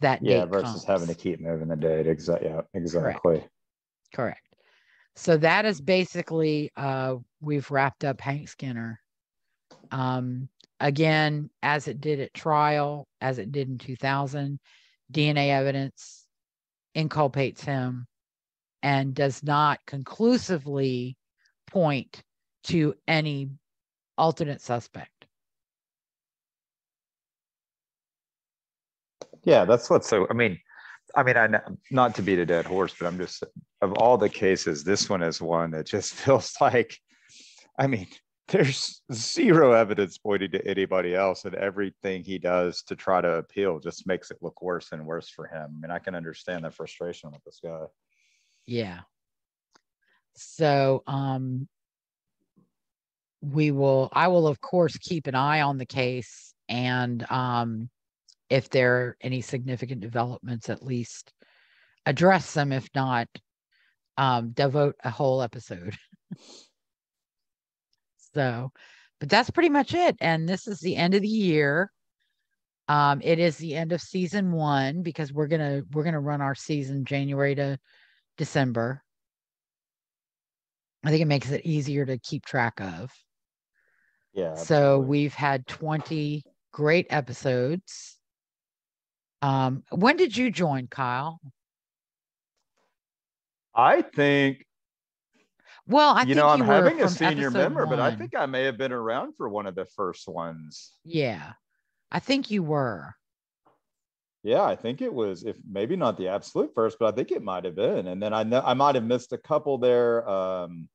that date. yeah, versus comes. having to keep moving the date. Exactly. Yeah, exactly. Correct. So that is basically uh we've wrapped up Hank Skinner. Um again, as it did at trial, as it did in 2000, DNA evidence inculpates him and does not conclusively point to any alternate suspect. Yeah, that's what's so. I mean, I mean, I kn- not to beat a dead horse, but I'm just of all the cases, this one is one that just feels like. I mean, there's zero evidence pointing to anybody else, and everything he does to try to appeal just makes it look worse and worse for him. I mean, I can understand the frustration with this guy. Yeah. So um we will I will of course keep an eye on the case and um if there are any significant developments at least address them if not um devote a whole episode. so but that's pretty much it and this is the end of the year. Um it is the end of season 1 because we're going to we're going to run our season January to December. I think it makes it easier to keep track of. Yeah. So we've had 20 great episodes. Um, when did you join, Kyle? I think Well, I you think know I'm you having a senior member, but I think I may have been around for one of the first ones. yeah, I think you were. Yeah, I think it was if maybe not the absolute first, but I think it might have been. And then I know I might have missed a couple there um,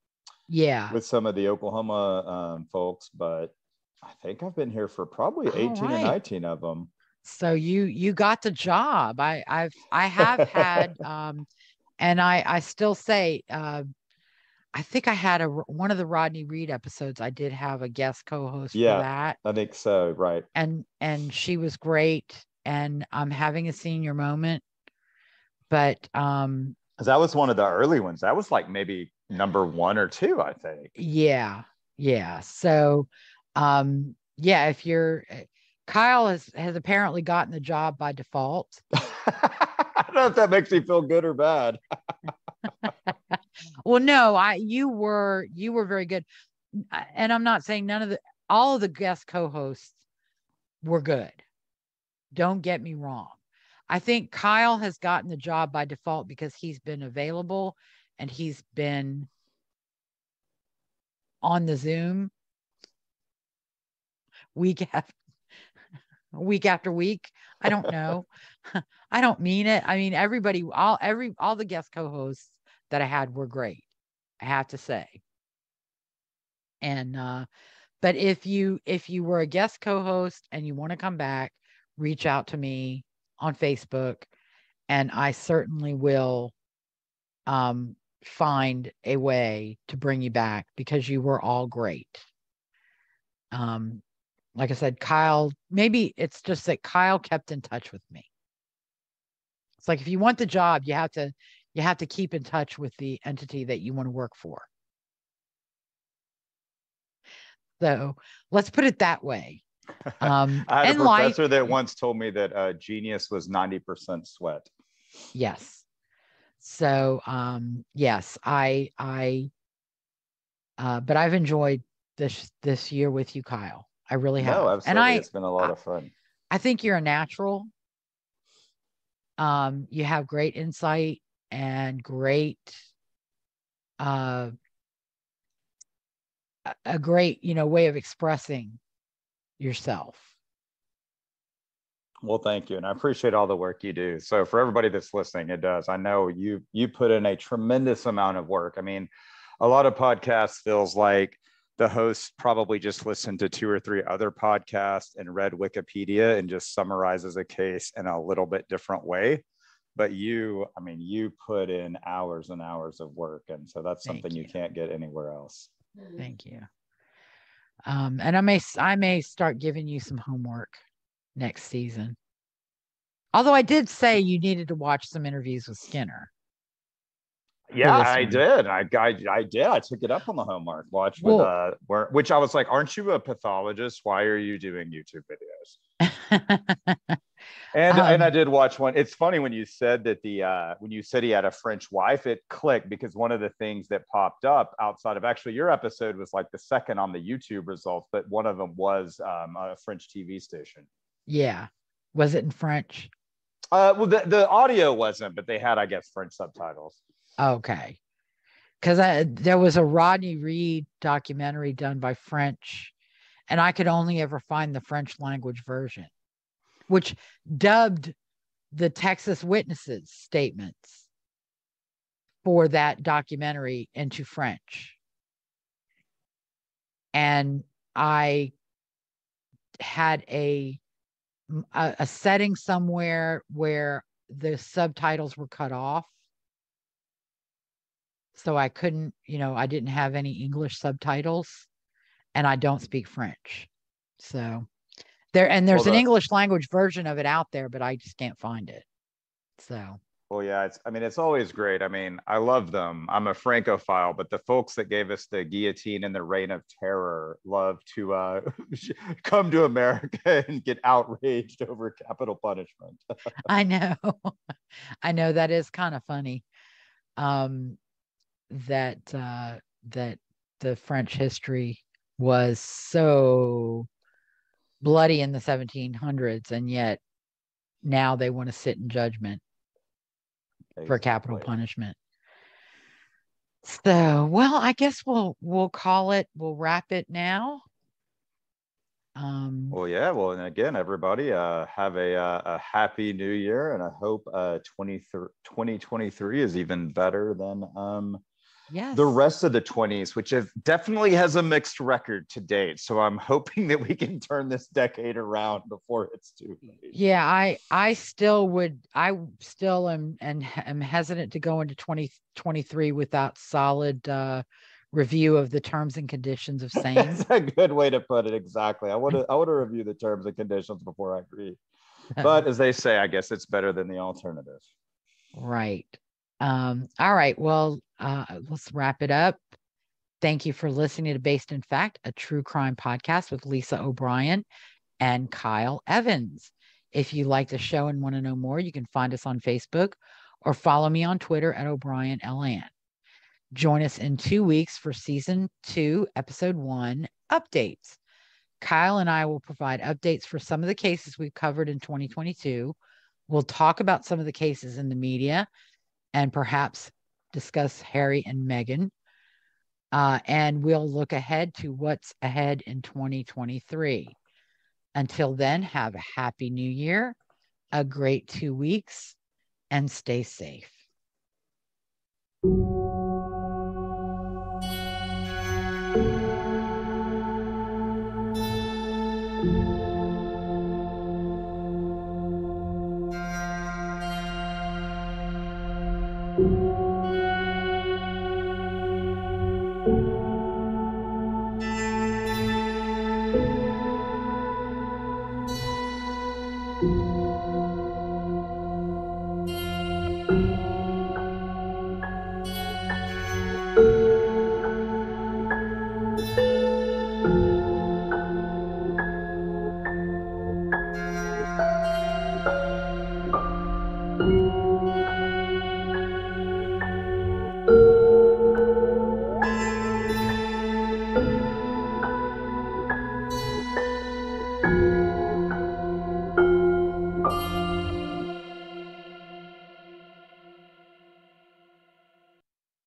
Yeah. with some of the Oklahoma um, folks, but I think I've been here for probably All 18 right. or 19 of them. So you you got the job. I I've I have had um, and I I still say uh, I think I had a one of the Rodney Reed episodes. I did have a guest co-host Yeah. for that. I think so, right? and and she was great and i'm having a senior moment but um Because that was one of the early ones. That was like maybe number one or two, I think. yeah yeah so um yeah if you're eh, kyle has has apparently gotten the job by default I don't know if that makes me feel good or bad. well no i you were you were very good. And i'm not saying none of the all of the guest co-hosts were good. Don't get me wrong. I think kyle has gotten the job by default because he's been available and he's been on the zoom week after week after week. I don't know. I don't mean it. I mean everybody all every all the guest co-hosts that i had were great i have to say. And uh but if you if you were a guest co-host and you want to come back reach out to me on facebook and i certainly will um find a way to bring you back because you were all great. Um like i said kyle maybe it's just that kyle kept in touch with me. It's like if you want the job you have to you have to keep in touch with the entity that you want to work for. So let's put it that way. Um I had a life professor that once told me that uh, genius was 90% sweat. yes. So um yes i i uh but i've enjoyed this this year with you kyle. I really have. No, absolutely. and i it's been a lot I- of fun. i think you're a natural. Um you have great insight and great uh a- great you know way of expressing yourself Well, thank you, and I appreciate all the work you do. So, for everybody that's listening, it does. I know you you put in a tremendous amount of work. I mean, a lot of podcasts feels like the host probably just listened to two or three other podcasts and read Wikipedia and just summarizes a case in a little bit different way. But you, I mean, you put in hours and hours of work, and so that's something you you. can't get anywhere else. Thank you. Um, and I may i may start giving you some homework next season. Although I did say you needed to watch some interviews with Skinner. Yeah, I did. I, I I did. I took it up on the homework watch with well, uh where which I was like, aren't you a pathologist? Why are you doing YouTube videos? and um, and I did watch one. It's funny when you said that the uh when you said he had a French wife, it clicked because one of the things that popped up outside of actually your episode was like the second on the YouTube results, but one of them was um, a French TV station. Yeah. Was it in French? Uh, well, the, the audio wasn't, but they had, I guess, French subtitles. Okay. Because there was a Rodney Reed documentary done by French, and I could only ever find the French language version, which dubbed the Texas witnesses' statements for that documentary into French. And I had a, a, a setting somewhere where the subtitles were cut off so I couldn't, you know, I didn't have any English subtitles and I don't speak French. So there and there's well, the, an English language version of it out there, but I just can't find it. So well, yeah, it's I mean, it's always great. I mean, I love them. I'm a Francophile, but the folks that gave us the guillotine and the reign of terror love to uh, come to America and get outraged over capital punishment. I know. I know that is kind of funny. Um, that uh, that the French history was so bloody in the 1700s, and yet now they want to sit in judgment exactly. for capital punishment. So, well, I guess we'll we'll call it. We'll wrap it now. Um, well, yeah. Well, and again, everybody, uh, have a, uh, a happy new year, and I hope uh, 20, 2023 is even better than um, yes. the rest of the 20s, which have, definitely has a mixed record to date. So I'm hoping that we can turn this decade around before it's too late. Yeah, I I still would I still am and am hesitant to go into 2023 without solid uh review of the terms and conditions of same. That's a good way to put it. Exactly. I want to I want to review the terms and conditions before I agree. But as they say, I guess it's better than the alternative. Right. Um, all right. Well, uh, let's wrap it up. Thank you for listening to Based in Fact, a true crime podcast with Lisa O'Brien and Kyle Evans. If you like the show and want to know more, you can find us on Facebook or follow me on Twitter at O'Brien LN. Join us in two weeks for season two, episode one updates. Kyle and I will provide updates for some of the cases we've covered in 2022. We'll talk about some of the cases in the media and perhaps discuss Harry and Meghan. Uh, and we'll look ahead to what's ahead in 2023. Until then, have a happy new year, a great two weeks, and stay safe.